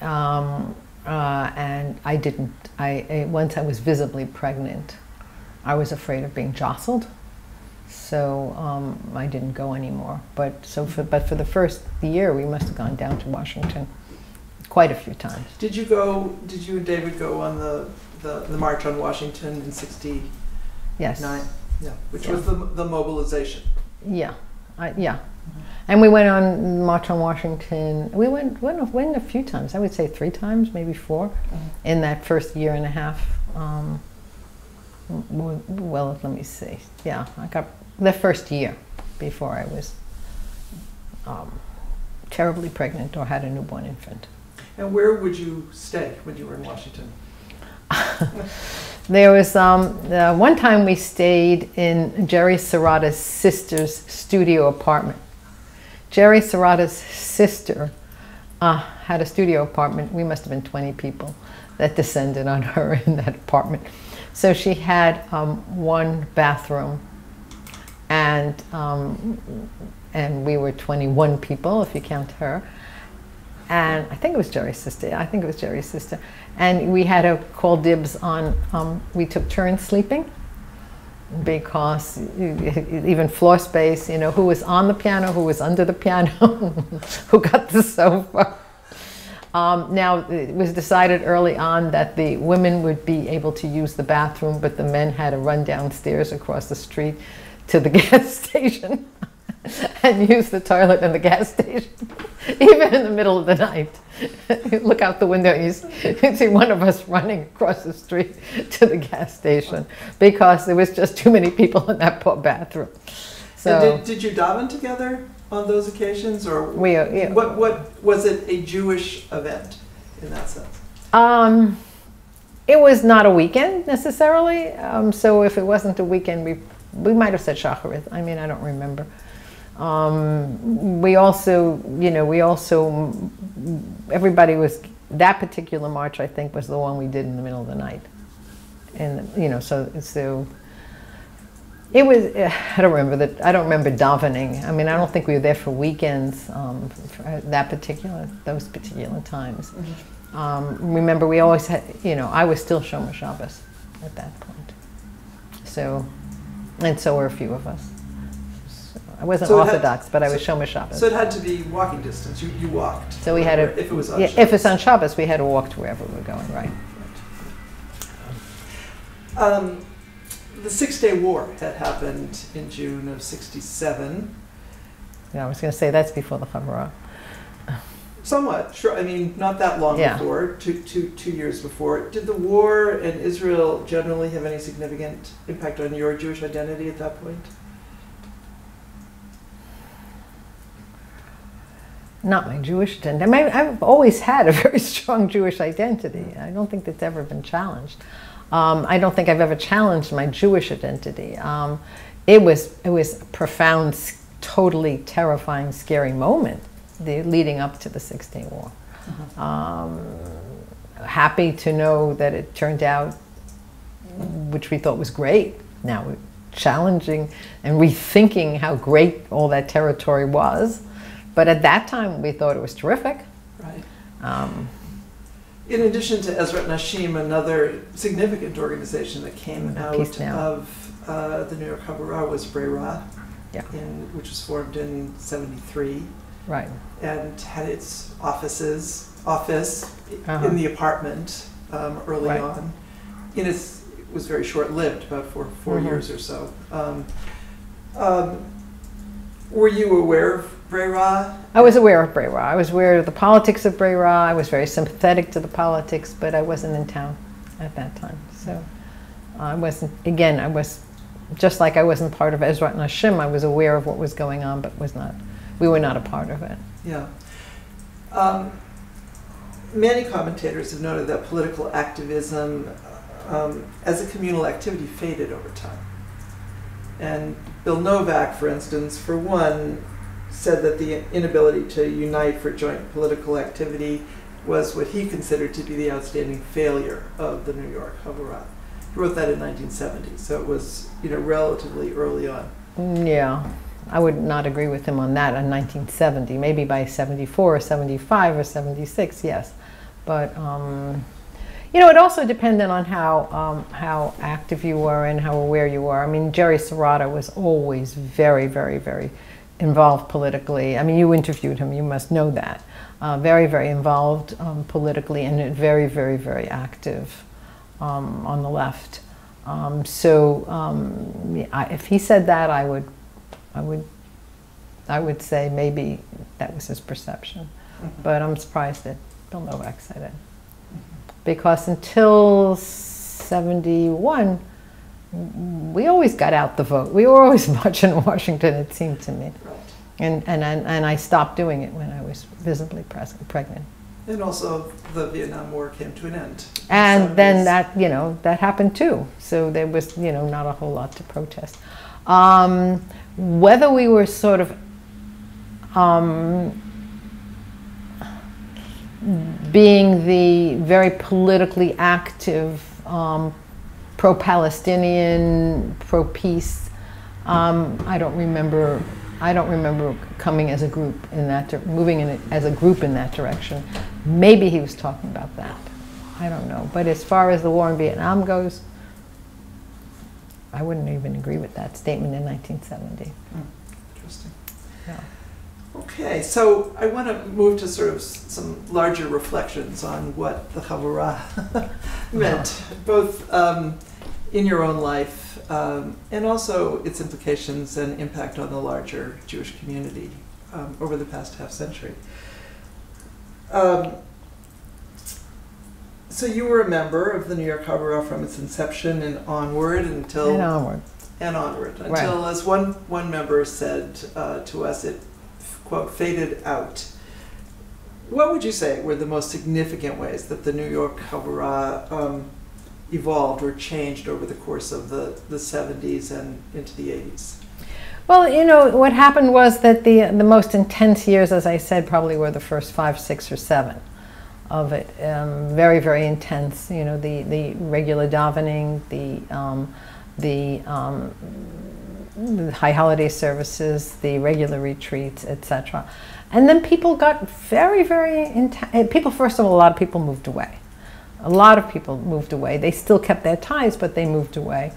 um, uh, and I didn't. I, I once I was visibly pregnant, I was afraid of being jostled, so um, I didn't go anymore. But so for but for the first year, we must have gone down to Washington quite a few times. Did you go? Did you and David go on the the, the march on Washington in '69? Yes. Yeah, which Yeah. was the the mobilization. Yeah. I, yeah. And we went on March on Washington. We went, went, went a few times. I would say three times, maybe 4 in that first year and a half. Um, well, let me see. Yeah, I got the first year before I was um, terribly pregnant or had a newborn infant. And where would you stay when you were in Washington? There was um, uh, one time we stayed in Jerry Serotta's sister's studio apartment. Jerry Serotta's sister uh, had a studio apartment. We must have been 20 people that descended on her in that apartment. So she had um, one bathroom, and um, and we were 21 people if you count her. And I think it was Jerry's sister. I think it was Jerry's sister. And we had to call dibs on. Um, we took turns sleeping because even floor space, you know, who was on the piano, who was under the piano, who got the sofa. Um, now, it was decided early on that the women would be able to use the bathroom, but the men had to run downstairs across the street to the gas station and use the toilet in the gas station, in the middle of the night. You Look out the window, and you you see one of us running across the street to the gas station because there was just too many people in that poor bathroom. So did, did you daven together on those occasions, or we, uh, yeah. what? What was it? A Jewish event in that sense? Um, it was not a weekend necessarily. Um, so if it wasn't a weekend, we we might have said shacharit. I mean, I don't remember. Um, we also, you know, we also everybody was that particular march. I think was the one we did in the middle of the night, and you know, so so. It was. I don't remember that. I don't remember davening. I mean, I don't think we were there for weekends. Um, for that particular, those particular times. Um, remember, we always had, you know, I was still Shomer Shabbos at that point. So, and so were a few of us. I wasn't So it had- Orthodox, but I was so- Shomer Shabbos. So it had to be walking distance. You, you walked. So we had to, if it was on yeah, if it's Shabbos. on Shabbos, we had to walk to wherever we were going, right? Um, the Six Day War had happened in June of '67. Yeah, I was going to say that's before the Chavurah. Somewhat, sure. I mean, not that long Yeah. before, two, two, two years before. Did the war in Israel generally have any significant impact on your Jewish identity at that point? Not my Jewish identity. I I've always had a very strong Jewish identity. I don't think that's ever been challenged. Um, I don't think I've ever challenged my Jewish identity. Um, it was it was a profound, totally terrifying, scary moment the, leading up to the Six Day War. Um, happy to know that it turned out, which we thought was great. Now challenging and rethinking how great all that territory was. But at that time, we thought it was terrific. Right. Um, In addition to Ezrat Nashim, another significant organization that came out of uh, the New York Havurah was Breira, Yeah. in, which was formed in '73 right. and had its offices office Uh-huh. in the apartment um, early Right. on. In its, it was very short lived, about four four Mhm. years or so. Um, um, Were you aware of Breira? I was aware of Breira. I was aware of the politics of Breira. I was very sympathetic to the politics, but I wasn't in town at that time. So I wasn't, again, I was, just like I wasn't part of Ezrat Nashim, I was aware of what was going on, but was not, we were not a part of it. Yeah. Um, many commentators have noted that political activism um, as a communal activity faded over time. And Bill Novak, for instance, for one, said that the inability to unite for joint political activity was what he considered to be the outstanding failure of the New York Havurah. He wrote that in 1970, so it was you know relatively early on. Mm, yeah, I would not agree with him on that in 1970. Maybe by 74 or 75 or 76, yes. But um, you know, it also depended on how um, how active you were and how aware you were. I mean, Jerry Serotta was always very, very, very involved politically. I mean, you interviewed him; you must know that. Uh, very, very involved um, politically and very, very, very active um, on the left. Um, so, um, I, if he said that, I would, I would, I would say maybe that was his perception. Mm -hmm. But I'm surprised that Bill Novak said it because until 71, we always got out the vote. We were always marching in Washington, it seemed to me. And, and, and I stopped doing it when I was visibly pregnant. And also the Vietnam War came to an end. And then that, you know, that happened too. So there was, you know, not a whole lot to protest. Um, whether we were sort of um, being the very politically active, um, pro-Palestinian, pro-peace. Um, I don't remember. I don't remember coming as a group in that, moving in it as a group in that direction. Maybe he was talking about that. I don't know. But as far as the war in Vietnam goes, I wouldn't even agree with that statement in 1970. Mm, interesting. Yeah. Okay, so I want to move to sort of some larger reflections on what the Chavurah meant, uh-huh. both um, in your own life um, and also its implications and impact on the larger Jewish community um, over the past half century. Um, so you were a member of the New York Chavurah from its inception and onward until and onward and onward until, right. as one one member said uh, to us, it quote, faded out. What would you say were the most significant ways that the New York Havurah um, evolved or changed over the course of the, the 70s and into the 80s? Well, you know, what happened was that the, the most intense years, as I said, probably were the first five, six, or seven of it. Um, very, very intense. You know, the, the regular davening, the, um, the um, the high holiday services, the regular retreats, etc. And then people got very, very intense. Eh, people, first of all, a lot of people moved away. A lot of people moved away. They still kept their ties, but they moved away.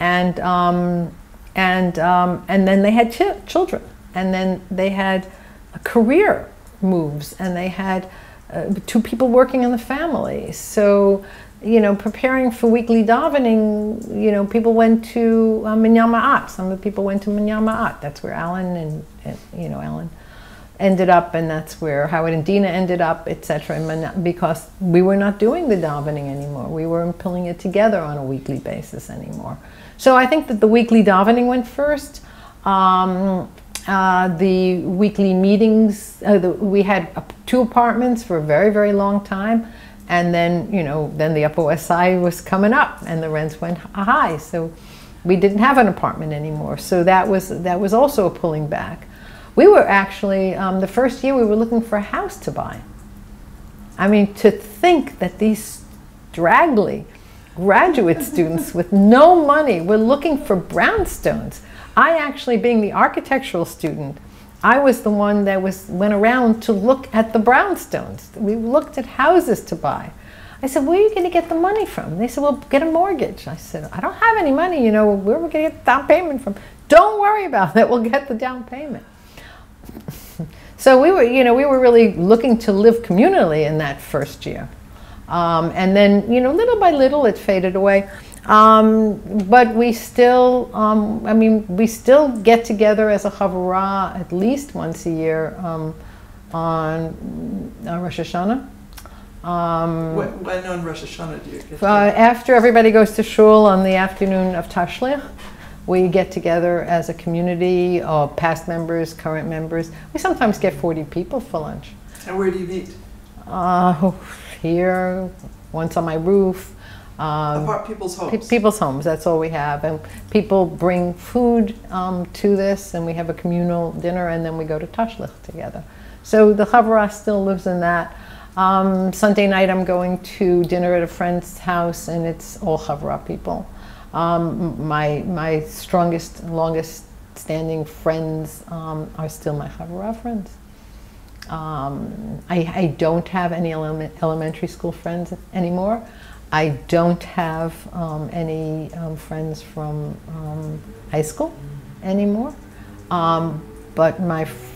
And, um, and, um, and then they had ch children. And then they had career moves. And they had uh, two people working in the family. So you know, preparing for weekly davening, you know, people went to uh, Minyan. Some of the people went to Minyan Ma'at. That's where Alan and, and, you know, Alan ended up, and that's where Howard and Dina ended up, etc. Because we were not doing the davening anymore. We weren't pulling it together on a weekly basis anymore. So I think that the weekly davening went first. Um, uh, the weekly meetings, uh, the, we had two apartments for a very, very long time and then, you know, then the Upper West Side was coming up and the rents went high. So we didn't have an apartment anymore. So that was, that was also a pulling back. We were actually, um, the first year we were looking for a house to buy. I mean, to think that these straggly graduate students with no money were looking for brownstones. I actually, being the architectural student, I was the one that was went around to look at the brownstones. We looked at houses to buy. I said, where are you going to get the money from? They said, well, get a mortgage. I said, I don't have any money. You know, where are we going to get the down payment from? Don't worry about it. We'll get the down payment. so we were, you know, we were really looking to live communally in that first year. Um, and then, you know, little by little, it faded away. Um, but we still, um, I mean, we still get together as a Chavurah at least once a year um, on uh, Rosh Hashanah. Um, When, when on Rosh Hashanah do you get uh, after everybody goes to shul on the afternoon of Tashlich, we get together as a community, uh, past members, current members. We sometimes get 40 people for lunch. And where do you meet? Uh, here, once on my roof. Um, Apart people's pe- homes. people's homes, that's all we have. And people bring food um, to this, and we have a communal dinner, and then we go to Tashlich together. So the Chavurah still lives in that. Um, Sunday night, I'm going to dinner at a friend's house, and it's all Chavurah people. Um, my, my strongest, longest standing friends um, are still my Chavurah friends. Um, I, I don't have any element, elementary school friends anymore. I don't have um, any um, friends from um, high school anymore. Um, but my f-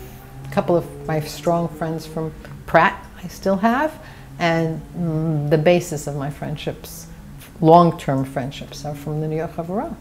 couple of my strong friends from Pratt, I still have. And mm, the basis of my friendships, long term friendships, are from the New York Chavurah.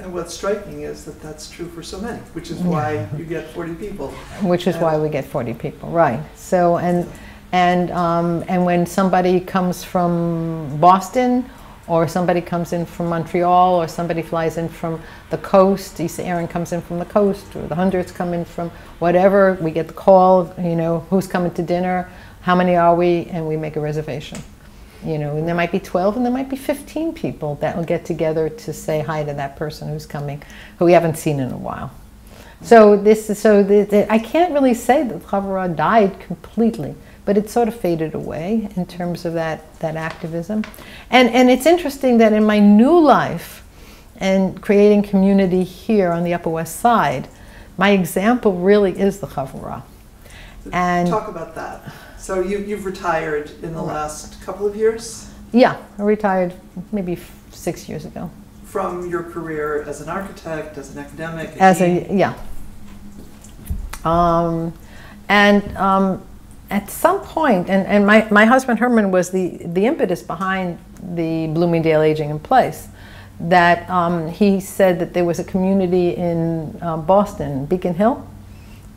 And what's striking is that that's true for so many, which is why you get 40 people. which is why we get 40 people right so and and um, and when somebody comes from boston or somebody comes in from montreal or somebody flies in from the coast Issa Aaron comes in from the coast or the hundreds come in from whatever we get the call you know who's coming to dinner how many are we and we make a reservation. You know and there might be 12 and there might be 15 people that will get together to say hi to that person who's coming who we haven't seen in a while. So this is so the, the, I can't really say that Chavurah died completely, but it sort of faded away in terms of that that activism, and and it's interesting that in my new life, and creating community here on the Upper West Side, my example really is the Chavurah, and Talk about that. So you, you've retired in the last couple of years yeah, I retired maybe f- six years ago from your career as an architect, as an academic. as a yeah. Um, and um, at some point, and, and my, my husband Herman was the, the impetus behind the Bloomingdale Aging in Place. That um, he said that there was a community in uh, Boston, Beacon Hill.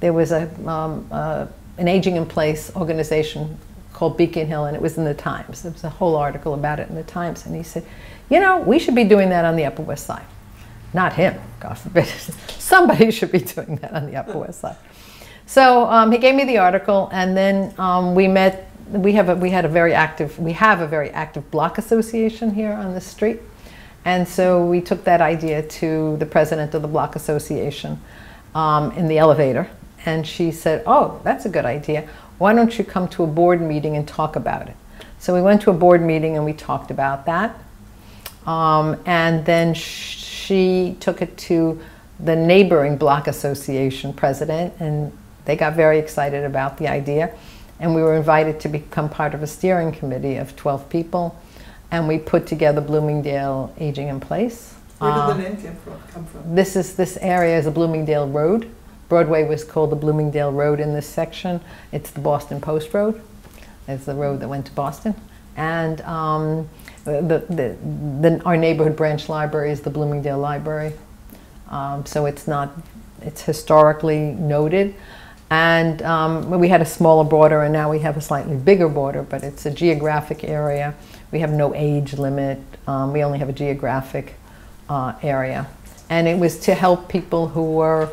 There was a, um, uh, an aging in place organization called Beacon Hill, and it was in the Times. There was a whole article about it in the Times. And he said, You know, we should be doing that on the Upper West Side. Not him, God forbid. Somebody should be doing that on the Upper West Side. So um, he gave me the article, and then um, we met. We have a, we had a very active we have a very active block association here on the street, and so we took that idea to the president of the block association um, in the elevator, and she said, "Oh, that's a good idea. Why don't you come to a board meeting and talk about it?" So we went to a board meeting and we talked about that, um, and then sh- she took it to the neighboring block association president, and they got very excited about the idea. And we were invited to become part of a steering committee of 12 people, and we put together Bloomingdale Aging in Place. Where did Uh, the name come from? this is this area is a Bloomingdale Road. Broadway was called the Bloomingdale Road in this section. It's the Boston Post Road. It's the road that went to Boston. And um, the, the, the, our neighborhood branch library is the Bloomingdale Library. Um, so it's not, it's historically noted. And um, we had a smaller border, and now we have a slightly bigger border, but it's a geographic area. We have no age limit. Um, we only have a geographic uh, area. And it was to help people who were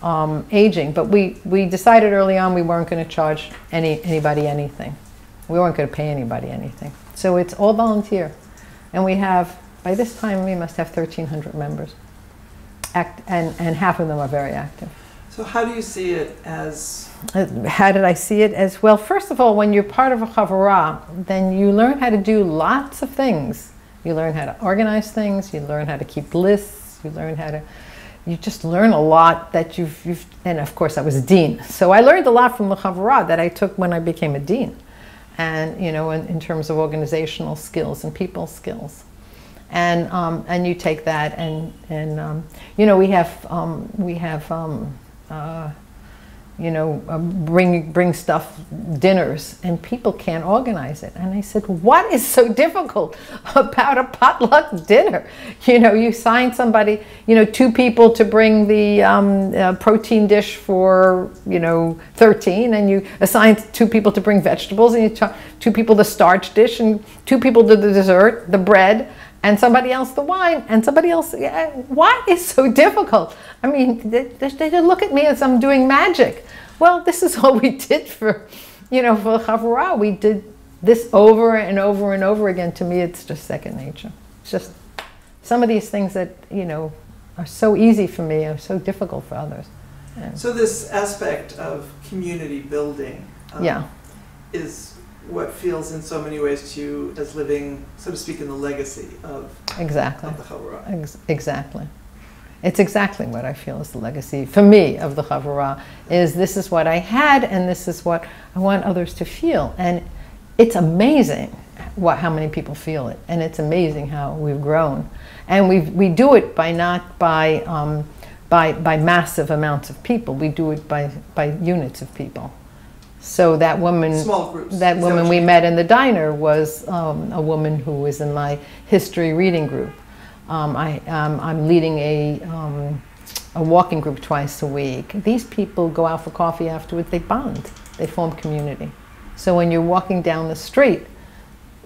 um, aging. But we, we decided early on we weren't going to charge any, anybody anything. We weren't going to pay anybody anything. So it's all volunteer. And we have, by this time, we must have 1,300 members. Act, and, and half of them are very active. So how do you see it as, Uh, How did I see it as well? First of all, when you're part of a chavurah, then you learn how to do lots of things. You learn how to organize things. You learn how to keep lists. You learn how to. You just learn a lot that you've. you've and of course, I was a dean, so I learned a lot from the chavurah that I took when I became a dean, and you know, in, in terms of organizational skills and people skills and um, and you take that and and um, you know we have um, we have um, uh, you know, uh, bring bring stuff, dinners, and people can't organize it. And I said, what is so difficult about a potluck dinner? You know, you sign somebody, you know, two people to bring the um, uh, protein dish for, you know, 13, and you assign two people to bring vegetables, and you two people the starch dish, and two people to the dessert, the bread and somebody else the wine, and somebody else. What is so difficult? I mean, they, they, look at me as I'm doing magic. Well, this is all we did for, you know, for Chavurah. We did this over and over and over again. To me, it's just second nature. It's just some of these things that, you know, are so easy for me are so difficult for others. And so this aspect of community building um, yeah. is what feels in so many ways to you as living, so to speak, in the legacy of, exactly. of the Chavurah. Ex- exactly. It's exactly what I feel is the legacy for me of the Chavurah is this is what I had and this is what I want others to feel. And it's amazing what, how many people feel it. And it's amazing how we've grown. And we we do it by not by, um, by, by massive amounts of people. We do it by, by units of people. So that woman, Small groups. that woman we you- met in the diner was um, a woman who was in my history reading group. Um, I, um, I'm leading a, um, a walking group twice a week. These people go out for coffee afterwards, they bond, they form community. So when you're walking down the street,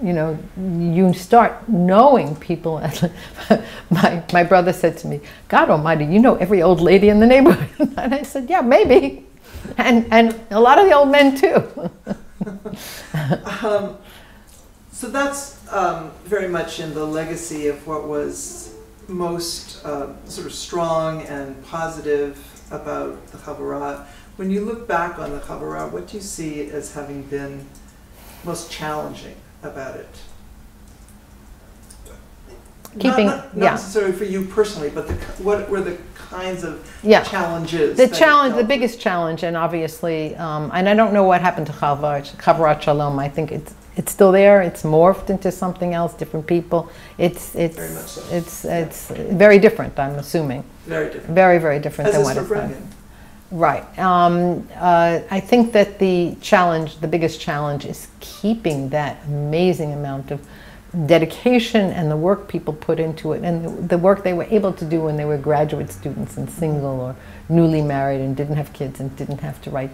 you know, you start knowing people. my, my brother said to me, God almighty, you know every old lady in the neighborhood. And I said, yeah, maybe. And, and a lot of the old men too. Um, so that's um, very much in the legacy of what was most uh, sort of strong and positive about the Chavurah. When you look back on the Chavurah, what do you see as having been most challenging about it? Keeping- not, not, not yeah. necessarily for you personally, but the, what were the kinds of Yeah. challenges? The challenge, the biggest challenge, and obviously, um, and I don't know what happened to Chavrat, Shalom. I think it's it's still there. It's morphed into something else, different people. It's it's Very much so. it's it's very different. I'm assuming very different. very very different As than what it's. Brendan. Right. Um, uh, I think that the challenge, the biggest challenge, is keeping that amazing amount of dedication and the work people put into it, and the, work they were able to do when they were graduate students and single or newly married and didn't have kids and didn't have to write,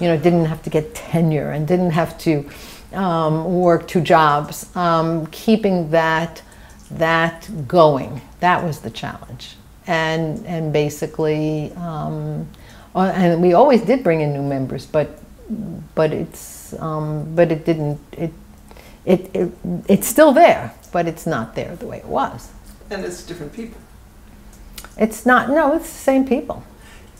you know, didn't have to get tenure and didn't have to um, work two jobs. Um, keeping that that going, that was the challenge, and and basically. Um, uh, and we always did bring in new members, but but it's um, but it didn't it, it it it's still there, but it's not there the way it was. And it's different people. It's not no, it's the same people.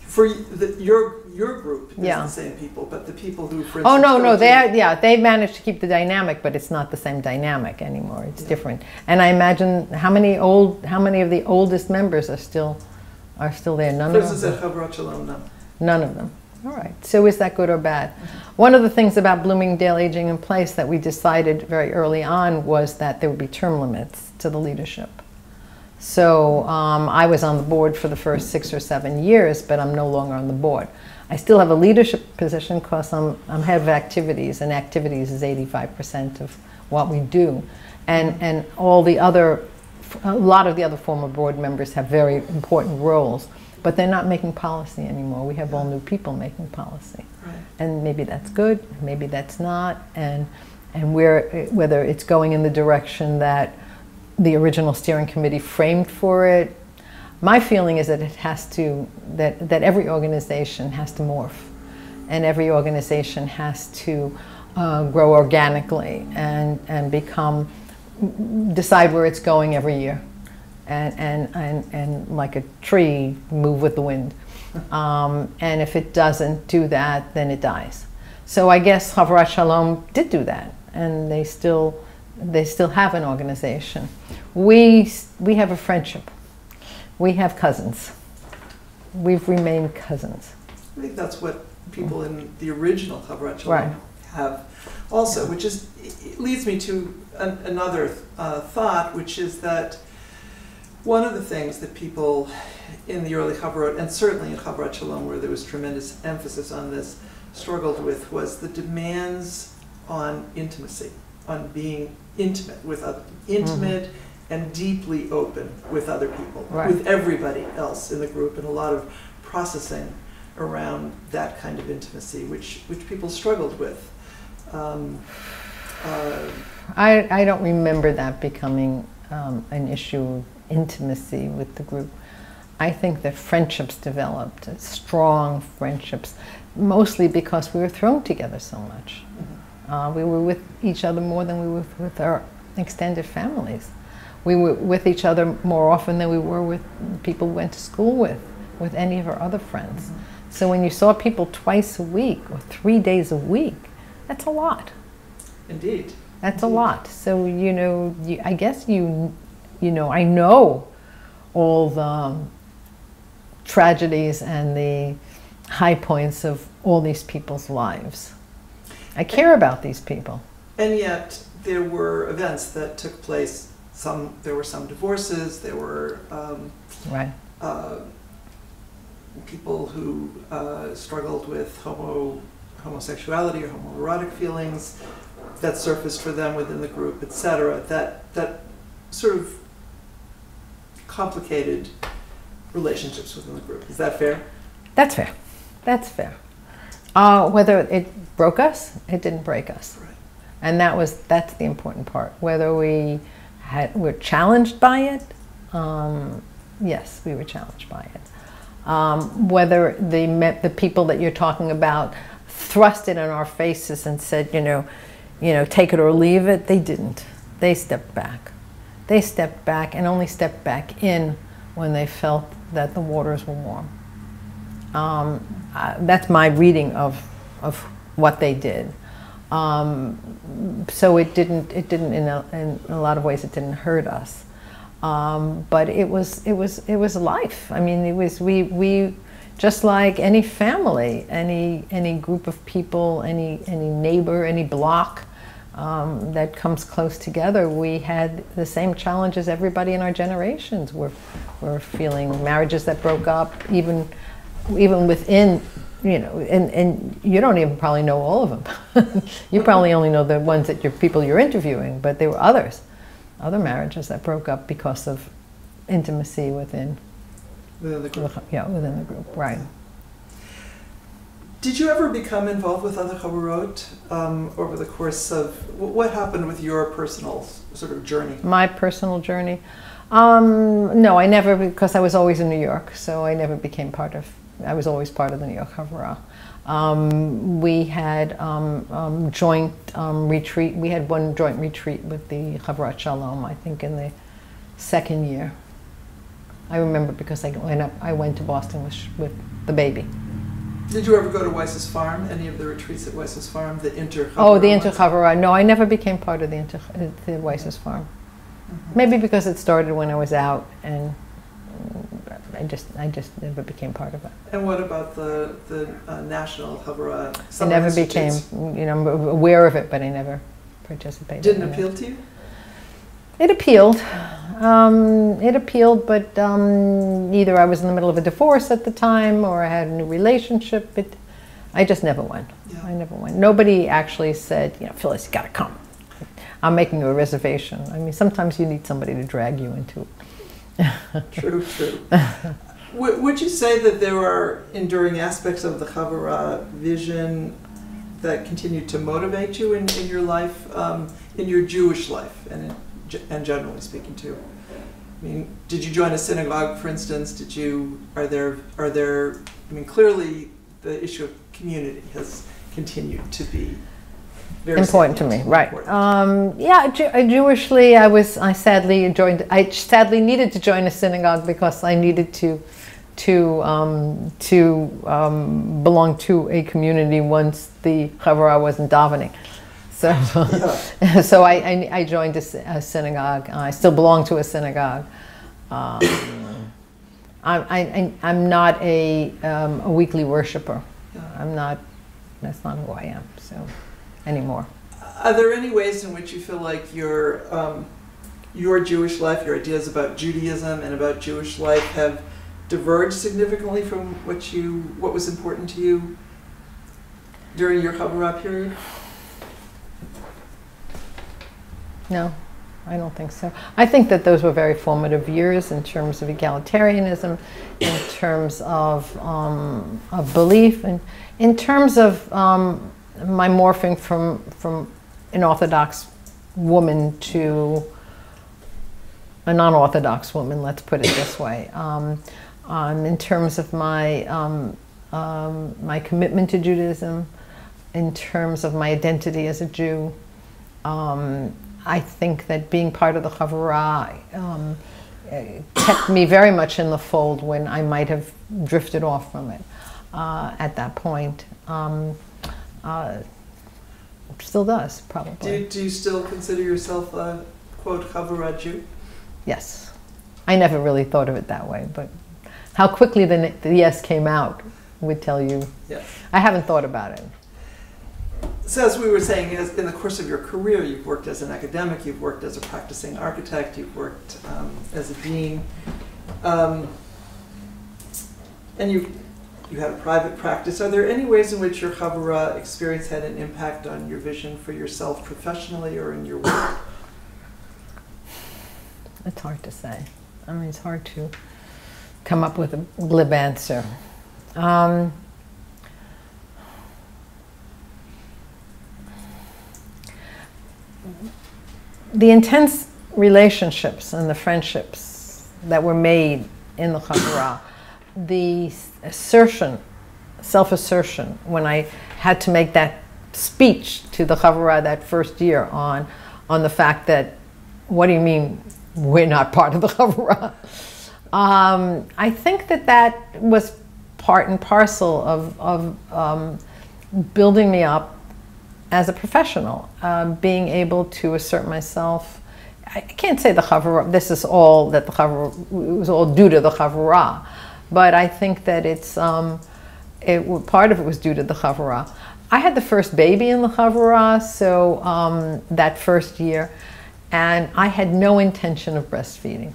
For the, your your group is Yeah. the same people, but the people who, for Oh no no they yeah they managed to keep the dynamic, but it's not the same dynamic anymore. It's Yeah. different. And I imagine how many old how many of the oldest members are still are still there. None For of instance, them. at Chavurah Shalom, no. None of them. All right. So is that good or bad? One of the things about Bloomingdale Aging in Place that we decided very early on was that there would be term limits to the leadership. So um, I was on the board for the first six or seven years, but I'm no longer on the board. I still have a leadership position because I'm, I'm head of activities, and activities is 85% of what we do. And, and all the other, a lot of the other former board members have very important roles, but they're not making policy anymore. We have all new people making policy Right. and maybe that's good, maybe that's not, and and where whether it's going in the direction that the original steering committee framed for it. My feeling is that it has to that that every organization has to morph, and every organization has to uh, grow organically and and become decide where it's going every year, and and and, and like a tree move with the wind. Um, and if it doesn't do that, then it dies. So I guess Havrat Shalom did do that, and they still they still have an organization. We we have a friendship. We have cousins. We've remained cousins. I think that's what people in the original Chavurah Shalom Right. have also, which is leads me to an, another uh, thought, which is that One of the things that people in the early Chavurot, and certainly in Havurat Shalom, where there was tremendous emphasis on this, struggled with was the demands on intimacy, on being intimate with other, intimate and deeply open with other people, Right. with everybody else in the group, and a lot of processing around that kind of intimacy, which which people struggled with. Um, uh, I, I don't remember that becoming um, an issue intimacy with the group. I think that friendships developed, strong friendships, mostly because we were thrown together so much. Uh, we were with each other more than we were with our extended families. We were with each other more often than we were with people we went to school with, with any of our other friends. So when you saw people twice a week or three days a week, that's a lot. indeed. That's a lot. So you know, you, I guess you, you know, I know all the tragedies and the high points of all these people's lives. I care about these people. And yet, there were events that took place. Some there were some divorces. There were um, Right. uh, people who uh, struggled with homo homosexuality or homoerotic feelings that surfaced for them within the group, etc. That that sort of complicated relationships within the group. Is that fair? That's fair. That's fair. Uh, whether it broke us, it didn't break us. Right. and that was that's the important part whether we had were challenged by it um, yes we were challenged by it um, whether the the people that you're talking about thrust it in our faces and said you know you know take it or leave it they didn't they stepped back they stepped back and only stepped back in when they felt that the waters were warm. Um, that's my reading of of what they did. Um, so it didn't it didn't in a, in a lot of ways it didn't hurt us. Um, but it was it was it was life. I mean it was we we just like any family any any group of people any any neighbor any block um, that comes close together we had the same challenges everybody in our generations were were feeling marriages that broke up even even within you know, and, and you don't even probably know all of them. you probably only know the ones that your people you're interviewing, but there were others, other marriages that broke up because of intimacy within, Within the group. yeah, within the group, right? Did you ever become involved with other Chavurot um, over the course of what happened with your personal sort of journey? My personal journey, um, no, I never because I was always in New York, so I never became part of. I was always part of the New York Havurah. Um, we had um, um, joint um, retreat. We had one joint retreat with the Chavrat Shalom. I think in the second year. I remember because I went up. I went to Boston with, with the baby. Did you ever go to Weiss's farm? Any of the retreats at Weiss's farm? The inter. Oh, the Inter ones? No, I never became part of the Inter the Weiss's farm. Mhm. Maybe because it started when I was out, and I just I just never became part of it. And what about the the uh, national Chavurah? I never became, you know, aware of it, but I never participated. Didn't in it. appeal to you? It appealed. Um, it appealed, but um, either I was in the middle of a divorce at the time, or I had a new relationship. It, I just never went. Yeah. I never went. Nobody actually said, you know, Phyllis, you got to come. I'm making you a reservation. I mean, sometimes you need somebody to drag you into it. True, true. would, would you say that there are enduring aspects of the Chavurah vision that continue to motivate you in, in your life, um, in your Jewish life, and, in, and generally speaking too? I mean, did you join a synagogue, for instance? Did you? Are there? Are there? I mean, clearly the issue of community has continued to be very important to me, right? Um, yeah, Jew- Jewishly, I was. I sadly joined. I sadly needed to join a synagogue because I needed to to um, to um, belong to a community once the Chavurah wasn't davening. So, Yeah. so I, I, I joined a, synagogue. I still belong to a synagogue. Um, I'm, I, I- I'm not a, um, a weekly worshiper. I'm not. That's not who I am. So, anymore. Are there any ways in which you feel like your um, your Jewish life, your ideas about Judaism and about Jewish life have diverged significantly from what you what was important to you during your Chavurah period? No, I don't think so. I think that those were very formative years in terms of egalitarianism, in terms of, um, of belief, and in terms of um, my morphing from, from an Orthodox woman to a non Orthodox woman, let's put it this way. Um, um in terms of my, um, um, my commitment to Judaism, in terms of my identity as a Jew. Um, I think that being part of the Chavurah um, kept me very much in the fold when I might have drifted off from it uh, at that point. Um, uh, still does, probably. Do, do you still consider yourself a, quote, Chavurah Jew? Yes. I never really thought of it that way, but how quickly the, the yes came out would tell you. Yes. I haven't thought about it so as we were saying, in the course of your career, you've worked as an academic, you've worked as a practicing architect, you've worked um, as a dean, um, and you you had a private practice. Are there any ways in which your chavurah experience had an impact on your vision for yourself professionally or in your work? It's hard to say. I mean, it's hard to come up with a glib answer. Um, the intense relationships and the friendships that were made in the Chavurah, the assertion, self-assertion, when I had to make that speech to the Chavurah that first year on, on the fact that, what do you mean we're not part of the Chavurah? Um, I think that that was part and parcel of, of um, building me up as a professional, um, being able to assert myself. I can't say the chavurah, this is all that the chavurah, it was all due to the chavurah, but I think that it's, um, it, part of it was due to the chavurah. I had the first baby in the chavurah, so um, that first year, and I had no intention of breastfeeding.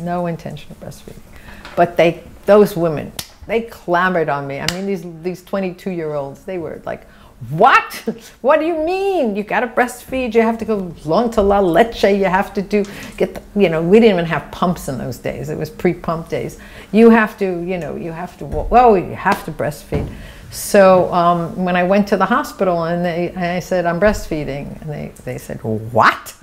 No intention of breastfeeding. But they, those women, they clamored on me. I mean, these, these 22 year olds, they were like, what? What do you mean? You got to breastfeed. You have to go long to la leche. You have to do get the, you know. We didn't even have pumps in those days. It was pre-pump days. You have to you know you have to well you have to breastfeed. So um, when I went to the hospital and, they, and I said I'm breastfeeding and they they said what?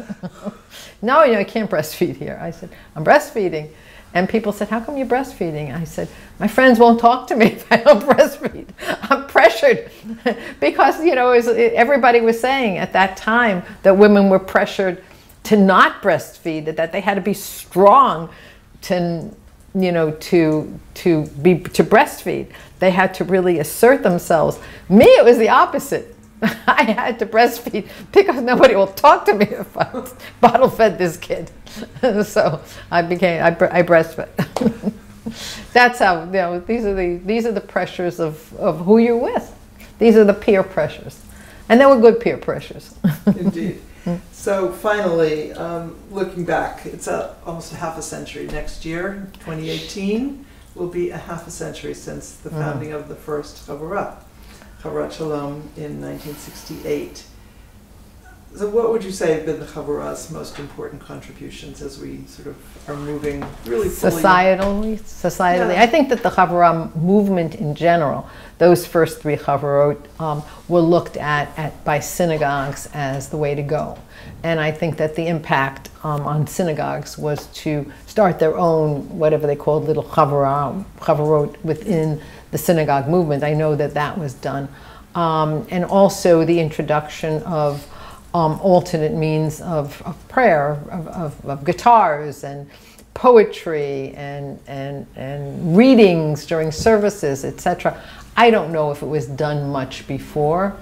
no, you know, I can't breastfeed here. I said I'm breastfeeding. And people said, How come you're breastfeeding? I said, My friends won't talk to me if I don't breastfeed. I'm pressured. because, you know, was, everybody was saying at that time that women were pressured to not breastfeed, that they had to be strong to, you know, to, to, be, to breastfeed. They had to really assert themselves. Me, it was the opposite. I had to breastfeed because nobody will talk to me if I bottle fed this kid. so I became I, I breastfed. That's how you know these are the these are the pressures of, of who you're with. These are the peer pressures, and they were good peer pressures. Indeed. So finally, um, looking back, it's a, almost a half a century. Next year, 2018, will be a half a century since the mm. founding mm. of the first Chavurah. Chavurah Shalom in 1968. So what would you say have been the Chavurah's most important contributions as we sort of are moving really? Societally, societally. Yeah. I think that the Chavurah movement in general, those first three Chavurot, um, were looked at, at by synagogues as the way to go. And I think that the impact um, on synagogues was to start their own, whatever they called, little Chavurah, Chavurot within the synagogue movement. I know that that was done. Um, and also the introduction of um, alternate means of, of prayer, of, of, of, guitars and poetry and, and, and readings during services, etc. I don't know if it was done much before.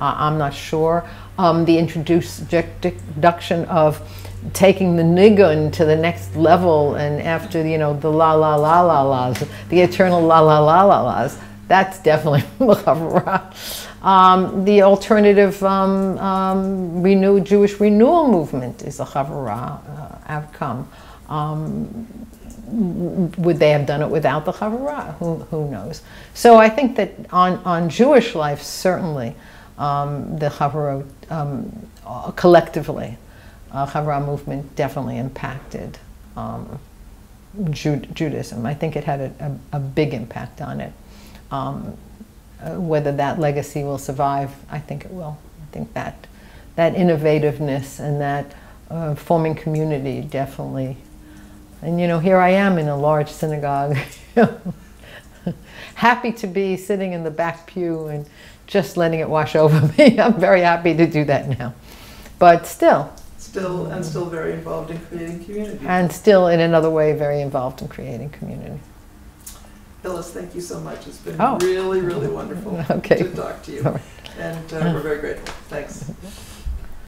Uh, I'm not sure. Um, the introduction of taking the nigun to the next level and after, you know, the la la la la la's, the eternal la la la la la's, that's definitely Um, the alternative um, um, renew, Jewish renewal movement is a Chavurah uh, outcome. Um, would they have done it without the Chavurah? Who, who knows? So I think that on, on Jewish life, certainly, um, the Chavurah um, collectively, uh, Chavurah movement definitely impacted um, Judaism. I think it had a, a, a big impact on it. Um, uh, whether that legacy will survive, I think it will. I think that that innovativeness and that uh, forming community definitely. And you know, here I am in a large synagogue, happy to be sitting in the back pew and just letting it wash over me. I'm very happy to do that now. But still, Still, and still very involved in creating community. and still in another way, very involved in creating community. Phyllis, thank you so much. It's been Oh. really, really wonderful Okay. to talk to you. Right. And uh, we're very grateful. Thanks.